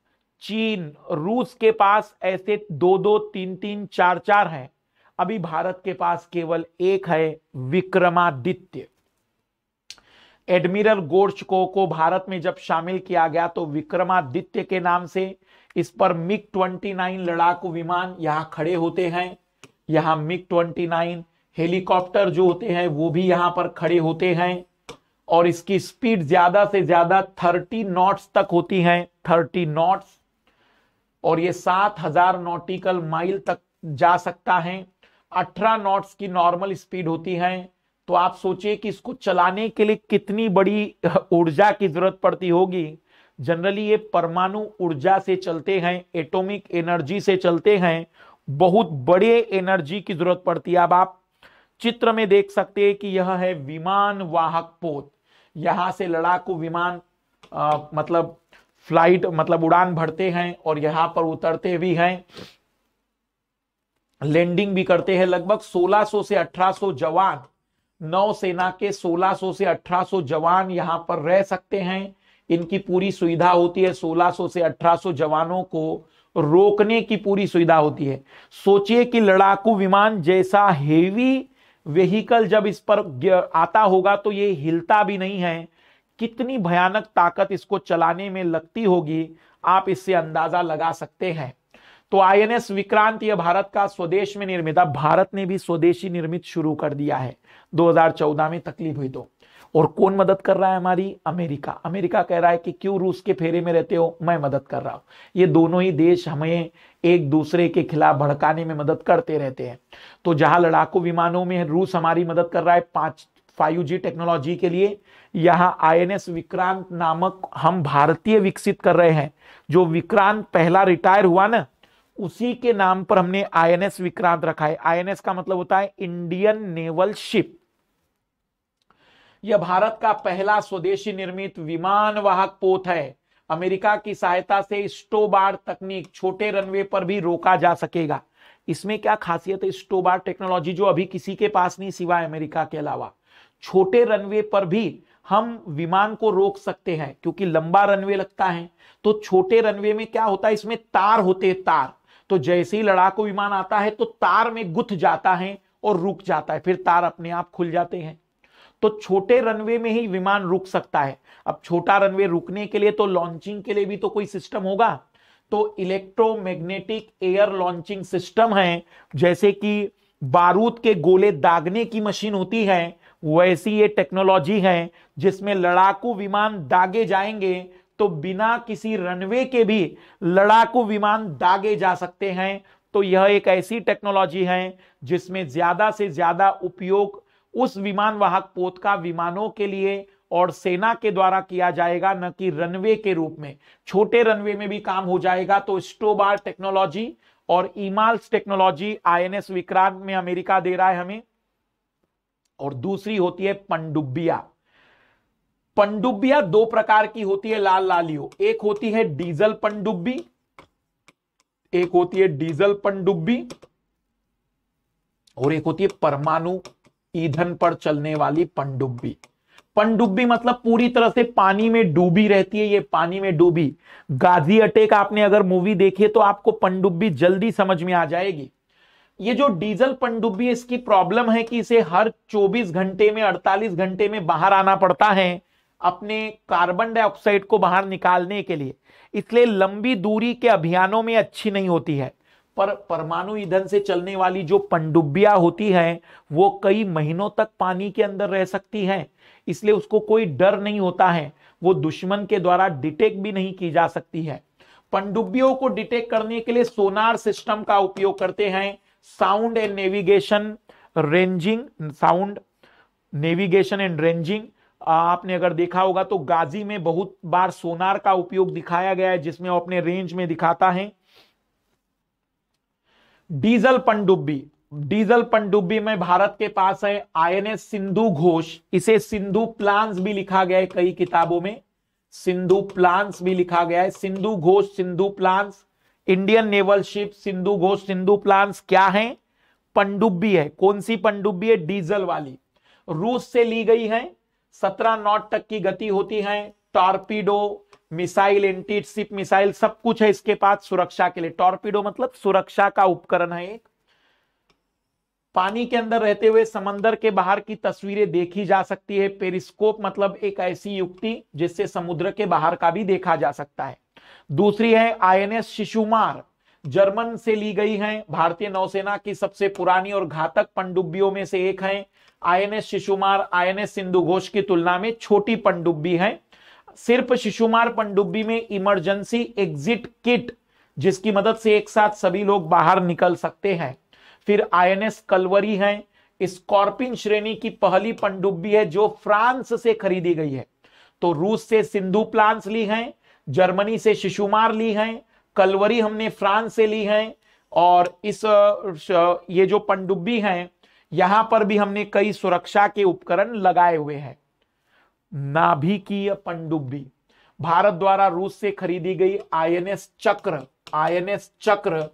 चीन, रूस के पास ऐसे दो दो, तीन तीन, चार चार हैं। अभी भारत के पास केवल एक है, विक्रमादित्य। एडमिरल गोर्चको को भारत में जब शामिल किया गया तो विक्रमादित्य के नाम से इस पर मिग 29 लड़ाकू विमान यहाँ खड़े होते हैं। यहाँ मिग 29 हेलीकॉप्टर जो होते हैं, वो भी यहाँ पर खड़े होते हैं और इसकी स्पीड ज़्यादा से ज़्यादा 30 नॉट्स तक होती है 30 नॉट्स। और ये 7000 नॉटिकल माइल तक जा सकता है। 18 नॉट्स की नॉर्मल स्पीड होती है। तो आप सोचिए कि इसको चलाने के लिए कितनी बड़ी ऊर्जा की ज़रूरत पड़ती होगी। जनरली ये परमाणु ऊर्जा से चलते हैं, एटॉमिक एनर्जी से चलते हैं। बहुत बड़े एनर्जी की ज़रूरत पड़ती है। अब आप चित्र में देख सकते हैं कि यह है विमान वाहक पोत। यहाँ से लड़ाकू विमान आ, मतलब फ़्लाइट मतलब उड़ान भरते हैं और यहाँ पर उतरते भी हैं। लैंडिंग भी करते हैं। लगभग 1600 से 1800 जवान नौसेना के 1600 से 1800 जवान यहाँ पर रह सकते हैं। इनकी पूरी सुविधा होती है। 1600 से 1800 जवानों को रोकने की पूरी सुविधा होती है। सोचिए कि लड़ाकू विमान जैसा हेवी व्हीकल जब इस पर आता होगा तो ये हिलता भी नहीं है। कितनी भयानक ताकत इसको चलाने में लगती होगी, आप इससे अंदाज़ा लगा सकते हैं। तो आईएनएस विक्रांत यह भारत का स्वदेश में निर्मित भारत ने भी स्वदेशी निर्मित शुरू कर दिया है। 2014 में तकलीफ़ हुई तो। और कौन मदद कर रहा है हमारी? अमेरिका। अमेरिका कह रहा है कि क्यों रूस के फेरे में रहते हो? मैं मदद कर रहा हूँ। ये दोनों ही देश हमें एक दूसरे के खिलाफ भड़काने में मदद करते रहते हैं। तो जहाँ लड़ाकू विमानों में रूस हमारी मदद कर रहा है पाँच, फाइव जी टेक्नोलॉजी के लिए, यहाँ आईएनएस विक्रांत नामक हम भारतीय विकसित कर रहे हैं। जो विक्रांत पहला रिटायर हुआ ना, उसी के नाम पर हमने आईएनएस विक्रांत रखा है। आईएनएस का मतलब होता है इंडियन नेवल शिप। यह भारत का पहला स्वदेशी निर्मित विमान वाहक पोत है। अमेरिका की सहायता से स्टोबार तकनीक छोटे रनवे पर भी रोका जा सकेगा। इसमें क्या खासियत है? स्टोबार टेक्नोलॉजी जो अभी किसी के पास नहीं, सिवाय अमेरिका के अलावा। छोटे रनवे पर भी हम विमान को रोक सकते हैं, क्योंकि लंबा रनवे लगता है। तो छोटे रनवे में क्या होता है? इसमें तार होते हैं, तार। तो जैसे ही लड़ाकू विमान आता है तो तार में गुथ जाता है और रुक जाता है। फिर तार अपने आप खुल जाते हैं। तो छोटे रनवे में ही विमान रुक सकता है। अब छोटा रनवे रुकने के लिए तो लॉन्चिंग के लिए भी तो कोई सिस्टम होगा। तो इलेक्ट्रोमैग्नेटिक एयर लॉन्चिंग सिस्टम है, जैसे कि बारूद के गोले दागने की मशीन होती है, वैसी ये टेक्नोलॉजी है, जिसमें लड़ाकू विमान दागे जाएँगे तो बिना किसी रनवे के भी लड़ाकू विमान दागे जा सकते हैं। तो यह एक ऐसी टेक्नोलॉजी है, जिसमें ज़्यादा से ज़्यादा उपयोग उस विमान वाहक पोत का विमानों के लिए और सेना के द्वारा किया जाएगा, न कि रनवे के रूप में। छोटे रनवे में भी काम हो जाएगा तो स्टोबार टेक्नोलॉजी और ईमाल्स टेक्नोलॉजी आईएनएस विक्रांत में अमेरिका दे रहा है हमें। और दूसरी होती है पंडुबिया पंडुबिया दो प्रकार की होती है, लाल लालियो। एक होती है डीजल पंडुब्बी एक होती है डीजल पंडुब्बी और एक होती है परमाणु ईंधन पर चलने वाली पंडुब्बी पंडुब्बी मतलब पूरी तरह से पानी में डूबी रहती है, ये पानी में डूबी। गाजी अटैक आपने अगर मूवी देखी है तो आपको पंडुब्बी जल्दी समझ में आ जाएगी। ये जो डीजल पंडुब्बी है, इसकी प्रॉब्लम है कि इसे हर 24 घंटे में 48 घंटे में बाहर आना पड़ता है अपने कार्बन डाइऑक्साइड को बाहर निकालने के लिए। इसलिए लंबी दूरी के अभियानों में अच्छी नहीं होती है। पर परमाणु ईंधन से चलने वाली जो पंडुबिया होती है, वो कई महीनों तक पानी के अंदर रह सकती है। इसलिए उसको कोई डर नहीं होता है। वो दुश्मन के द्वारा डिटेक्ट भी नहीं की जा सकती है। पंडुबियों को डिटेक्ट करने के लिए सोनार सिस्टम का उपयोग करते हैं। Sound and navigation ranging, sound, navigation and ranging. आपने अगर देखा होगा तो गाजी में बहुत बार सोनार का उपयोग दिखाया गया है, जिसमें वो अपने रेंज में दिखाता है। डीजल पनडुब्बी। डीजल पनडुब्बी में भारत के पास है आईएनएस सिंधु घोष। इसे सिंधु प्लान्स भी लिखा गया है कई किताबों में। सिंधु प्लान्स भी लिखा गया है। Sindhu Ghosh, Sindhu plans Indian naval ship, Sindhu Ghosh, Sindhu plans क्या है? पंडुब्बी है। कौन सी पंडुब्बी है? डीजल वाली। रूस से ली गई है। सत्रह नॉट तक की गति होती है। Torpedo missile anti ship missile सब कुछ है इसके पास सुरक्षा के लिए। टॉर्पीडो मतलब सुरक्षा का उपकरण है एक। पानी के अंदर रहते हुए समंदर के बाहर की तस्वीरें देखी जा सकती है। पेरिस्कोप मतलब एक ऐसी युक्ति जिससे समुद्र के बाहर का भी देखा जा सकता है। दूसरी है आईएनएस शिशुमार। जर्मन से ली गई है। भारतीय नौसेना की सबसे पुरानी और घातक पनडुब्बियों में से एक है। आईएनएस शिशुमार, आईएनएस सिंधु घोष की तुलना में छोटी पनडुब्बी है। सिर्फ़ शिशुमार पनडुब्बी में इमरजेंसी एग्जिट किट, जिसकी मदद से एक साथ सभी लोग बाहर निकल सकते हैं। फिर आईएनएस कलवरी है। स्कॉर्पिन श्रेणी की पहली पनडुब्बी है, जो फ्रांस से खरीदी गई है। तो रूस से सिंधु प्लांस ली हैं, जर्मनी से शिशुमार ली हैं, कलवरी हमने फ्रांस से ली है, और इस ये जो पनडुब्बी है, यहाँ पर भी हमने कई सुरक्षा के उपकरण लगाए हुए हैं। नाभिकीय पनडुब्बी। भारत द्वारा रूस से खरीदी गई आईएनएस चक्र आईएनएस चक्र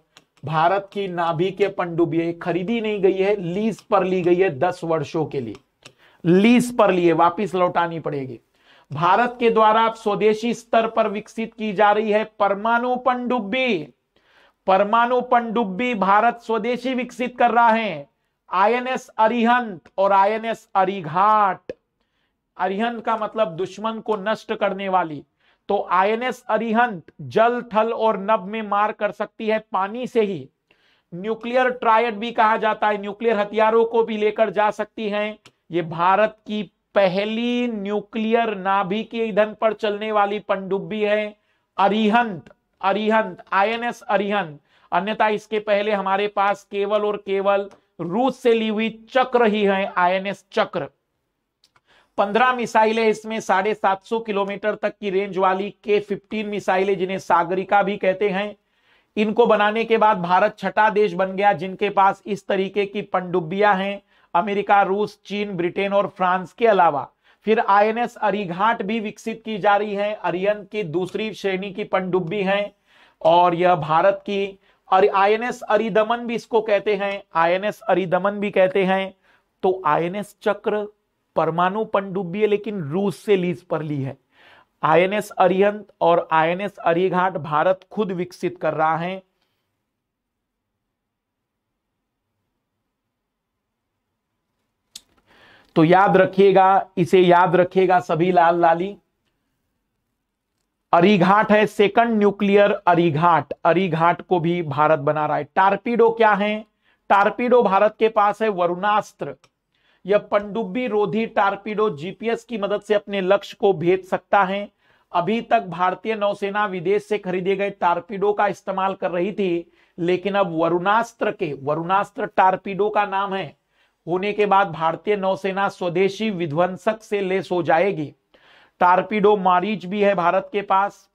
भारत की नाभिकीय पनडुब्बी खरीदी नहीं गई है, लीज पर ली गई है दस वर्षों के लिए। लीज पर लिए, वापिस लौटानी पड़ेगी। भारत के द्वारा स्वदेशी स्तर पर विकसित की जा रही है परमाणु पनडुब्बी। परमाणु पनडुब्बी भारत स्वदेशी विकसित कर रहा है। आईएनएस अरिहंत और आईएनएस अरिघाट। अरिहंत का मतलब दुश्मन को नष्ट करने वाली। तो आईएनएस अरिहंत जल, थल और नभ में मार कर सकती है पानी से ही। न्यूक्लियर ट्रायड भी कहा जाता है। न्यूक्लियर हथियारों को भी लेकर जा सकती हैं। ये भारत की पहली न्यूक्लियर नाभिकीय ईंधन पर चलने वाली पनडुब्बी है। अरिहंत अरिहंत, आईएनएस अरिहंत। अन्यथा इसके पहले हमारे पास केवल और केवल रूस से ली हुई चक्र ही है, आईएनएस चक्र। पंद्रह मिसाइलें इसमें साढ़े सात सौ किलोमीटर तक की रेंज वाली के फिफ्टीन मिसाइलें, जिन्हें सागरिका भी कहते हैं। इनको बनाने के बाद भारत छठा देश बन गया, जिनके पास इस तरीके की पनडुब्बियाँ हैं। अमेरिका, रूस, चीन, ब्रिटेन और फ्रांस के अलावा। फिर आईएनएस अरिघाट भी विकसित की जा रही है। अरियन की दूसरी श्रेणी की पनडुब्बी है और यह भारत की। और आईएनएस अरिदमन भी इसको कहते हैं। आईएनएस अरिदमन भी कहते हैं। तो आईएनएस चक्र परमाणु पनडुब्बी है, लेकिन रूस से लीज पर ली है। आईएनएस अरिहंत और आईएनएस अरिघाट भारत खुद विकसित कर रहा है। तो याद रखिएगा, इसे याद रखिएगा सभी लाल लाली। अरिघाट है सेकंड न्यूक्लियर अरिघाट। अरिघाट को भी भारत बना रहा है। टारपीडो क्या है? टारपीडो भारत के पास है वरुणास्त्र। यह पनडुब्बी रोधी टारपीडो जीपीएस की मदद से अपने लक्ष्य को भेज सकता है। अभी तक भारतीय नौसेना विदेश से खरीदे गए टारपीडो का इस्तेमाल कर रही थी, लेकिन अब वरुणास्त्र के, वरुणास्त्र टारपीडो का नाम है। होने के बाद भारतीय नौसेना स्वदेशी विध्वंसक से लेस हो जाएगी। टारपीडो मारीच भी है भारत के पास।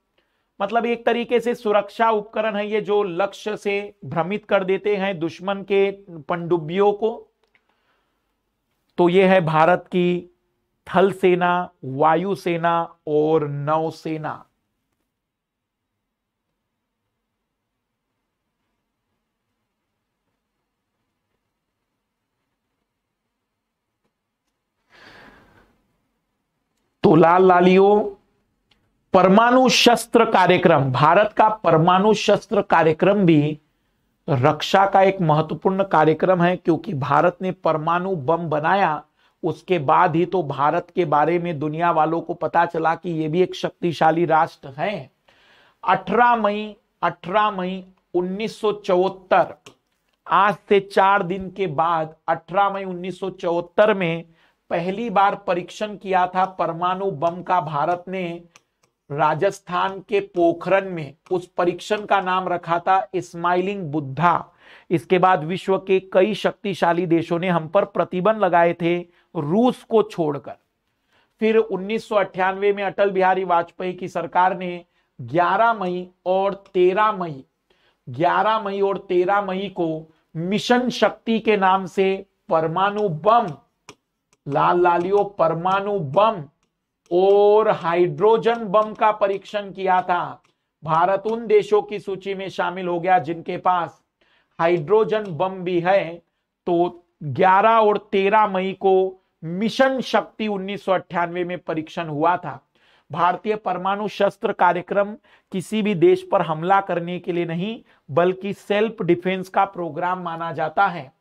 मतलब एक तरीके से सुरक्षा उपकरण है ये जो लक्ष्य से भ्रमित कर देते हैं दुश्मन के पनडुब्बियों को। तो ये है भारत की थल सेना वायुसेना और नौसेना तो लाल लालियों, परमाणु शस्त्र कार्यक्रम, भारत का परमाणु शस्त्र कार्यक्रम भी रक्षा का एक महत्वपूर्ण कार्यक्रम है, क्योंकि भारत ने परमाणु बम बनाया। उसके बाद ही तो भारत के बारे में दुनिया वालों को पता चला कि यह भी एक शक्तिशाली राष्ट्र है। 18 मई 18 मई उन्नीस सौ चौहत्तर, आज से चार दिन के बाद 18 मई उन्नीस सौ चौहत्तर में पहली बार परीक्षण किया था परमाणु बम का भारत ने। राजस्थान के पोखरन में उस परीक्षण का नाम रखा था स्माइलिंग बुद्धा। इसके बाद विश्व के कई शक्तिशाली देशों ने हम पर प्रतिबंध लगाए थे रूस को छोड़कर। फिर उन्नीस सौ अट्ठानवे में अटल बिहारी वाजपेयी की सरकार ने 11 मई और 13 मई 11 मई और 13 मई को मिशन शक्ति के नाम से परमाणु बम, लाल लालियो परमाणु बम और हाइड्रोजन बम का परीक्षण किया था। भारत उन देशों की सूची में शामिल हो गया जिनके पास हाइड्रोजन बम भी है। तो 11 और 13 मई को मिशन शक्ति उन्नीस सौ अट्ठानवे में परीक्षण हुआ था। भारतीय परमाणु शस्त्र कार्यक्रम किसी भी देश पर हमला करने के लिए नहीं, बल्कि सेल्फ डिफेंस का प्रोग्राम माना जाता है।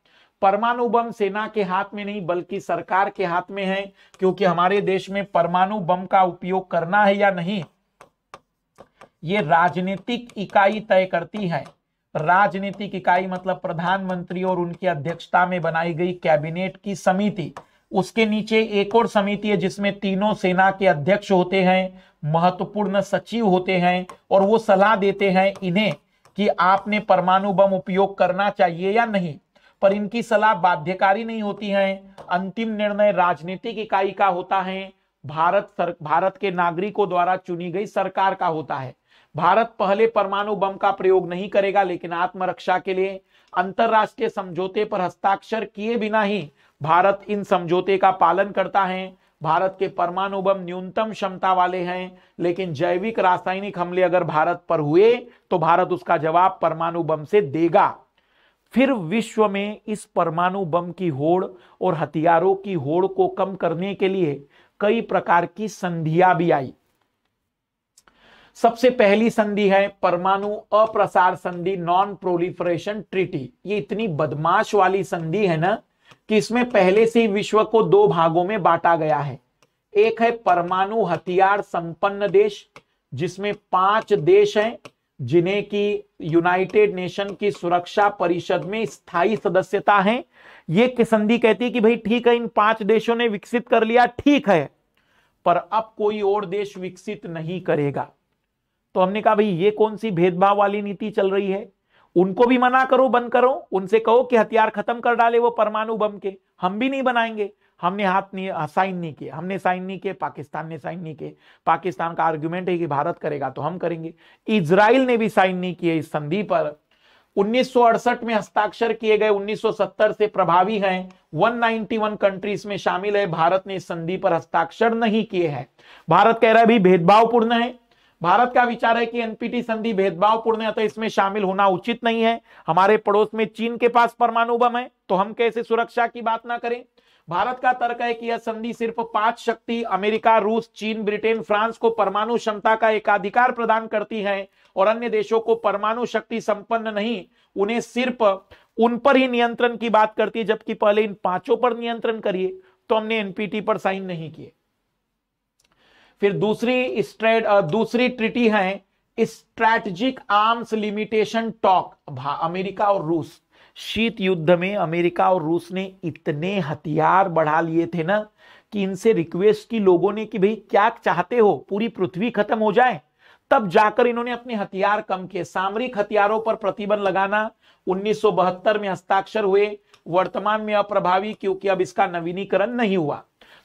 परमाणु बम सेना के हाथ में नहीं, बल्कि सरकार के हाथ में है, क्योंकि हमारे देश में परमाणु बम का उपयोग करना है या नहीं? ये राजनीतिक इकाई तय करती है। राजनीतिक इकाई मतलब प्रधानमंत्री और उनकी अध्यक्षता में बनाई गई कैबिनेट की समिति। उसके नीचे एक और समिति है, जिसमें तीनों सेना के अध्यक्ष होते हैं, महत्वपूर्ण सचिव होते हैं, और वो सलाह देते हैं इन्हें कि आपने परमाणु बम उपयोग करना चाहिए या नहीं। पर इनकी सलाह बाध्यकारी नहीं होती है। अंतिम निर्णय राजनीतिक इकाई का होता है। भारत सर, भारत के नागरिकों द्वारा चुनी गई सरकार का होता है। भारत पहले परमाणु बम का प्रयोग नहीं करेगा लेकिन आत्मरक्षा के लिए अंतरराष्ट्रीय समझौते पर हस्ताक्षर किए बिना ही भारत इन समझौते का पालन करता है। भारत के परमाणु बम न्यूनतम क्षमता वाले हैं लेकिन जैविक रासायनिक हमले अगर भारत पर हुए तो भारत उसका जवाब परमाणु बम से देगा। फिर विश्व में इस परमाणु बम की होड़ और हथियारों की होड़ को कम करने के लिए कई प्रकार की संधियाँ भी आई। सबसे पहली संधि है परमाणु अप्रसार संधि नॉन प्रोलिफरेशन ट्रीटी ये इतनी बदमाश वाली संधि है ना कि इसमें पहले से ही विश्व को दो भागों में बांटा गया है। एक है परमाणु हथियार संपन्न देश, जिसमें पाँच देश हैं जिन्हें की यूनाइटेड नेशन की सुरक्षा परिषद में स्थायी सदस्यता है। ये संधि कहती है कि भाई ठीक है, इन पाँच देशों ने विकसित कर लिया, ठीक है, पर अब कोई और देश विकसित नहीं करेगा। तो हमने कहा, भाई ये कौन सी भेदभाव वाली नीति चल रही है? उनको भी मना करो, बंद करो, उनसे कहो कि हथियार खत्म कर डाले वो परमाणु बम के। हम भी नहीं बनाएँगे। हमने हाथ नहीं साइन नहीं किए। हमने साइन नहीं किए, पाकिस्तान ने साइन नहीं किए। पाकिस्तान का आर्ग्यूमेंट है कि भारत करेगा तो हम करेंगे। इज़राइल ने भी साइन नहीं किए इस संधि पर। 1968 में हस्ताक्षर किए गए 1970 से प्रभावी हैं। 191 कंट्रीज़ में शामिल है। भारत ने इस संधि पर हस्ताक्षर नहीं किए हैं। भारत कह रहा है भी भेदभावपूर्ण है। भारत का विचार है कि एनपीटी संधि भेदभावपूर्ण है तो इसमें शामिल होना उचित नहीं है। हमारे पड़ोस में चीन के पास परमाणु बम है तो हम कैसे सुरक्षा की बात ना करें? भारत का तर्क है कि यह संधि सिर्फ़ पाँच शक्ति, अमेरिका, रूस, चीन, ब्रिटेन, फ्रांस को परमाणु क्षमता का एकाधिकार प्रदान करती है और अन्य देशों को परमाणु शक्ति संपन्न नहीं, उन्हें सिर्फ़ उन पर ही नियंत्रण की बात करती है, जबकि पहले इन पाँचों पर नियंत्रण करिए तो हमने एनपीटी पर साइन नहीं किए। फिर दूसरी स्ट्रेट दूसरी ट्रिटी है, strategic arms limitation talk America और रूस। शीत युद्ध में अमेरिका और रूस ने इतने हथियार बढ़ा लिए थे ना कि इनसे रिक्वेस्ट की लोगों ने कि भाई, क्या चाहते हो? पूरी पृथ्वी खत्म हो जाए। तब जाकर इन्होंने अपने हथियार कम किए। सामरिक हथियारों पर प्रतिबंध लगाना 1972 में हस्ताक्षर हुए। वर्तमान में अप्रभावी, क्योंकि अब इसका नवीनीकरण नहीं हुआ।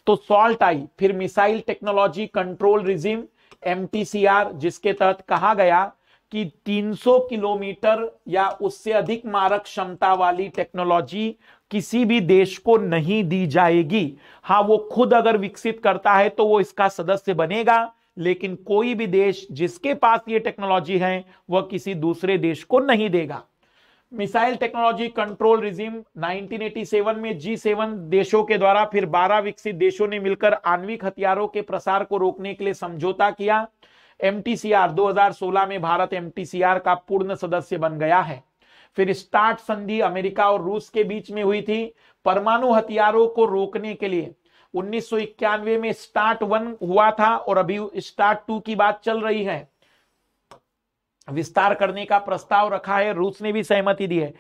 तो सॉल्ट आई। फिर missile technology control regime MTCR जिसके तहत कहा गया कि 300 किलोमीटर या उससे अधिक मारक क्षमता वाली टेक्नोलॉजी किसी भी देश को नहीं दी जाएगी। हाँ वो खुद अगर विकसित करता है तो वो इसका सदस्य बनेगा, लेकिन कोई भी देश जिसके पास ये टेक्नोलॉजी है, वह किसी दूसरे देश को नहीं देगा। मिसाइल टेक्नोलॉजी कंट्रोल रिजिम 1987 में जी सेवन देशों के द्वारा फिर 12 विकसित देशों ने मिलकर आणविक हथियारों के प्रसार को रोकने के लिए समझौता किया। एमटीसीआर 2016 में भारत एमटीसीआर का पूर्ण सदस्य बन गया है। फिर स्टार्ट संधि अमेरिका और रूस के बीच में हुई थी परमाणु हथियारों को रोकने के लिए। उन्नीस में स्टार्ट वन हुआ था और अभी स्टार्ट टू की बात चल रही है। विस्तार करने का प्रस्ताव रखा है। रूस ने भी सहमति दी है।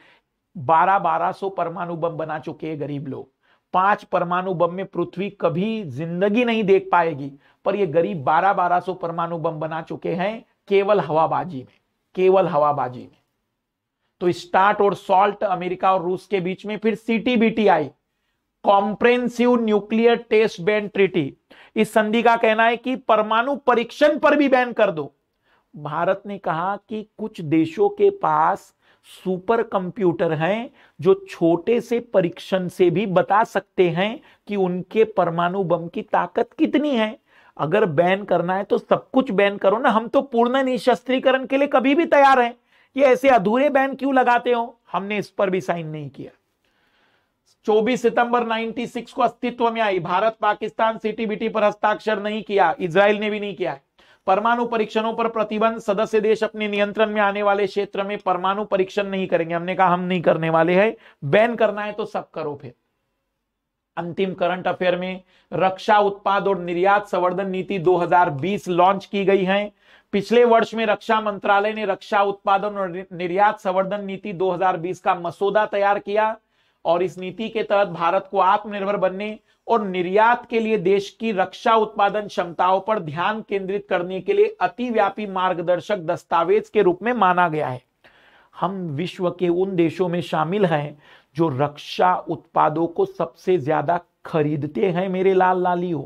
बारह बारह सौ परमाणु बम बना चुके हैं गरीब लोग। पाँच परमाणु बम में पृथ्वी कभी ज़िंदगी नहीं देख पाएगी। पर ये गरीब बारह बारह सौ परमाणु बम बना चुके हैं केवल हवाबाजी में, केवल हवाबाजी में। तो स्टार्ट और सॉल्ट अमेरिका और रूस के बीच में फिर सीटीबीटी आई, comprehensive nuclear test ban treaty. इस संधि का कहना है कि परमाणु परीक्षण पर भी बैन कर दो। भारत ने कहा कि कुछ देशों के पास सुपर कंप्यूटर हैं जो छोटे से परीक्षण से भी बता सकते हैं कि उनके परमाणु बम की ताकत कितनी है। अगर बैन करना है तो सब कुछ बैन करो ना, हम तो पूर्ण निशस्त्रीकरण के लिए कभी भी तैयार हैं। ये ऐसे अधूरे बैन क्यों लगाते हो? हमने इस पर भी साइन नहीं किया। 24 सितंबर 96 को अस्तित्व में आई। भारत पाकिस्तान सीटीबीटी पर हस्ताक्षर नहीं किया इसराइल ने भी नहीं किया। परमाणु परीक्षणों पर प्रतिबंध, सदस्य देश अपने नियंत्रण में आने वाले क्षेत्र में परमाणु परीक्षण नहीं करेंगे। हमने कहा, हम नहीं करने वाले हैं। बैन करना है तो सब करो फिर। अंतिम करंट अफेयर में रक्षा उत्पाद और निर्यात संवर्धन नीति 2020 लॉन्च की गई है। पिछले वर्ष में रक्षा मंत्रालय ने रक्षा उत्पादन और निर्यात संवर्धन नीति 2020 का मसौदा तैयार किया और इस नीति के तहत भारत को आत्मनिर्भर बनने और निर्यात के लिए देश की रक्षा उत्पादन क्षमताओं पर ध्यान केंद्रित करने के लिए अतिव्यापी मार्गदर्शक दस्तावेज़ के रूप में माना गया है। हम विश्व के उन देशों में शामिल हैं जो रक्षा उत्पादों को सबसे ज़्यादा खरीदते हैं मेरे लाल लालियों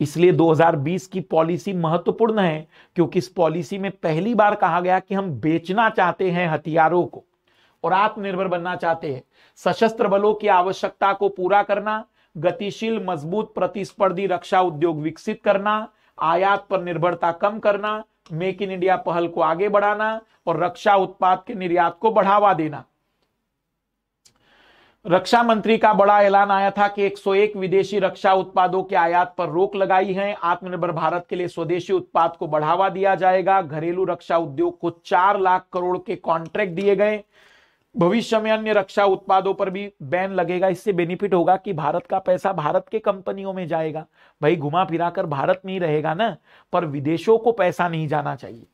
इसलिए 2020 की पॉलिसी महत्वपूर्ण है, क्योंकि इस पॉलिसी में पहली बार कहा गया कि हम बेचना चाहते हैं हथियारों को और आत्मनिर्भर बनना चाहते हैं। सशस्त्र बलों की आवश्यकता को पूरा करना, गतिशील, मज़बूत, प्रतिस्पर्धी रक्षा उद्योग विकसित करना, आयात पर निर्भरता कम करना, मेक इन इंडिया पहल को आगे बढ़ाना और रक्षा उत्पाद के निर्यात को बढ़ावा देना। रक्षा मंत्री का बड़ा ऐलान आया था कि 101 विदेशी रक्षा उत्पादों के आयात पर रोक लगाई है। आत्मनिर्भर भारत के लिए स्वदेशी उत्पाद को बढ़ावा दिया जाएगा। घरेलू रक्षा उद्योग को चार लाख करोड़ के कॉन्ट्रैक्ट दिए गए। भविष्य में अन्य रक्षा उत्पादों पर भी बैन लगेगा। इससे बेनिफिट होगा कि भारत का पैसा भारत के कंपनियों में जाएगा। भाई, घुमा फिरा भारत में ही रहेगा ना? पर विदेशों को पैसा नहीं जाना चाहिए।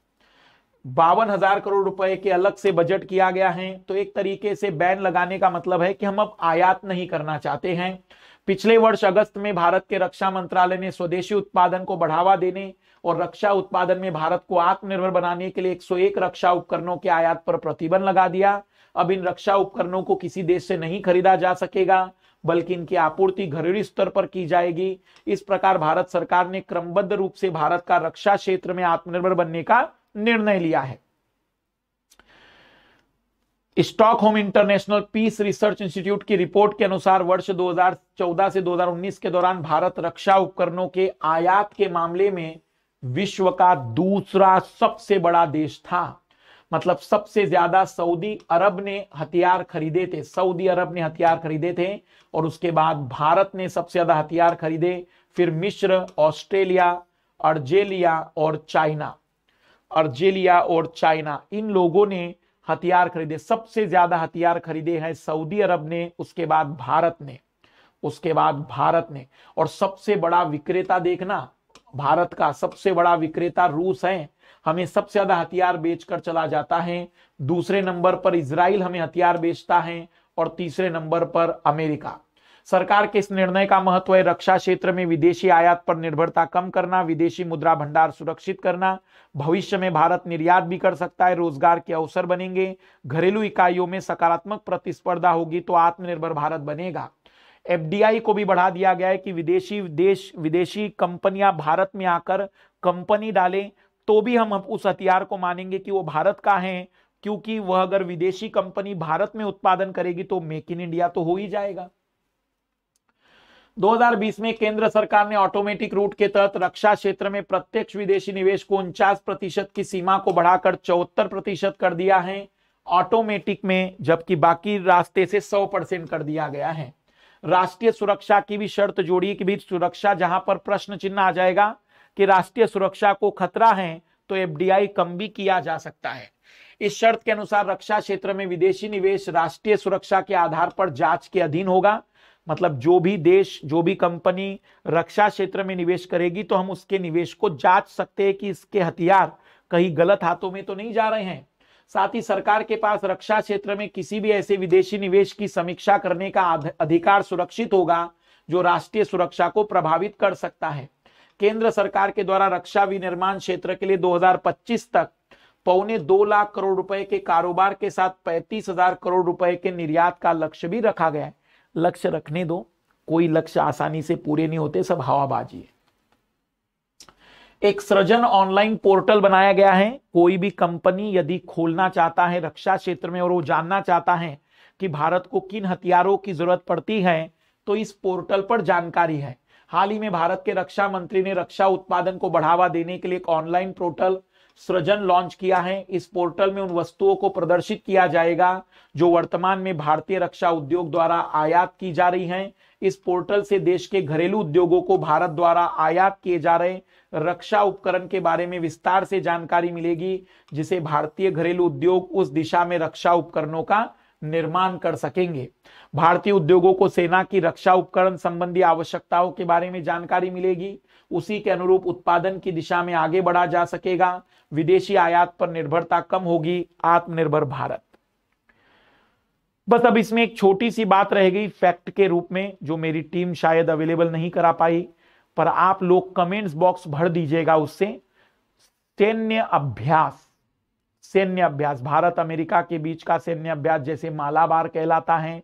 बावन हज़ार करोड़ रुपए के अलग से बजट किया गया है। तो एक तरीके से बैन लगाने का मतलब है कि हम अब आयात नहीं करना चाहते हैं। पिछले वर्ष अगस्त में भारत के रक्षा मंत्रालय ने स्वदेशी उत्पादन को बढ़ावा देने और रक्षा उत्पादन में भारत को आत्मनिर्भर बनाने के लिए 101 रक्षा उपकरणों के आयात पर प्रतिबंध लगा दिया। अब इन रक्षा उपकरणों को किसी देश से नहीं खरीदा जा सकेगा, बल्कि इनकी आपूर्ति घरेलू स्तर पर की जाएगी। इस प्रकार भारत सरकार ने क्रमबद्ध रूप से भारत का रक्षा क्षेत्र में आत्मनिर्भर बनने का निर्णय लिया है। Stockholm international peace research institute की रिपोर्ट के अनुसार वर्ष 2014 से 2019 के दौरान भारत रक्षा उपकरणों के आयात के मामले में विश्व का दूसरा सबसे बड़ा देश था। मतलब सबसे ज़्यादा सऊदी अरब ने हथियार खरीदे थे। सऊदी अरब ने हथियार खरीदे थे और उसके बाद भारत ने सबसे ज़्यादा हथियार खरीदे। फिर मिश्र ऑस्ट्रेलिया, अर्जेलिया और चाइना। अर्जेलिया और चाइना, इन लोगों ने हथियार खरीदे। सबसे ज़्यादा हथियार खरीदे हैं सऊदी अरब ने, उसके बाद भारत ने, उसके बाद भारत ने। और सबसे बड़ा विक्रेता देखना, भारत का सबसे बड़ा विक्रेता रूस है। हमें सबसे ज़्यादा हथियार बेचकर चला जाता है। दूसरे नंबर पर इसराइल हमें हथियार बेचता है और तीसरे नंबर पर अमेरिका। सरकार के इस निर्णय का महत्व है रक्षा क्षेत्र में विदेशी आयात पर निर्भरता कम करना, विदेशी मुद्रा भंडार सुरक्षित करना। भविष्य में भारत निर्यात भी कर सकता है, रोज़गार के अवसर बनेंगे। घरेलू इकाइयों में सकारात्मक प्रतिस्पर्धा होगी तो आत्मनिर्भर भारत बनेगा। एफडीआई को भी बढ़ा दिया गया है कि विदेशी देश, विदेशी कंपनियाँ भारत में आकर कंपनी डालें तो भी हम उस हथियार को मानेंगे कि वो भारत का है, क्योंकि वह अगर विदेशी कंपनी भारत में उत्पादन करेगी तो मेक इन इंडिया तो हो ही जाएगा। 2020 में केंद्र सरकार ने ऑटोमेटिक रूट के तहत रक्षा क्षेत्र में प्रत्यक्ष विदेशी निवेश को उनचास प्रतिशत की सीमा को बढ़ाकर चौहत्तर प्रतिशत कर दिया है। ऑटोमेटिक में, जबकि बाकी रास्ते से 100 परसेंट कर दिया गया है। राष्ट्रीय सुरक्षा की भी शर्त जोड़ी कि भी सुरक्षा, जहाँ पर प्रश्न चिन्ह आ जाएगा कि राष्ट्रीय सुरक्षा को खतरा है तो एफडीआई कम भी किया जा सकता है। इस शर्त के अनुसार रक्षा क्षेत्र में विदेशी निवेश राष्ट्रीय सुरक्षा के आधार पर जाँच के अधीन होगा। मतलब जो भी देश, जो भी कंपनी रक्षा क्षेत्र में निवेश करेगी तो हम उसके निवेश को जाँच सकते हैं कि इसके हथियार कहीं गलत हाथों में तो नहीं जा रहे हैं। साथ ही सरकार के पास रक्षा क्षेत्र में किसी भी ऐसे विदेशी निवेश की समीक्षा करने का अधिकार सुरक्षित होगा, जो राष्ट्रीय सुरक्षा को प्रभावित कर सकता है। केंद्र सरकार के द्वारा रक्षा विनिर्माण क्षेत्र के लिए 2025 तक पौने दो लाख करोड़ रुपए के कारोबार के साथ पैंतीस हज़ार करोड़ रुपए के निर्यात का लक्ष्य भी रखा गया है। लक्ष्य रखने दो। कोई लक्ष्य आसानी से पूरे नहीं होते, सब हवाबाजी है। एक सृजन ऑनलाइन पोर्टल बनाया गया है। कोई भी कंपनी यदि खोलना चाहता है, रक्षा क्षेत्र में, और वो जानना चाहता है कि भारत को किन हथियारों की ज़रूरत पड़ती है तो इस पोर्टल पर जानकारी है। हाल ही में भारत के रक्षा मंत्री ने रक्षा उत्पादन को बढ़ावा देने के लिए एक ऑनलाइन पोर्टल सृजन लॉन्च किया है। इस पोर्टल में उन वस्तुओं को प्रदर्शित किया जाएगा, जो वर्तमान में भारतीय रक्षा उद्योग द्वारा आयात की जा रही हैं। इस पोर्टल से देश के घरेलू उद्योगों को भारत द्वारा आयात किए जा रहे रक्षा उपकरण के बारे में विस्तार से जानकारी मिलेगी, जिसे भारतीय घरेलू उद्योग उस दिशा में रक्षा उपकरणों का निर्माण कर सकेंगे। भारतीय उद्योगों को सेना की रक्षा उपकरण संबंधी आवश्यकताओं के बारे में जानकारी मिलेगी। उसी के अनुरूप उत्पादन की दिशा में आगे बढ़ा जा सकेगा। विदेशी आयात पर निर्भरता कम होगी। आत्मनिर्भर भारत। बस अब इसमें एक छोटी सी बात रह गई फैक्ट के रूप में, जो मेरी टीम शायद अवेलेबल नहीं करा पाई, पर आप लोग कमेंट्स बॉक्स भर दीजिएगा उससे। सैन्य अभ्यास। सैन्य अभ्यास, भारत अमेरिका के बीच का सैन्य अभ्यास जैसे मालाबार कहलाता है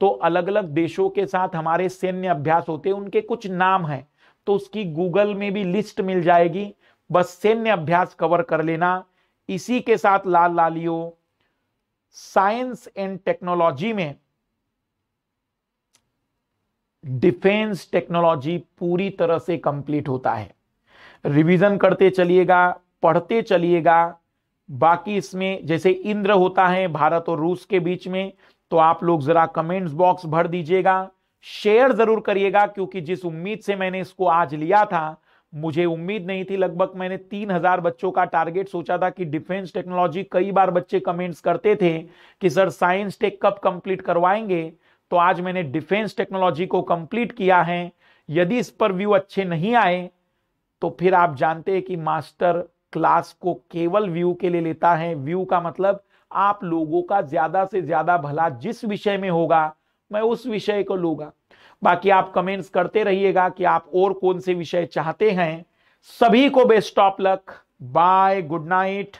तो अलग अलग देशों के साथ हमारे सैन्य अभ्यास होते हैं, उनके कुछ नाम हैं तो उसकी गूगल में भी लिस्ट मिल जाएगी, बस सैन्य अभ्यास कवर कर लेना। इसी के साथ लाल लालियो साइंस एंड टेक्नोलॉजी में डिफेंस टेक्नोलॉजी पूरी तरह से कंप्लीट होता है। रिवीजन करते चलिएगा, पढ़ते चलिएगा बाकी इसमें जैसे इंद्र होता है, भारत और रूस के बीच में तो आप लोग जरा कमेंट्स बॉक्स भर दीजिएगा। शेयर ज़रूर करिएगा, क्योंकि जिस उम्मीद से मैंने इसको आज लिया था, मुझे उम्मीद नहीं थी। लगभग मैंने तीन हज़ार बच्चों का टारगेट सोचा था कि डिफेंस टेक्नोलॉजी कई बार बच्चे कमेंट्स करते थे कि, सर साइंस टेक कब कंप्लीट करवाएँगे? तो आज मैंने डिफेंस टेक्नोलॉजी को कंप्लीट किया है। यदि इस पर व्यू अच्छे नहीं आए तो फिर आप जानते हैं कि मास्टर क्लास को केवल व्यू के लिए लेता है। व्यू का मतलब आप लोगों का ज़्यादा से ज़्यादा भला जिस विषय में होगा, मैं उस विषय को लूँगा। बाकी आप कमेंट्स करते रहिएगा कि आप और कौन से विषय चाहते हैं। सभी को best of luck bye good night